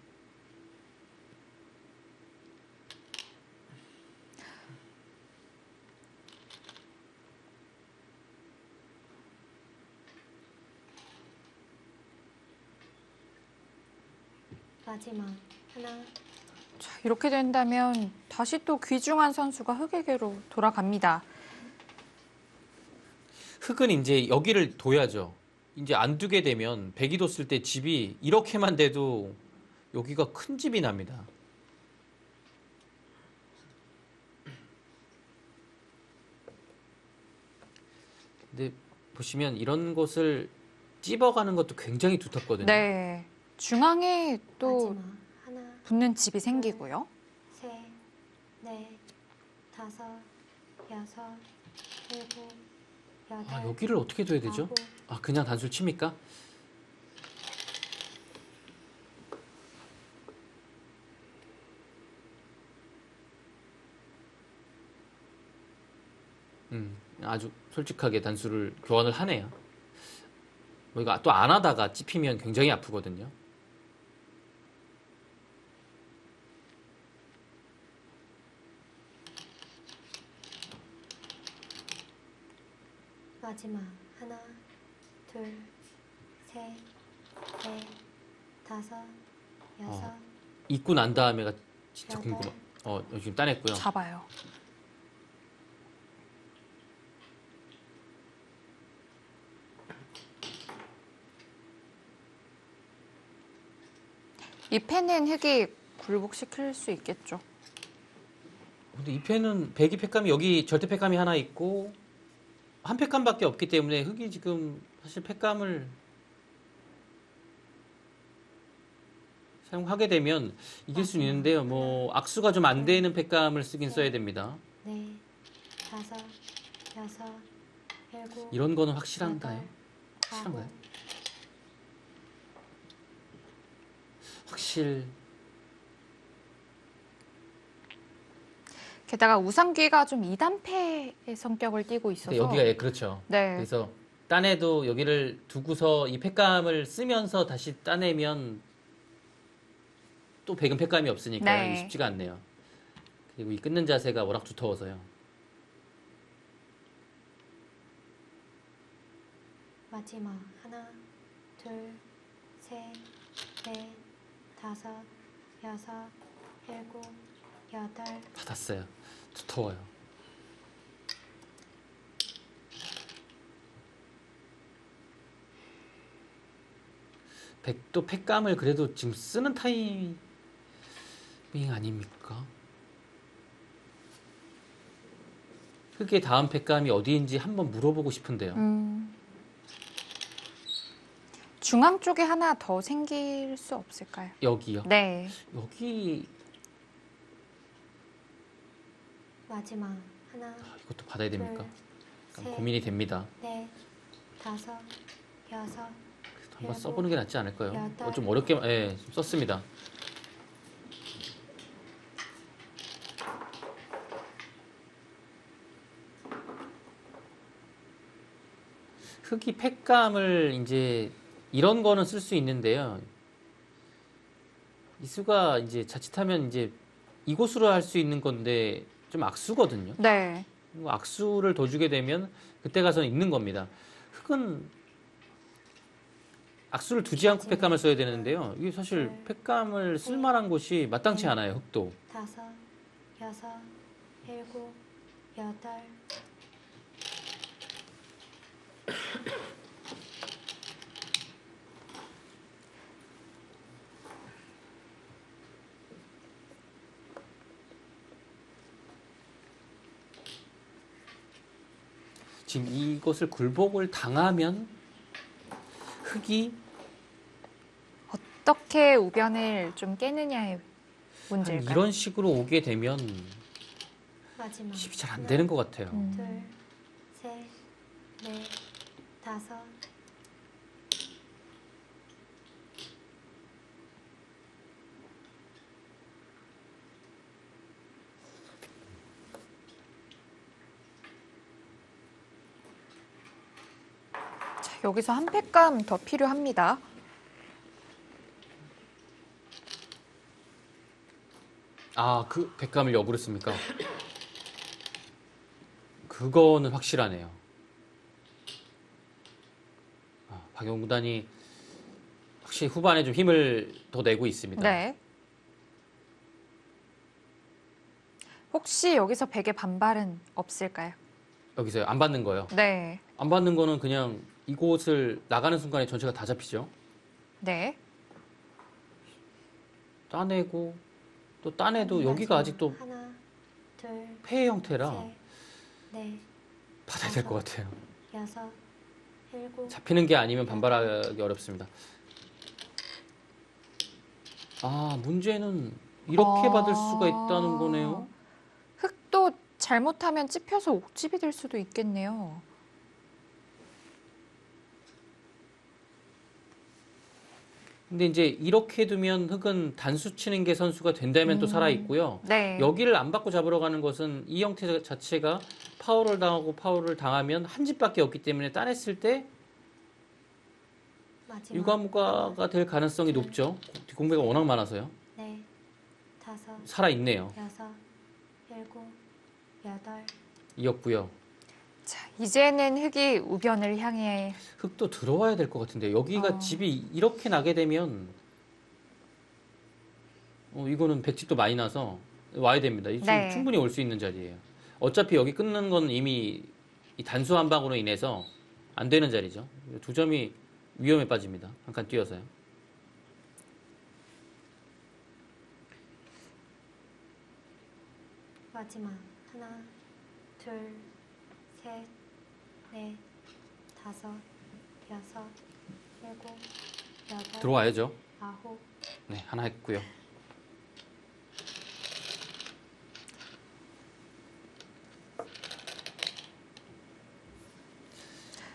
마지막 하나, 자, 이렇게 된다면 다시 또 귀중한 선수가 흑에게로 돌아갑니다. 흙은 이제 여기를 둬야죠. 이제 안 두게 되면 백이 뒀을 때 집이 이렇게만 돼도 여기가 큰 집이 납니다. 근데 보시면 이런 곳을 찝어가는 것도 굉장히 두텁거든요. 네. 중앙에 또 마지막 하나, 붙는 집이 생기고요. 셋, 넷, 다섯, 여섯, 일곱, 여덟. 아, 여기를 어떻게 둬야 되죠? 아홉, 아, 그냥 단술 칩니까? 음, 아주 솔직하게 단수를 교환을 하네요. 뭐 이거 또 안 하다가 찝히면 굉장히 아프거든요. 마지막 하나, 둘, 셋, 넷, 다섯, 여섯, 입고 난 다음에가 진짜 여덟. 궁금해. 어, 지금 따냈고요. 잡아요. 이 펜은 흙이 굴복시킬 수 있겠죠. 근데 이 펜은 배기 팩감이 여기 절대 팩감이 하나 있고 한 팩감밖에 없기 때문에 흙이 지금 사실 팩감을 사용하게 되면 이길 수는 있는데요. 뭐 악수가 좀 안 되는 팩감을 쓰긴 써야 됩니다. 넷, 다섯, 여섯, 일곱, 이런 거는 확실한가요? 확실한가요? 확실 게다가 우상귀가 좀 이단패의 성격을 띠고 있어서 여기가 예, 그렇죠. 네. 그래서 따내도 여기를 두고서 이 팩감을 쓰면서 다시 따내면 또 백은 팩감이 없으니까 네. 이게 쉽지가 않네요. 그리고 이 끊는 자세가 워낙 두터워서요. 마지막 하나, 둘, 셋, 넷, 다섯, 여섯, 일곱, 여덟, 받았어요. 두터워요. 백도 팩감을 그래도 지금 쓰는 타이밍 아닙니까? 흑의 다음 팩감이 어디인지 한번 물어보고 싶은데요. 음. 중앙 쪽에 하나 더 생길 수 없을까요? 여기요. 네. 여기 마지막 하나, 이것도 받아야 됩니까? 둘, 셋, 고민이 됩니다. 넷, 다섯, 여섯, 한번 써보는 게 낫지 않을까요? 여덟. 어, 좀 어렵게 예, 좀 썼습니다. 흙이 팩감을 이제 이런 거는 쓸 수 있는데요. 이수가 이제 자칫하면 이제 이곳으로 할 수 있는 건데 좀 악수거든요. 네. 뭐 악수를 더 주게 되면 그때 가서는 있는 겁니다. 흙은 악수를 두지 않고 팩감을 써야 되는데요. 이게 사실 팩감을 쓸 만한 곳이 마땅치 않아요. 흙도. 다섯, 여섯, 일곱, 여덟, 지금 이것을 굴복을 당하면 흙이 어떻게 우변을 좀 깨느냐의 한 문제일까요? 이런 식으로 오게 되면 마지막 힘이 잘 안 되는 것 같아요. 음. 둘, 셋, 넷, 다섯, 여기서 한 팩감 더 필요합니다. 아, 그 백감을 역으로 씁니까? 그거는 확실하네요. 아, 박용 구단이 확실히 후반에 좀 힘을 더 내고 있습니다. 네. 혹시 여기서 백의 반발은 없을까요? 여기서 안 받는 거요. 네. 안 받는 거는 그냥 이곳을 나가는 순간에 전체가 다 잡히죠. 네. 따내고 또 따내도 마지막 여기가 아직도 하나, 둘, 폐 형태라 셋, 넷, 받아야 될 것 같아요. 여섯, 일곱, 잡히는 게 아니면 반발하기 어렵습니다. 아, 문제는 이렇게 아. 받을 수가 있다는 거네요. 흙도 잘못하면 찝혀서 옥집이 될 수도 있겠네요. 근데 이제 이렇게 두면 흙은 단수 치는 게 선수가 된다면 또 음. 살아 있고요. 네. 여기를 안 받고 잡으러 가는 것은 이 형태 자체가 파울을 당하고 파울을 당하면 한 집밖에 없기 때문에 따냈을 때 마지막 유가무가가 될 가능성이 높죠. 뒷공배가 워낙 많아서요. 넷, 다섯, 살아 있네요. 여섯, 일곱, 여덟, 이었고요. 자, 이제는 흙이 우변을 향해 흙도 들어와야 될 것 같은데 여기가 어. 집이 이렇게 나게 되면 어, 이거는 백집도 많이 나서 와야 됩니다. 이 네. 충분히 올 수 있는 자리예요. 어차피 여기 끊는 건 이미 이 단수 한 방으로 인해서 안 되는 자리죠. 두 점이 위험에 빠집니다. 한 칸 뛰어서요. 마지막 하나, 둘, 셋, 넷, 다섯, 여섯, 일곱, 여덟, 들어와야죠. 아홉, 네, 하나 했고요.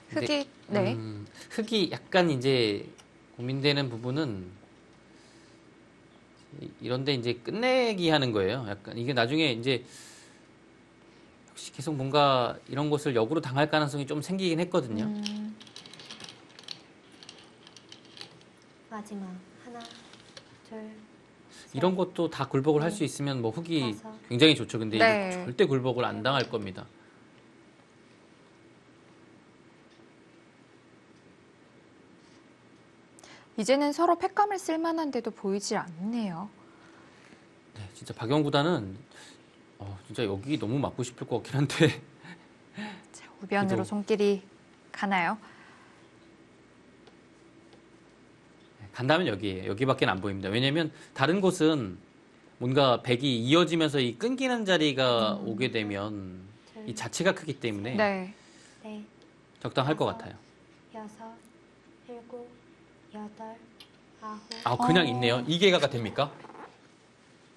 근데, 흙이 네. 음, 흙이 약간 이제 고민되는 부분은 이- 이런데 이제 끝내기 하는 거예요. 약간 이게 나중에 이제 혹시 계속 뭔가 이런 것을 역으로 당할 가능성이 좀 생기긴 했거든요. 음, 마지막 하나, 둘, 셋, 이런 것도 다 굴복을 할 수 있으면 뭐 다섯. 굉장히 좋죠. 근데 네. 절대 굴복을 안 당할 겁니다. 이제는 서로 팩감을 쓸 만한데도 보이질 않네요. 네, 진짜 박영 구단은 어, 진짜 여기 너무 맞고 싶을 것 같긴 한데 자, 우변으로 그래도- 손길이 가나요? 간다면 여기에요. 여기밖에 안 보입니다. 왜냐면 다른 곳은 뭔가 백이 이어지면서 이 끊기는 자리가 음. 오게 되면 둘, 이 자체가 크기 때문에 네. 넷, 적당할 것 같아요. 여섯, 일곱, 여덟, 아홉, 아 그냥 어. 있네요. 이 개가가 됩니까?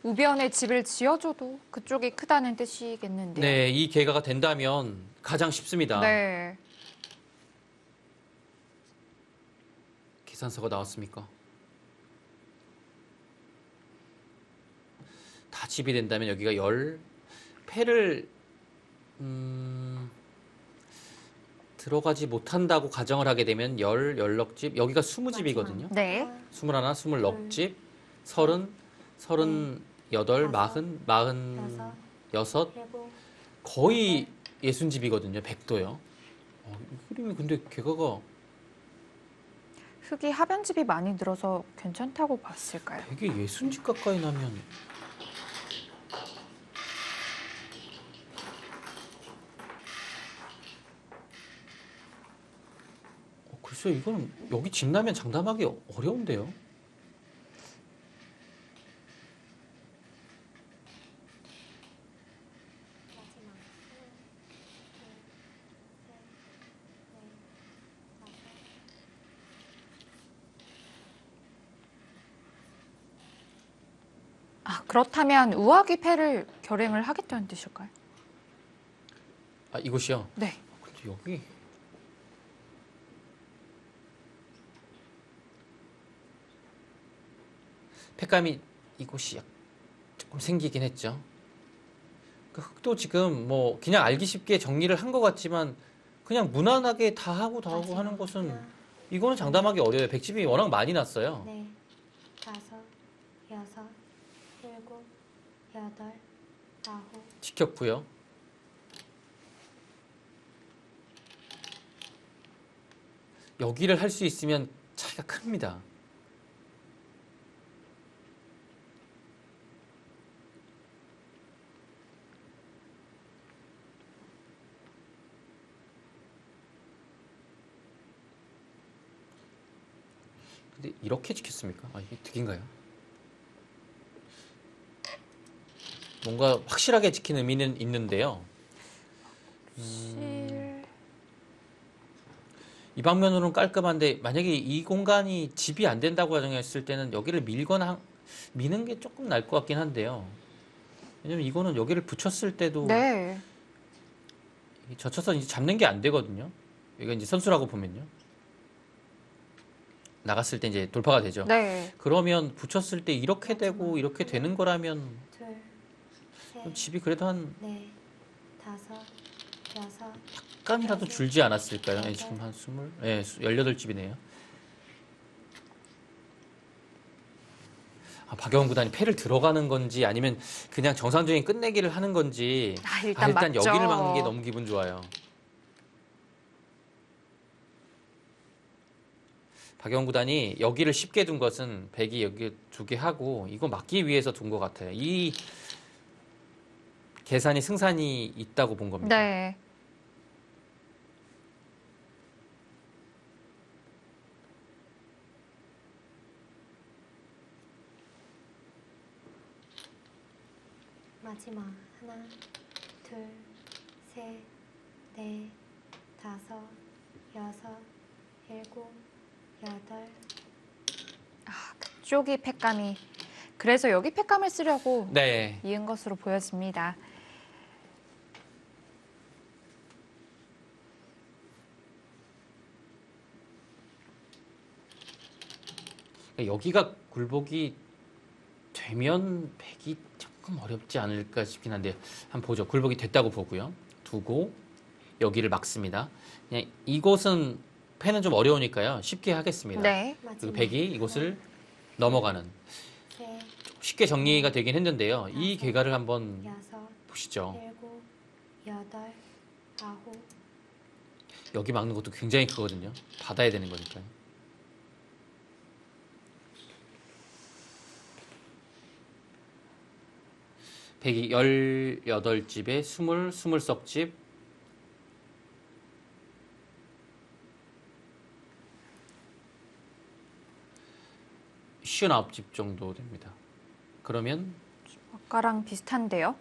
우변에 집을 지어줘도 그쪽이 크다는 뜻이겠는데요. 네, 이 개가가 된다면 가장 쉽습니다. 네. 계산서가 나왔습니까? 다 집이 된다면 여기가 열 패를 음, 들어가지 못한다고 가정을 하게 되면 열 열넉집 여기가 스무 집이거든요. 네. 하나, 스물하나, 스물넉집, 서른, 서른 여덟, 마흔, 마흔 여섯, 거의 예순 집이거든요. 백도요. 어, 이 그림이 근데 개가가 흙이 하변집이 많이 늘어서 괜찮다고 봤을까요? 되게 예순 집 가까이 나면 어, 글쎄요, 이거는 여기 집 나면 장담하기 어려운데요. 마지막 하나, 둘, 셋, 넷, 다섯, 아, 그렇다면 우아기 패를 결행을 하겠다는 뜻일까요? 아, 이곳이요. 네. 근데 여기 팩감이 이곳이 약- 조금 생기긴 했죠. 그 흙도 지금 뭐 그냥 알기 쉽게 정리를 한 것 같지만 그냥 무난하게 다 하고 다 하고 하는 것은 이거는 장담하기 어려워요. 백집이 워낙 많이 났어요. 여섯, 일곱, 여덟, 아홉, 지켰고요. 여기를 할 수 있으면 차이가 큽니다. 근데 이렇게 지켰습니까? 아, 이게 득인가요? 뭔가 확실하게 지킨 의미는 있는데요. 실... 이 방면으로는 깔끔한데 만약에 이 공간이 집이 안 된다고 가정했을 때는 여기를 밀거나 한- 미는 게 조금 날 것 같긴 한데요. 왜냐면 이거는 여기를 붙였을 때도 네. 이 젖혀서 이제 잡는 게 안 되거든요. 여기가 이제 선수라고 보면요. 나갔을 때 이제 돌파가 되죠. 네. 그러면 붙였을 때 이렇게 되고 이렇게 되는 거라면 좀 집이 그래도 한 넷, 다섯, 여섯, 약간이라도 줄지 않았을까요? 예, 지금 한 스물, 예, 수- 18집이네요. 아, 박영훈 구단이 패를 들어가는 건지 아니면 그냥 정상적인 끝내기를 하는 건지 아, 아, 일단, 일단 맞죠. 여기를 막는 게 너무 기분 좋아요. 박영훈 구단이 여기를 쉽게 둔 것은 백이 여기 두 개 하고 이거 막기 위해서 둔 것 같아요. 이 계산이 승산이 있다고 본 겁니다. 네. 마지막 하나, 둘, 셋, 넷, 다섯, 여섯, 일곱, 여덟, 쪽이 팩감이 그래서 여기 팩감을 쓰려고 네. 이은 것으로 보여집니다. 여기가 굴복이 되면 백이 조금 어렵지 않을까 싶긴 한데 한번 보죠. 굴복이 됐다고 보고요. 두고 여기를 막습니다. 그냥 이곳은 패는 좀 어려우니까요. 쉽게 하겠습니다. 네. 그리고 백이 이곳을 넘어가는 셋, 쉽게 정리가 되긴 했는데요. 이 개가를 한번 보시죠. 여기 막는 것도 굉장히 크거든요. 받아야 되는 거니까요. 백이 18집에 20, 20석집 쉬운 집 정도 됩니다. 그러면 아까랑 비슷한데요.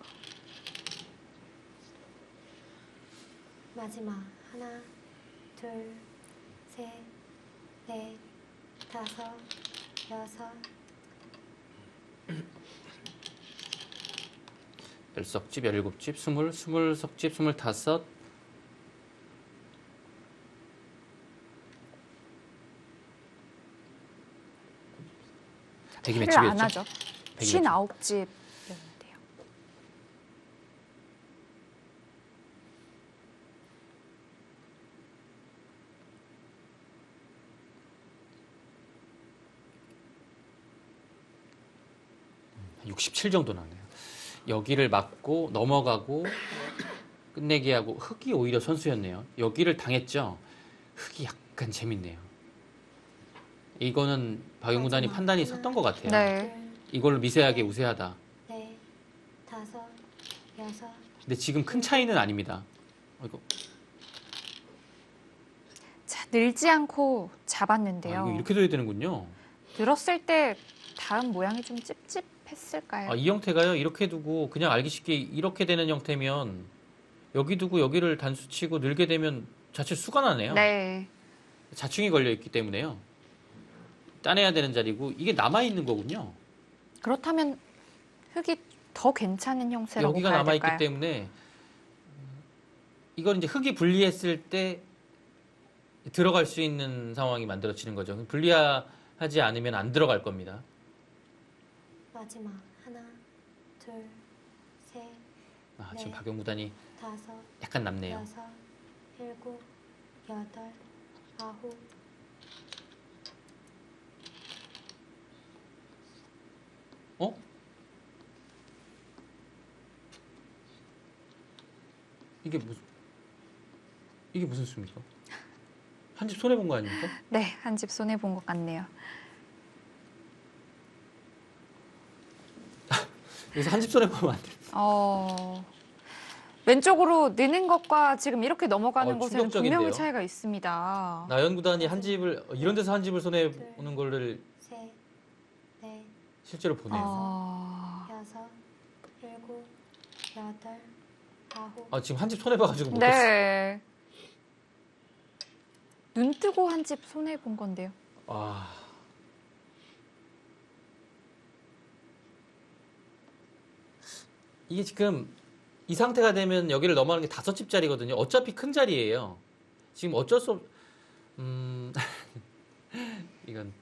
마지막 하나, 둘, 셋, 넷, 다섯, 여섯, 열 석집, 열일곱 집, 스물, 스물 석집, 스물다섯. 백이 몇 집이었죠? 하죠. 백이 몇 59집이었는데요. 집? 67 정도 나네요. 여기를 맞고 넘어가고 끝내기 하고 흑이 오히려 선수였네요. 여기를 당했죠. 흑이 약간 재밌네요. 이거는 박영구단이 판단이 섰던 것 같아요. 네. 이걸로 미세하게 우세하다. 넷, 다섯, 여섯, 근데 지금 큰 차이는 아닙니다. 어, 이거, 자, 늘지 않고 아, 잡았는데요. 이거 이렇게 둬야 되는군요. 늘었을 때 다음 모양이 좀 찝찝 했을까요? 아, 이 형태가요. 이렇게 두고 그냥 알기 쉽게 이렇게 되는 형태면 여기 두고 여기를 단수 치고 늘게 되면 자칫 수가 나네요. 네. 자충이 걸려 있기 때문에요. 따내야 되는 자리고 이게 남아 있는 거군요. 그렇다면 흙이 더 괜찮은 형태라고 여기가 봐야 남아 있기 될까요? 때문에 음, 이건 이제 흙이 분리했을 때 들어갈 수 있는 상황이 만들어지는 거죠. 분리하지 않으면 안 들어갈 겁니다. 마지막 하나, 둘, 셋, 아, 지금 네. 박용구단이 다섯, 약간 남네요. 여섯, 일곱, 여덟, 아홉, 어? 이게 무슨 이게 무슨 수입니까? 한 집 손해 본 거 아닙니까? 네, 한 집 손해 본 것 같네요. 여기서 한 집 손해 보면 안 돼. 어, 왼쪽으로 느는 것과 지금 이렇게 넘어가는 어, 것에는 충격적인데요. 분명히 차이가 있습니다. 나연 구단이 한 집을 이런 데서 한 집을 손해 보는 거를 셋, 넷, 실제로 보네요. 어, 여섯, 일곱, 여덟, 아홉, 아 지금 한 집 손해 봐가지고 못했어. 네. 눈 뜨고 한 집 손해 본 건데요. 아. 이게 지금 이 상태가 되면 여기를 넘어가는 게 다섯 집짜리거든요. 어차피 큰 자리예요. 지금 어쩔 수 없, 음, 이건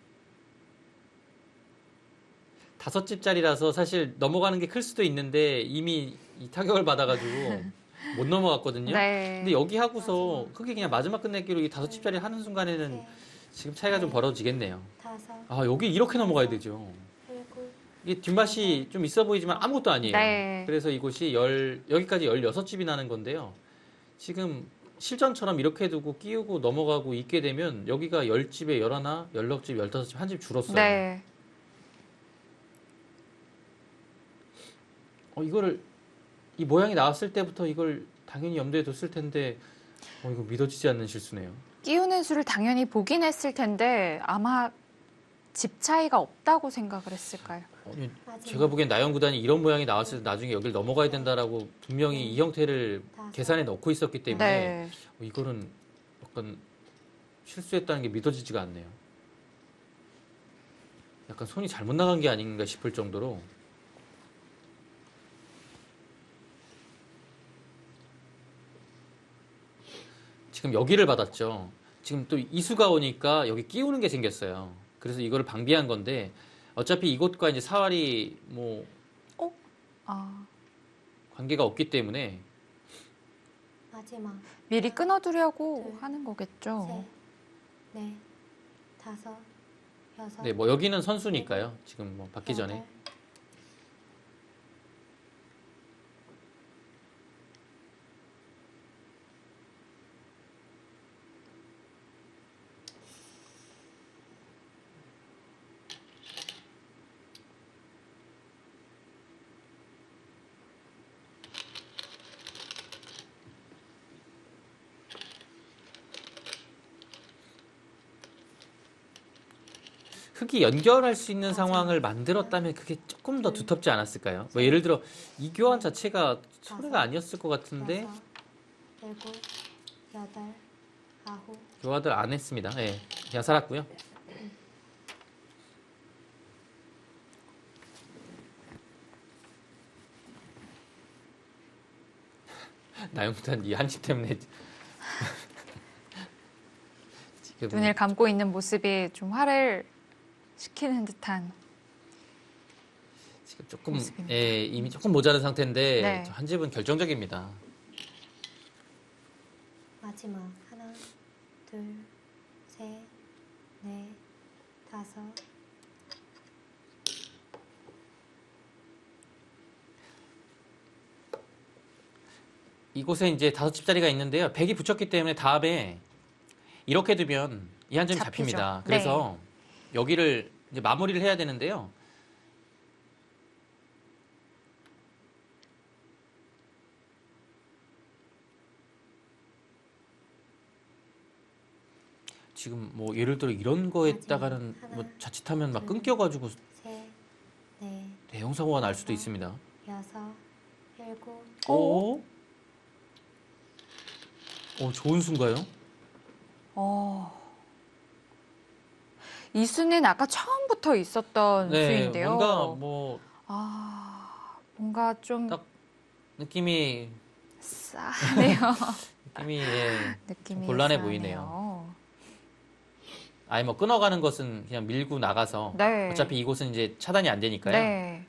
다섯 집짜리라서 사실 넘어가는 게 클 수도 있는데 이미 이 타격을 받아가지고 못 넘어갔거든요. 네. 근데 여기 하고서 크게 그냥 마지막 끝내기로 이 다섯 집짜리 하는 순간에는 셋, 지금 차이가 좀 벌어지겠네요. 다섯, 아 여기 이렇게 넘어가야 되죠. 이게 뒷맛이 좀 있어 보이지만 아무것도 아니에요. 네. 그래서 이곳이 열 여기까지 16집이 나는 건데요. 지금 실전처럼 이렇게 두고 끼우고 넘어가고 있게 되면 여기가 10집에 11, 16집, 15집 한 집 줄었어요. 네. 어, 이거를 이 모양이 나왔을 때부터 이걸 당연히 염두에 뒀을 텐데 어, 이거 믿어지지 않는 실수네요. 끼우는 수를 당연히 보긴 했을 텐데 아마 집 차이가 없다고 생각을 했을까요? 아니, 마지막 제가 보기엔 나영 구단이 이런 모양이 나왔을 때 나중에 여기를 넘어가야 된다라고 분명히 이 형태를 계산에 넣고 있었기 때문에 네. 어, 이거는 약간 실수했다는 게 믿어지지가 않네요. 약간 손이 잘못 나간 게 아닌가 싶을 정도로 지금 여기를 받았죠. 지금 또 이수가 오니까 여기 끼우는 게 생겼어요. 그래서 이거를 방비한 건데 어차피 이곳과 이제 사활이 뭐 아, 관계가 없기 때문에 마지막. 미리 끊어두려고 둘, 하는 거겠죠. 셋, 넷, 다섯, 여섯, 네, 뭐 여기는 선수니까요. 지금 뭐 받기 전에 흙이 연결할 수 있는 상황을 만들었다면 그게 조금 더 두텁지 않았을까요? 뭐 예를 들어 이 교환 자체가 손해가 아니었을 것 같은데 여섯, 일곱, 여덟, 아홉, 교화들 안 했습니다. 예, 그냥 살았고요. 나영탄 이 한집 때문에 지금 눈을 감고 있는 모습이 좀 화를 시키는 듯한 지금 조금 모습입니다. 예, 이미 조금 모자란 상태인데 네. 한 집은 결정적입니다. 마지막 하나, 둘, 셋, 넷, 다섯, 이곳에 이제 다섯 집자리가 있는데요. 100이 붙였기 때문에 다음에 이렇게 두면 이 한 점이 잡히죠. 잡힙니다. 네. 그래서 여기를 이제 마무리를 해야 되는데요. 지금 뭐 예를 들어 이런 거에다가는 뭐 자칫하면 막 둘, 끊겨가지고 대형 사고가 날 수도 있습니다. 여섯, 일곱, 오, 오 좋은 순가요? 어. 이 수는 아까 처음부터 있었던 수인데요. 네, 뭔가 뭐 아, 뭔가 좀 딱 느낌이 싸네요. 느낌이 예. 느낌이 곤란해 싸네요. 보이네요. 아예 뭐 끊어가는 것은 그냥 밀고 나가서 네. 어차피 이곳은 이제 차단이 안 되니까요. 네.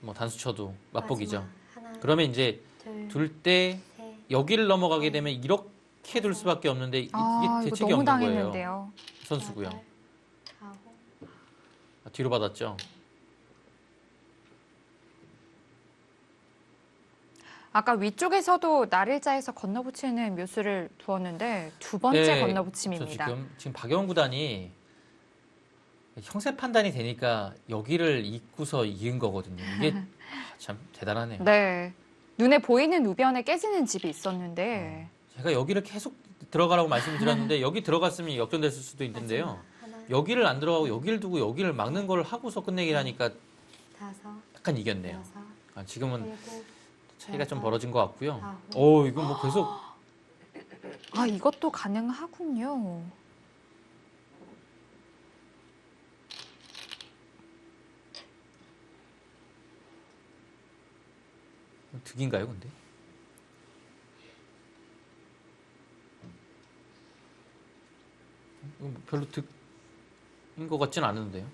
뭐 단수 쳐도 맛보기죠. 하나, 그러면 이제 둘, 둘때 셋, 여기를 넘어가게 되면 이렇게 둘 수밖에 없는데 이- 아, 이게 이거 대책이 너무 없는 거예요. 당했는데요. 선수고요. 뒤로 받았죠. 아까 위쪽에서도 날일자에서 건너붙이는 묘수를 두었는데 두 번째 네, 저 건너붙임입니다. 지금 지금 박영훈 구단이 형세 판단이 되니까 여기를 잊고서 이은 거거든요. 이게 아, 참 대단하네요. 네. 눈에 보이는 우변에 깨지는 집이 있었는데 제가 여기를 계속 들어가라고 말씀을 드렸는데 여기 들어갔으면 역전됐을 수도 있는데요. 여기를 안 들어가고 여기를 두고 여기를 막는 걸 하고서 끝내기라니까 다섯, 약간 이겼네요. 여섯, 아, 지금은 일곱, 차이가 좀 벌어진 것 같고요. 아홉. 오, 이건 뭐 계속 아 이것도 가능하군요. 득인가요, 근데? 이건 뭐 별로 득 인것 같진 않은데요.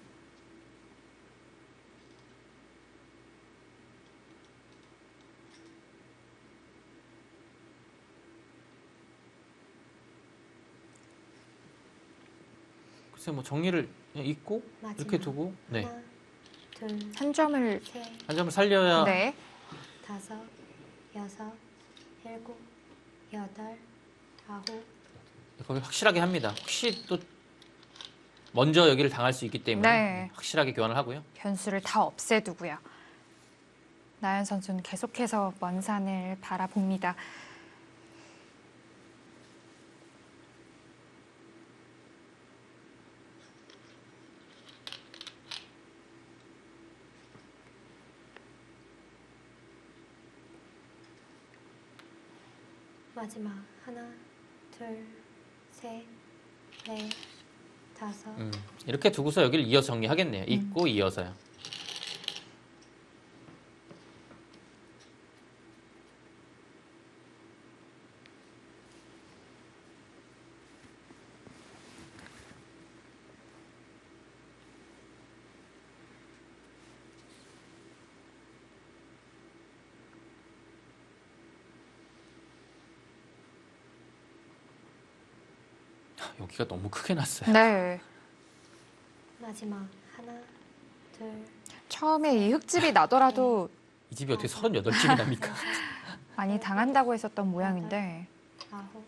글쎄 뭐 정리를 그냥 잊고 이렇게 마지막 두고 네. 하나, 둘, 한 점을 셋, 한 점을 살려야 네. 다섯, 여섯, 일곱, 여덟, 아홉, 거기 확실하게 합니다. 혹시 또 먼저 여기를 당할 수 있기 때문에 네. 확실하게 교환을 하고요. 변수를 다 없애두고요. 나연 선수는 계속해서 먼 산을 바라봅니다. 마지막 하나, 둘, 셋, 넷, 다섯, 음, 이렇게 두고서 여기를 이어서 정리하겠네요. 잊고 이어서요. 아, 여기가 너무 크게 났어요. 네. 마지막 하나, 둘, 처음에 이 흙집이 나더라도 이 집이 어떻게 38집이 납니까? 많이 당한다고 했었던 모양인데 아홉,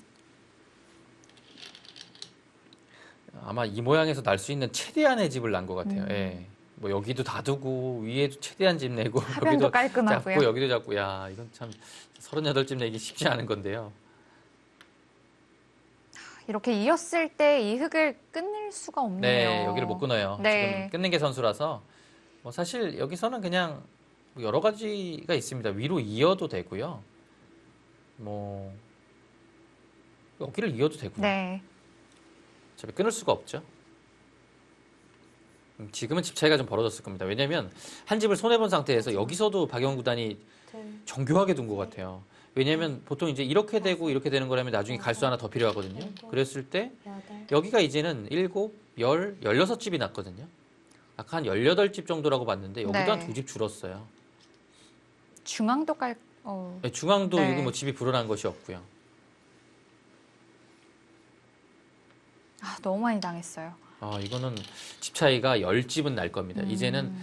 아마 이 모양에서 날 수 있는 최대한의 집을 난 것 같아요. 음. 예. 뭐 여기도 다 두고 위에도 최대한 집 내고 하변도 여기도 깔끔하고요. 잡고 여기도 잡고 야 이건 참 38집 내기 쉽지 않은 건데요. 이렇게 이었을 때 이 흙을 끝낼 수가 없네요. 네, 여기를 못 끊어요. 네. 지금 끝낸 게 선수라서 뭐 사실 여기서는 그냥 뭐 여러 가지가 있습니다. 위로 이어도 되고요. 뭐 여기를 이어도 되고요. 네. 어차피 끊을 수가 없죠. 음, 지금은 집 차이가 좀 벌어졌을 겁니다. 왜냐하면 한 집을 손해 본 상태에서 여기서도 박영 구 단이 둘, 정교하게 둔 것 같아요. 왜냐하면 보통 이제 이렇게 되고 이렇게 되는 거라면 나중에 갈수 하나 더 필요하거든요. 그랬을 때 여기가 이제는 일곱, 열, 열여섯 집이 났거든요. 아까 한 열여덟 집 정도라고 봤는데 여기도 네. 한두 집 줄었어요. 중앙도 깔, 어, 네, 중앙도 네. 여기 뭐 집이 불어난 것이 없고요. 아, 너무 많이 당했어요. 아 이거는 집 차이가 열 집은 날 겁니다. 음. 이제는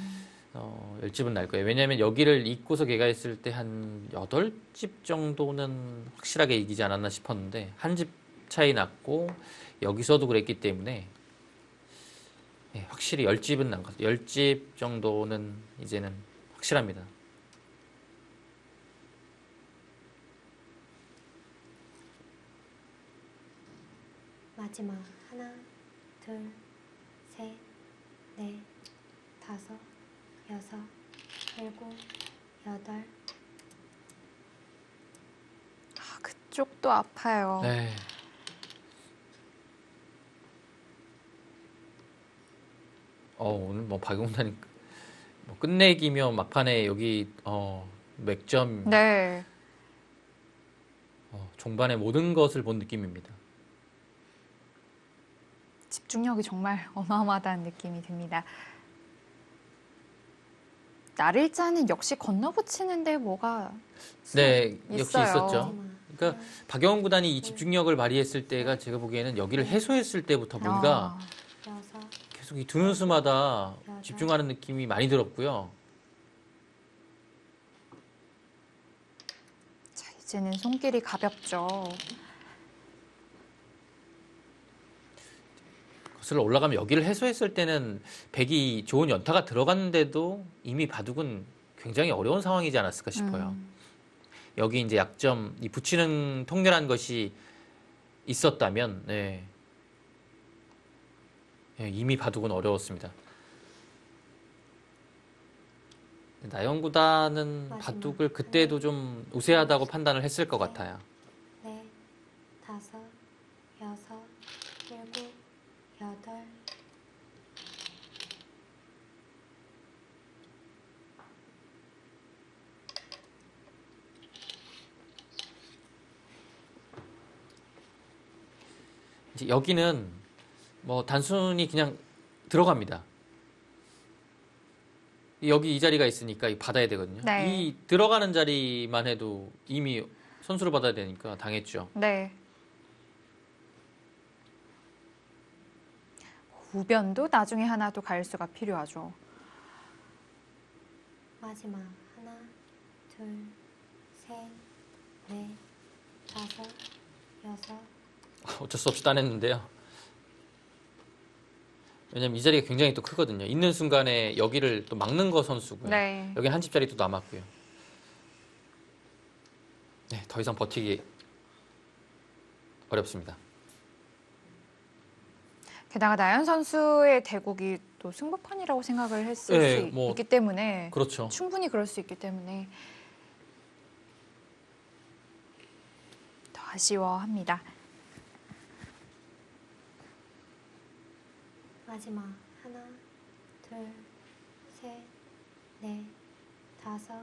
어, 열 집은 날 거예요. 왜냐하면 여기를 잇고서 개가했을 때 한 여덟 집 정도는 확실하게 이기지 않았나 싶었는데 한 집 차이 났고 여기서도 그랬기 때문에 예, 확실히 열 집은 난 것 같아요. 열집 정도는 이제는 확실합니다. 마지막 하나, 둘, 셋, 넷, 다섯, 여섯, 일곱, 여덟, 아, 그쪽도 아파요. 네. 어 오늘 뭐 박용단이 뭐 끝내기며 막판에 여기 어 맥점 네. 어, 종반의 모든 것을 본 느낌입니다. 집중력이 정말 어마어마하다는 느낌이 듭니다. 나를자는 역시 건너붙이는데 뭐가 네, 역시 있어요. 있었죠. 마지막 그러니까 박영훈 구단이 이 집중력을 발휘했을 때가 제가 보기에는 여기를 해소했을 때부터 뭔가 아, 계속 이두 누수마다 집중하는 느낌이 많이 들었고요. 자, 이제는 손길이 가볍죠. 거슬러 올라가면 여기를 해소했을 때는 백이 좋은 연타가 들어갔는데도 이미 바둑은 굉장히 어려운 상황이지 않았을까 싶어요. 음. 여기 이제 약점, 이 붙이는 통렬한 것이 있었다면, 네. 예, 이미 바둑은 어려웠습니다. 나영구단은. 바둑을 그때도 좀 우세하다고 판단을 했을 것 같아요. 넷, 다섯, 여섯, 일곱, 여덟, 이제 여기는 뭐 단순히 그냥 들어갑니다. 여기 이 자리가 있으니까 이 받아야 되거든요. 네. 이 들어가는 자리만 해도 이미 선수를 받아야 되니까 당했죠. 네. 우변도 나중에 하나 또 갈 수가 필요하죠. 마지막 하나, 둘, 셋, 넷, 다섯, 여섯, 어쩔 수 없이 따냈는데요. 왜냐면 이 자리가 굉장히 또 크거든요. 있는 순간에 여기를 또 막는 거 선수고요. 네. 여기 한 집짜리 또 남았고요. 네, 더 이상 버티기 어렵습니다. 게다가 나연 선수의 대국이 또 승부판이라고 생각을 했을 네, 수 뭐- 있기 때문에 그렇죠. 충분히 그럴 수 있기 때문에 더 아쉬워합니다. 마지막 하나, 둘, 셋, 넷, 다섯,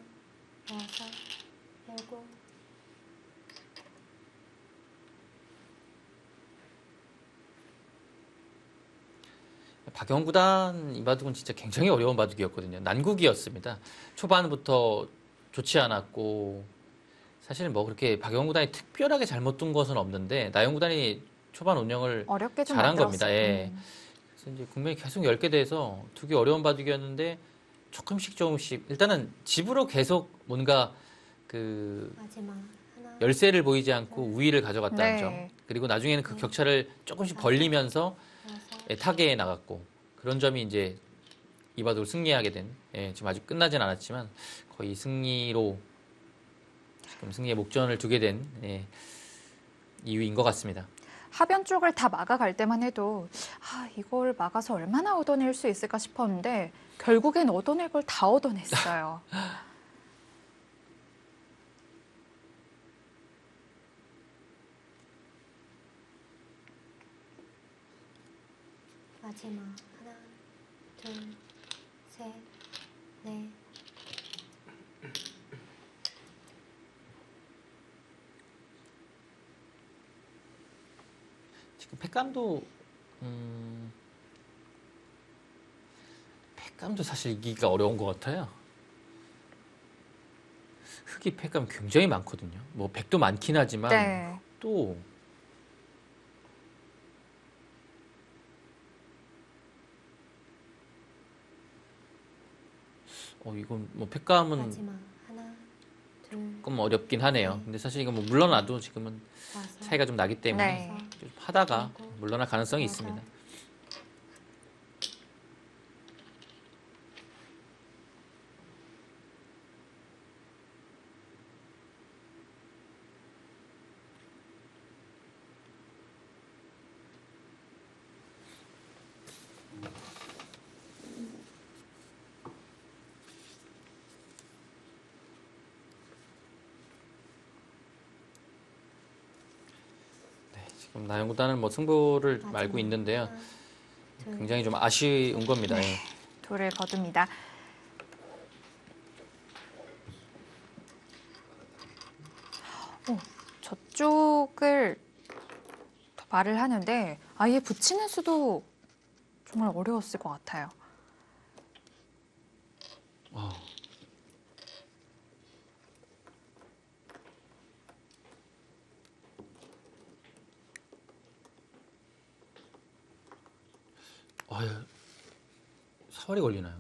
여섯, 일곱, 박영 구단 이 바둑은 진짜 굉장히 어려운 바둑이었거든요. 난국이었습니다. 초반부터 좋지 않았고 사실 뭐 그렇게 박영 구단이 특별하게 잘못 둔 것은 없는데 나영 구단이 초반 운영을 어렵게 좀 잘한 만들었어요. 겁니다. 예. 음. 그래서 이제 국면이 계속 열게 돼서 두개 어려운 바둑이었는데 조금씩 조금씩 일단은 집으로 계속 뭔가 그 마지막 하나, 열세를 보이지 않고 우위를 가져갔다는 네. 점 그리고 나중에는 그 격차를 조금씩 벌리면서 여섯, 예, 타계에 나갔고 그런 점이 이제 이 바둑을 승리하게 된 예, 지금 아직 끝나진 않았지만 거의 승리로 지금 승리의 목전을 두게 된 예, 이유인 것 같습니다. 하변 쪽을 다 막아갈 때만 해도 아, 이걸 막아서 얼마나 얻어낼 수 있을까 싶었는데 결국엔 얻어낼 걸 다 얻어냈어요. 마지막 하나 둘 팩감도 음, 팩감도 사실 이기가 어려운 것 같아요. 흑이 팩감 굉장히 많거든요. 뭐 백도 많긴 하지만 네. 또 어, 이건 뭐 팩감은 마지막 조금 어렵긴 하네요. 근데 사실 이건 뭐 물러나도 지금은 차이가 좀 나기 때문에 네. 좀 하다가 물러날 가능성이 있습니다. 네, 나영구단은 뭐 승부를 마지막 말고 있는데요. 둘, 굉장히 좀 아쉬운 겁니다. 예. 돌을 거둡니다. 어, 저쪽을 더 말을 하는데 아예 붙이는 수도 정말 어려웠을 것 같아요. 와. 아유, 사활이 걸리나요?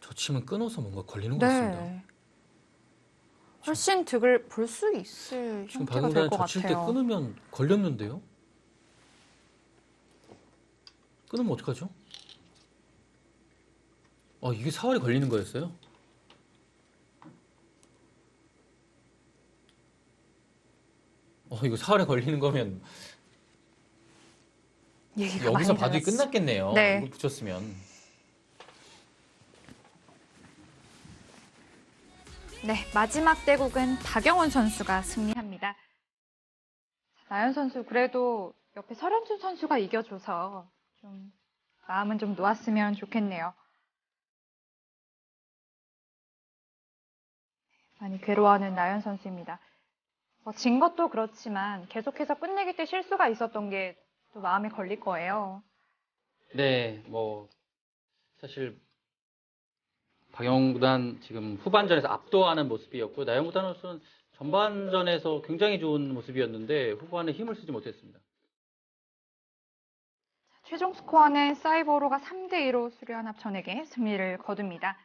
저 치면 끊어서 뭔가 걸리는 것 같습니다. 네. 훨씬 득을 볼 수 있을 지금 형태가 될 박용단 것 저칠 때 같아요. 끊으면 걸렸는데요? 끊으면 어떡하죠? 아, 이게 사활이 걸리는 거였어요? 어, 이거 사활에 걸리는 거면 얘기가 여기서 달랐어. 끝났겠네요. 네. 이거 붙였으면. 네, 마지막 대국은 박영원 선수가 승리합니다. 나연 선수 그래도 옆에 설현준 선수가 이겨줘서 좀 마음은 좀 놓았으면 좋겠네요. 많이 괴로워하는 나연 선수입니다. 뭐 진 것도 그렇지만 계속해서 끝내기 때 실수가 있었던 게 또 마음에 걸릴 거예요. 네, 뭐 사실 박영구단 지금 후반전에서 압도하는 모습이었고 나영구단 선수는 전반전에서 굉장히 좋은 모습이었는데 후반에 힘을 쓰지 못했습니다. 최종 스코어는 사이버로가 3대2로 수려한 합천에게 승리를 거둡니다.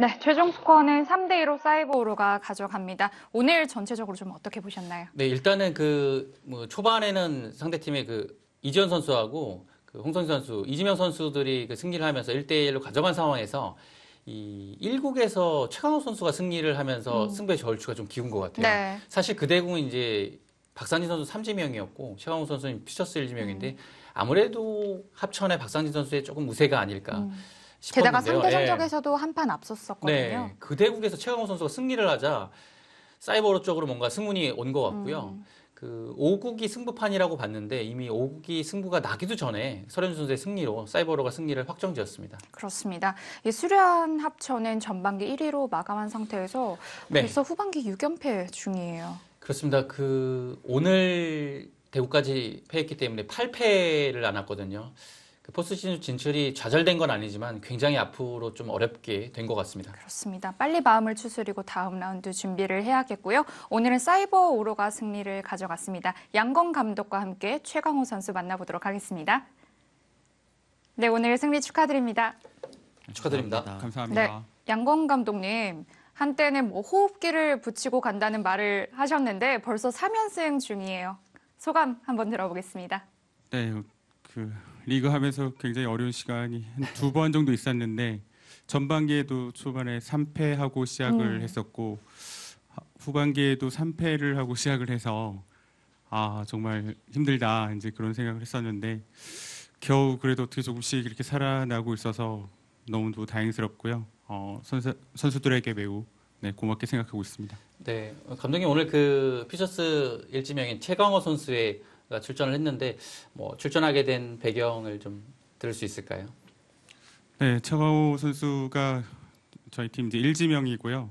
네, 최종 스코어는 3대 2로 사이버오로가 가져갑니다. 오늘 전체적으로 좀 어떻게 보셨나요? 네, 일단은 그, 뭐, 초반에는 상대팀의 그, 이지현 선수하고 그 홍성희 선수, 이지명 선수들이 그 승리를 하면서 1대 1로 가져간 상황에서 이 1국에서 최강호 선수가 승리를 하면서 승부의 저울추가 좀 기운 것 같아요. 네. 사실 그 대국은 이제 박상진 선수 3지명이었고 최강호 선수는 피처스 1지명인데 아무래도 합천의 박상진 선수의 조금 무쇠가 아닐까 음. 싶었는데요. 게다가 상대 예. 전적에서도 한 판 앞섰었거든요. 네, 그 대국에서 최강호 선수가 승리를 하자 사이버로 쪽으로 뭔가 승문이 온 것 같고요. 음. 그 5국이 승부판이라고 봤는데 이미 5국이 승부가 나기도 전에 설현준 선수의 승리로 사이버로가 승리를 확정지었습니다. 그렇습니다. 이 수려한 합천은 전반기 1위로 마감한 상태에서 네. 벌써 후반기 6연패 중이에요. 그렇습니다. 그 오늘 대구까지 패했기 때문에 8패를 안았거든요. 그 포스트 시즌 진출이 좌절된 건 아니지만 굉장히 앞으로 좀 어렵게 된 것 같습니다. 그렇습니다. 빨리 마음을 추스리고 다음 라운드 준비를 해야겠고요. 오늘은 사이버 오로가 승리를 가져갔습니다. 양건 감독과 함께 최강호 선수 만나보도록 하겠습니다. 네, 오늘 승리 축하드립니다. 축하드립니다. 감사합니다. 네, 양건 감독님. 한때는 뭐 호흡기를 붙이고 간다는 말을 하셨는데 벌써 3연승 중이에요. 소감 한번 들어보겠습니다. 네, 그 리그 하면서 굉장히 어려운 시간이 한 두 번 정도 있었는데 전반기에도 초반에 3패하고 시작을 음. 했었고 하- 후반기에도 3패를 하고 시작을 해서 아 정말 힘들다 이제 그런 생각을 했었는데 겨우 그래도 어떻게 조금씩 이렇게 살아나고 있어서 너무도 다행스럽고요. 어, 선수, 선수들에게 매우 네, 고맙게 생각하고 있습니다. 네, 어, 감독님 오늘 그 퓨처스 1지명인 최광호 선수의 출전을 했는데 뭐 출전하게 된 배경을 좀 들을 수 있을까요? 네, 최강호 선수가 저희 팀 이제 1지명이고요.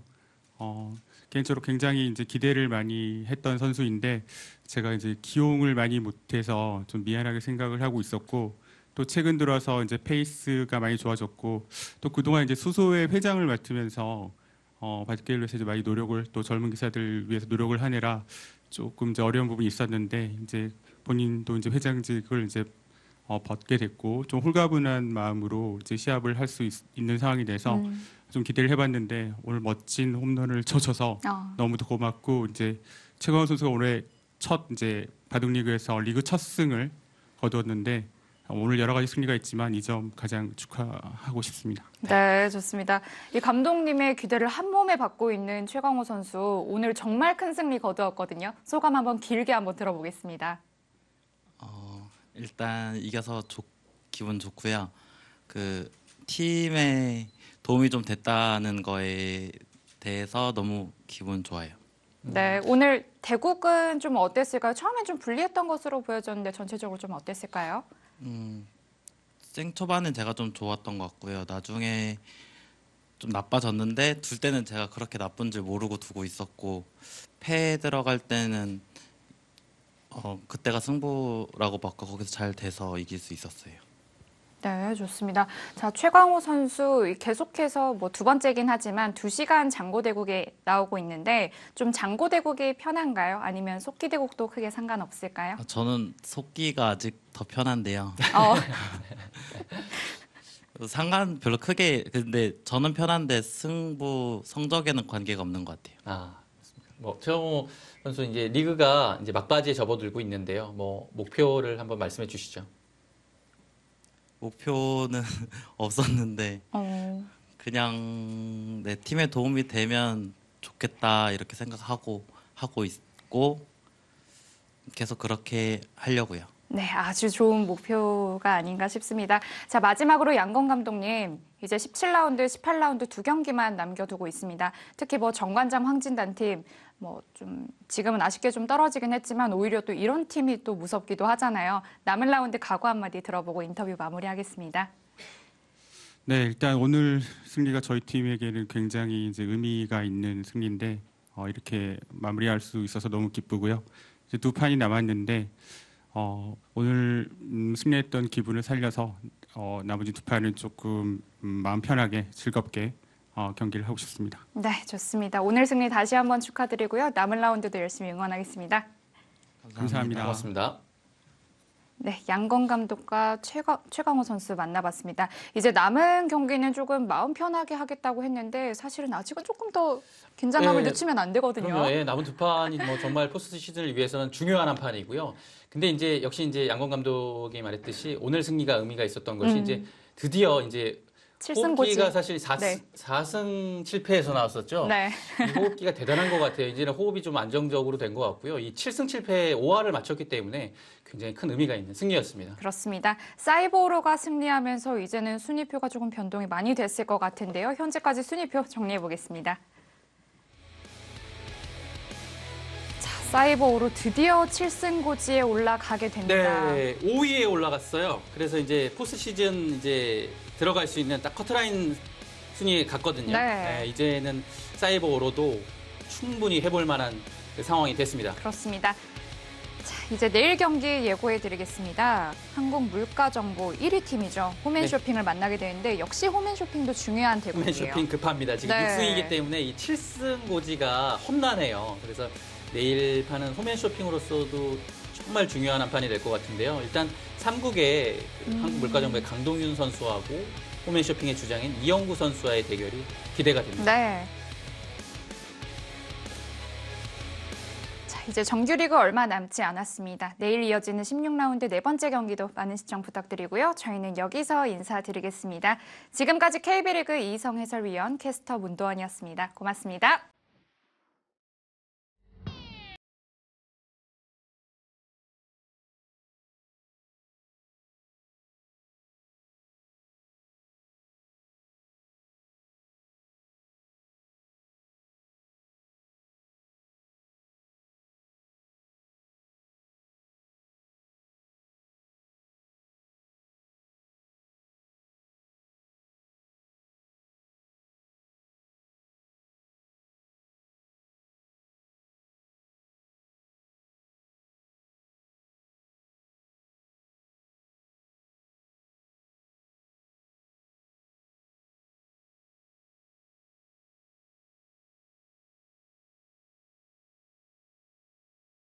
어, 개인적으로 굉장히 이제 기대를 많이 했던 선수인데 제가 이제 기용을 많이 못해서 좀 미안하게 생각을 하고 있었고 또 최근 들어서 이제 페이스가 많이 좋아졌고 또 그동안 이제 수소의 회장을 맡으면서 어, 이제 많이 노력을 또 젊은 기사들 위해서 노력을 하느라 조금 이제 어려운 부분이 있었는데 이제 본인도 이제 회장직을 이제 어, 벗게 됐고 좀 홀가분한 마음으로 이제 시합을 할 수 있는 상황이 돼서 음. 좀 기대를 해봤는데 오늘 멋진 홈런을 쳐줘서 어. 너무도 고맙고 이제 최강호 선수가 올해 첫 이제 바둑리그에서 리그 첫 승을 거두었는데 오늘 여러 가지 승리가 있지만 이 점 가장 축하하고 싶습니다. 네, 좋습니다. 이 감독님의 기대를 한 몸에 받고 있는 최광호 선수 오늘 정말 큰 승리 거두었거든요. 소감 한번 길게 한번 들어보겠습니다. 어, 일단 이겨서 좋- 기분 좋고요. 그 팀에 도움이 좀 됐다는 거에 대해서 너무 기분 좋아요. 네, 오늘 대국은 좀 어땠을까요? 처음엔 좀 불리했던 것으로 보여졌는데 전체적으로 좀 어땠을까요? 음, 생 초반엔 제가 좀 좋았던 것 같고요. 나중에 좀 나빠졌는데 둘 때는 제가 그렇게 나쁜 줄 모르고 두고 있었고 패 들어갈 때는 어, 그때가 승부라고 봤고 거기서 잘 돼서 이길 수 있었어요. 네, 좋습니다. 자, 최광호 선수 계속해서 뭐 두 번째긴 하지만 두 시간 장고대국에 나오고 있는데 좀 장고대국이 편한가요? 아니면 속기대국도 크게 상관없을까요? 아, 저는 속기가 아직 더 편한데요. 어, 상관 별로 크게 근데 저는 편한데 승부 성적에는 관계가 없는 것 같아요. 아? 뭐 최강호 선수 이제 리그가 이제 막바지에 접어들고 있는데요. 뭐 목표를 한번 말씀해 주시죠. 목표는 없었는데 어, 그냥 내 팀에 도움이 되면 좋겠다 이렇게 생각하고 하고 있고 계속 그렇게 하려고요. 네, 아주 좋은 목표가 아닌가 싶습니다. 자, 마지막으로 양건 감독님, 이제 17라운드, 18라운드 두 경기만 남겨두고 있습니다. 특히 뭐 정관장 황진단 팀, 뭐 좀 지금은 아쉽게 좀 떨어지긴 했지만 오히려 또 이런 팀이 또 무섭기도 하잖아요. 남은 라운드 각오 한마디 들어보고 인터뷰 마무리하겠습니다. 네, 일단 오늘 승리가 저희 팀에게는 굉장히 이제 의미가 있는 승리인데 어, 이렇게 마무리할 수 있어서 너무 기쁘고요. 이제 두 판이 남았는데 어, 오늘 음, 승리했던 기분을 살려서 어, 나머지 두 판은 조금 음, 마음 편하게 즐겁게 어, 경기를 하고 싶습니다. 네, 좋습니다. 오늘 승리 다시 한번 축하드리고요. 남은 라운드도 열심히 응원하겠습니다. 감사합니다. 고맙습니다. 네, 양건 감독과 최강, 최강호 선수 만나봤습니다. 이제 남은 경기는 조금 마음 편하게 하겠다고 했는데 사실은 아직은 조금 더 긴장감을 네, 늦추면 안 되거든요. 그럼요. 예, 남은 두 판이 뭐 정말 포스트 시즌을 위해서는 중요한 한 판이고요. 근데 이제 역시 이제 양건 감독이 말했듯이 오늘 승리가 의미가 있었던 것이 음. 이제 드디어 이제 칠승 고지. 호흡기가 사실 4, 네. 승 7패에서 나왔었죠. 네. 이 호흡기가 대단한 것 같아요. 이제는 호흡이 좀 안정적으로 된 것 같고요. 이 7승 7패에 5할을 맞췄기 때문에 굉장히 큰 의미가 있는 승리였습니다. 그렇습니다. 사이버로가 승리하면서 이제는 순위표가 조금 변동이 많이 됐을 것 같은데요. 현재까지 순위표 정리해 보겠습니다. 자, 사이버오로 드디어 7승 고지에 올라가게 됩니다. 네, 5위에 올라갔어요. 그래서 이제 포스트 시즌 이제 들어갈 수 있는 딱 커트라인 순위에 갔거든요. 네. 이제는 사이버로도 충분히 해볼 만한 그 상황이 됐습니다. 그렇습니다. 자, 이제 내일 경기 예고해 드리겠습니다. 한국물가 정보 1위 팀이죠. 홈앤쇼핑을 만나게 되는데 역시 홈앤쇼핑도 중요한 대국이에요. 홈쇼핑 급합니다. 지금 네. 6승이기 때문에 이 7승 고지가 험난해요. 그래서 내일 파는 홈앤쇼핑으로서도 정말 중요한 한 판이 될 것 같은데요. 일단 3국의 음. 한국 물가정보의 강동윤 선수하고 홈앤쇼핑의 주장인 이영구 선수와의 대결이 기대가 됩니다. 네. 자, 이제 정규리그 얼마 남지 않았습니다. 내일 이어지는 16라운드 네 번째 경기도 많은 시청 부탁드리고요. 저희는 여기서 인사드리겠습니다. 지금까지 KB리그 이성 해설위원 캐스터 문도원이었습니다. 고맙습니다.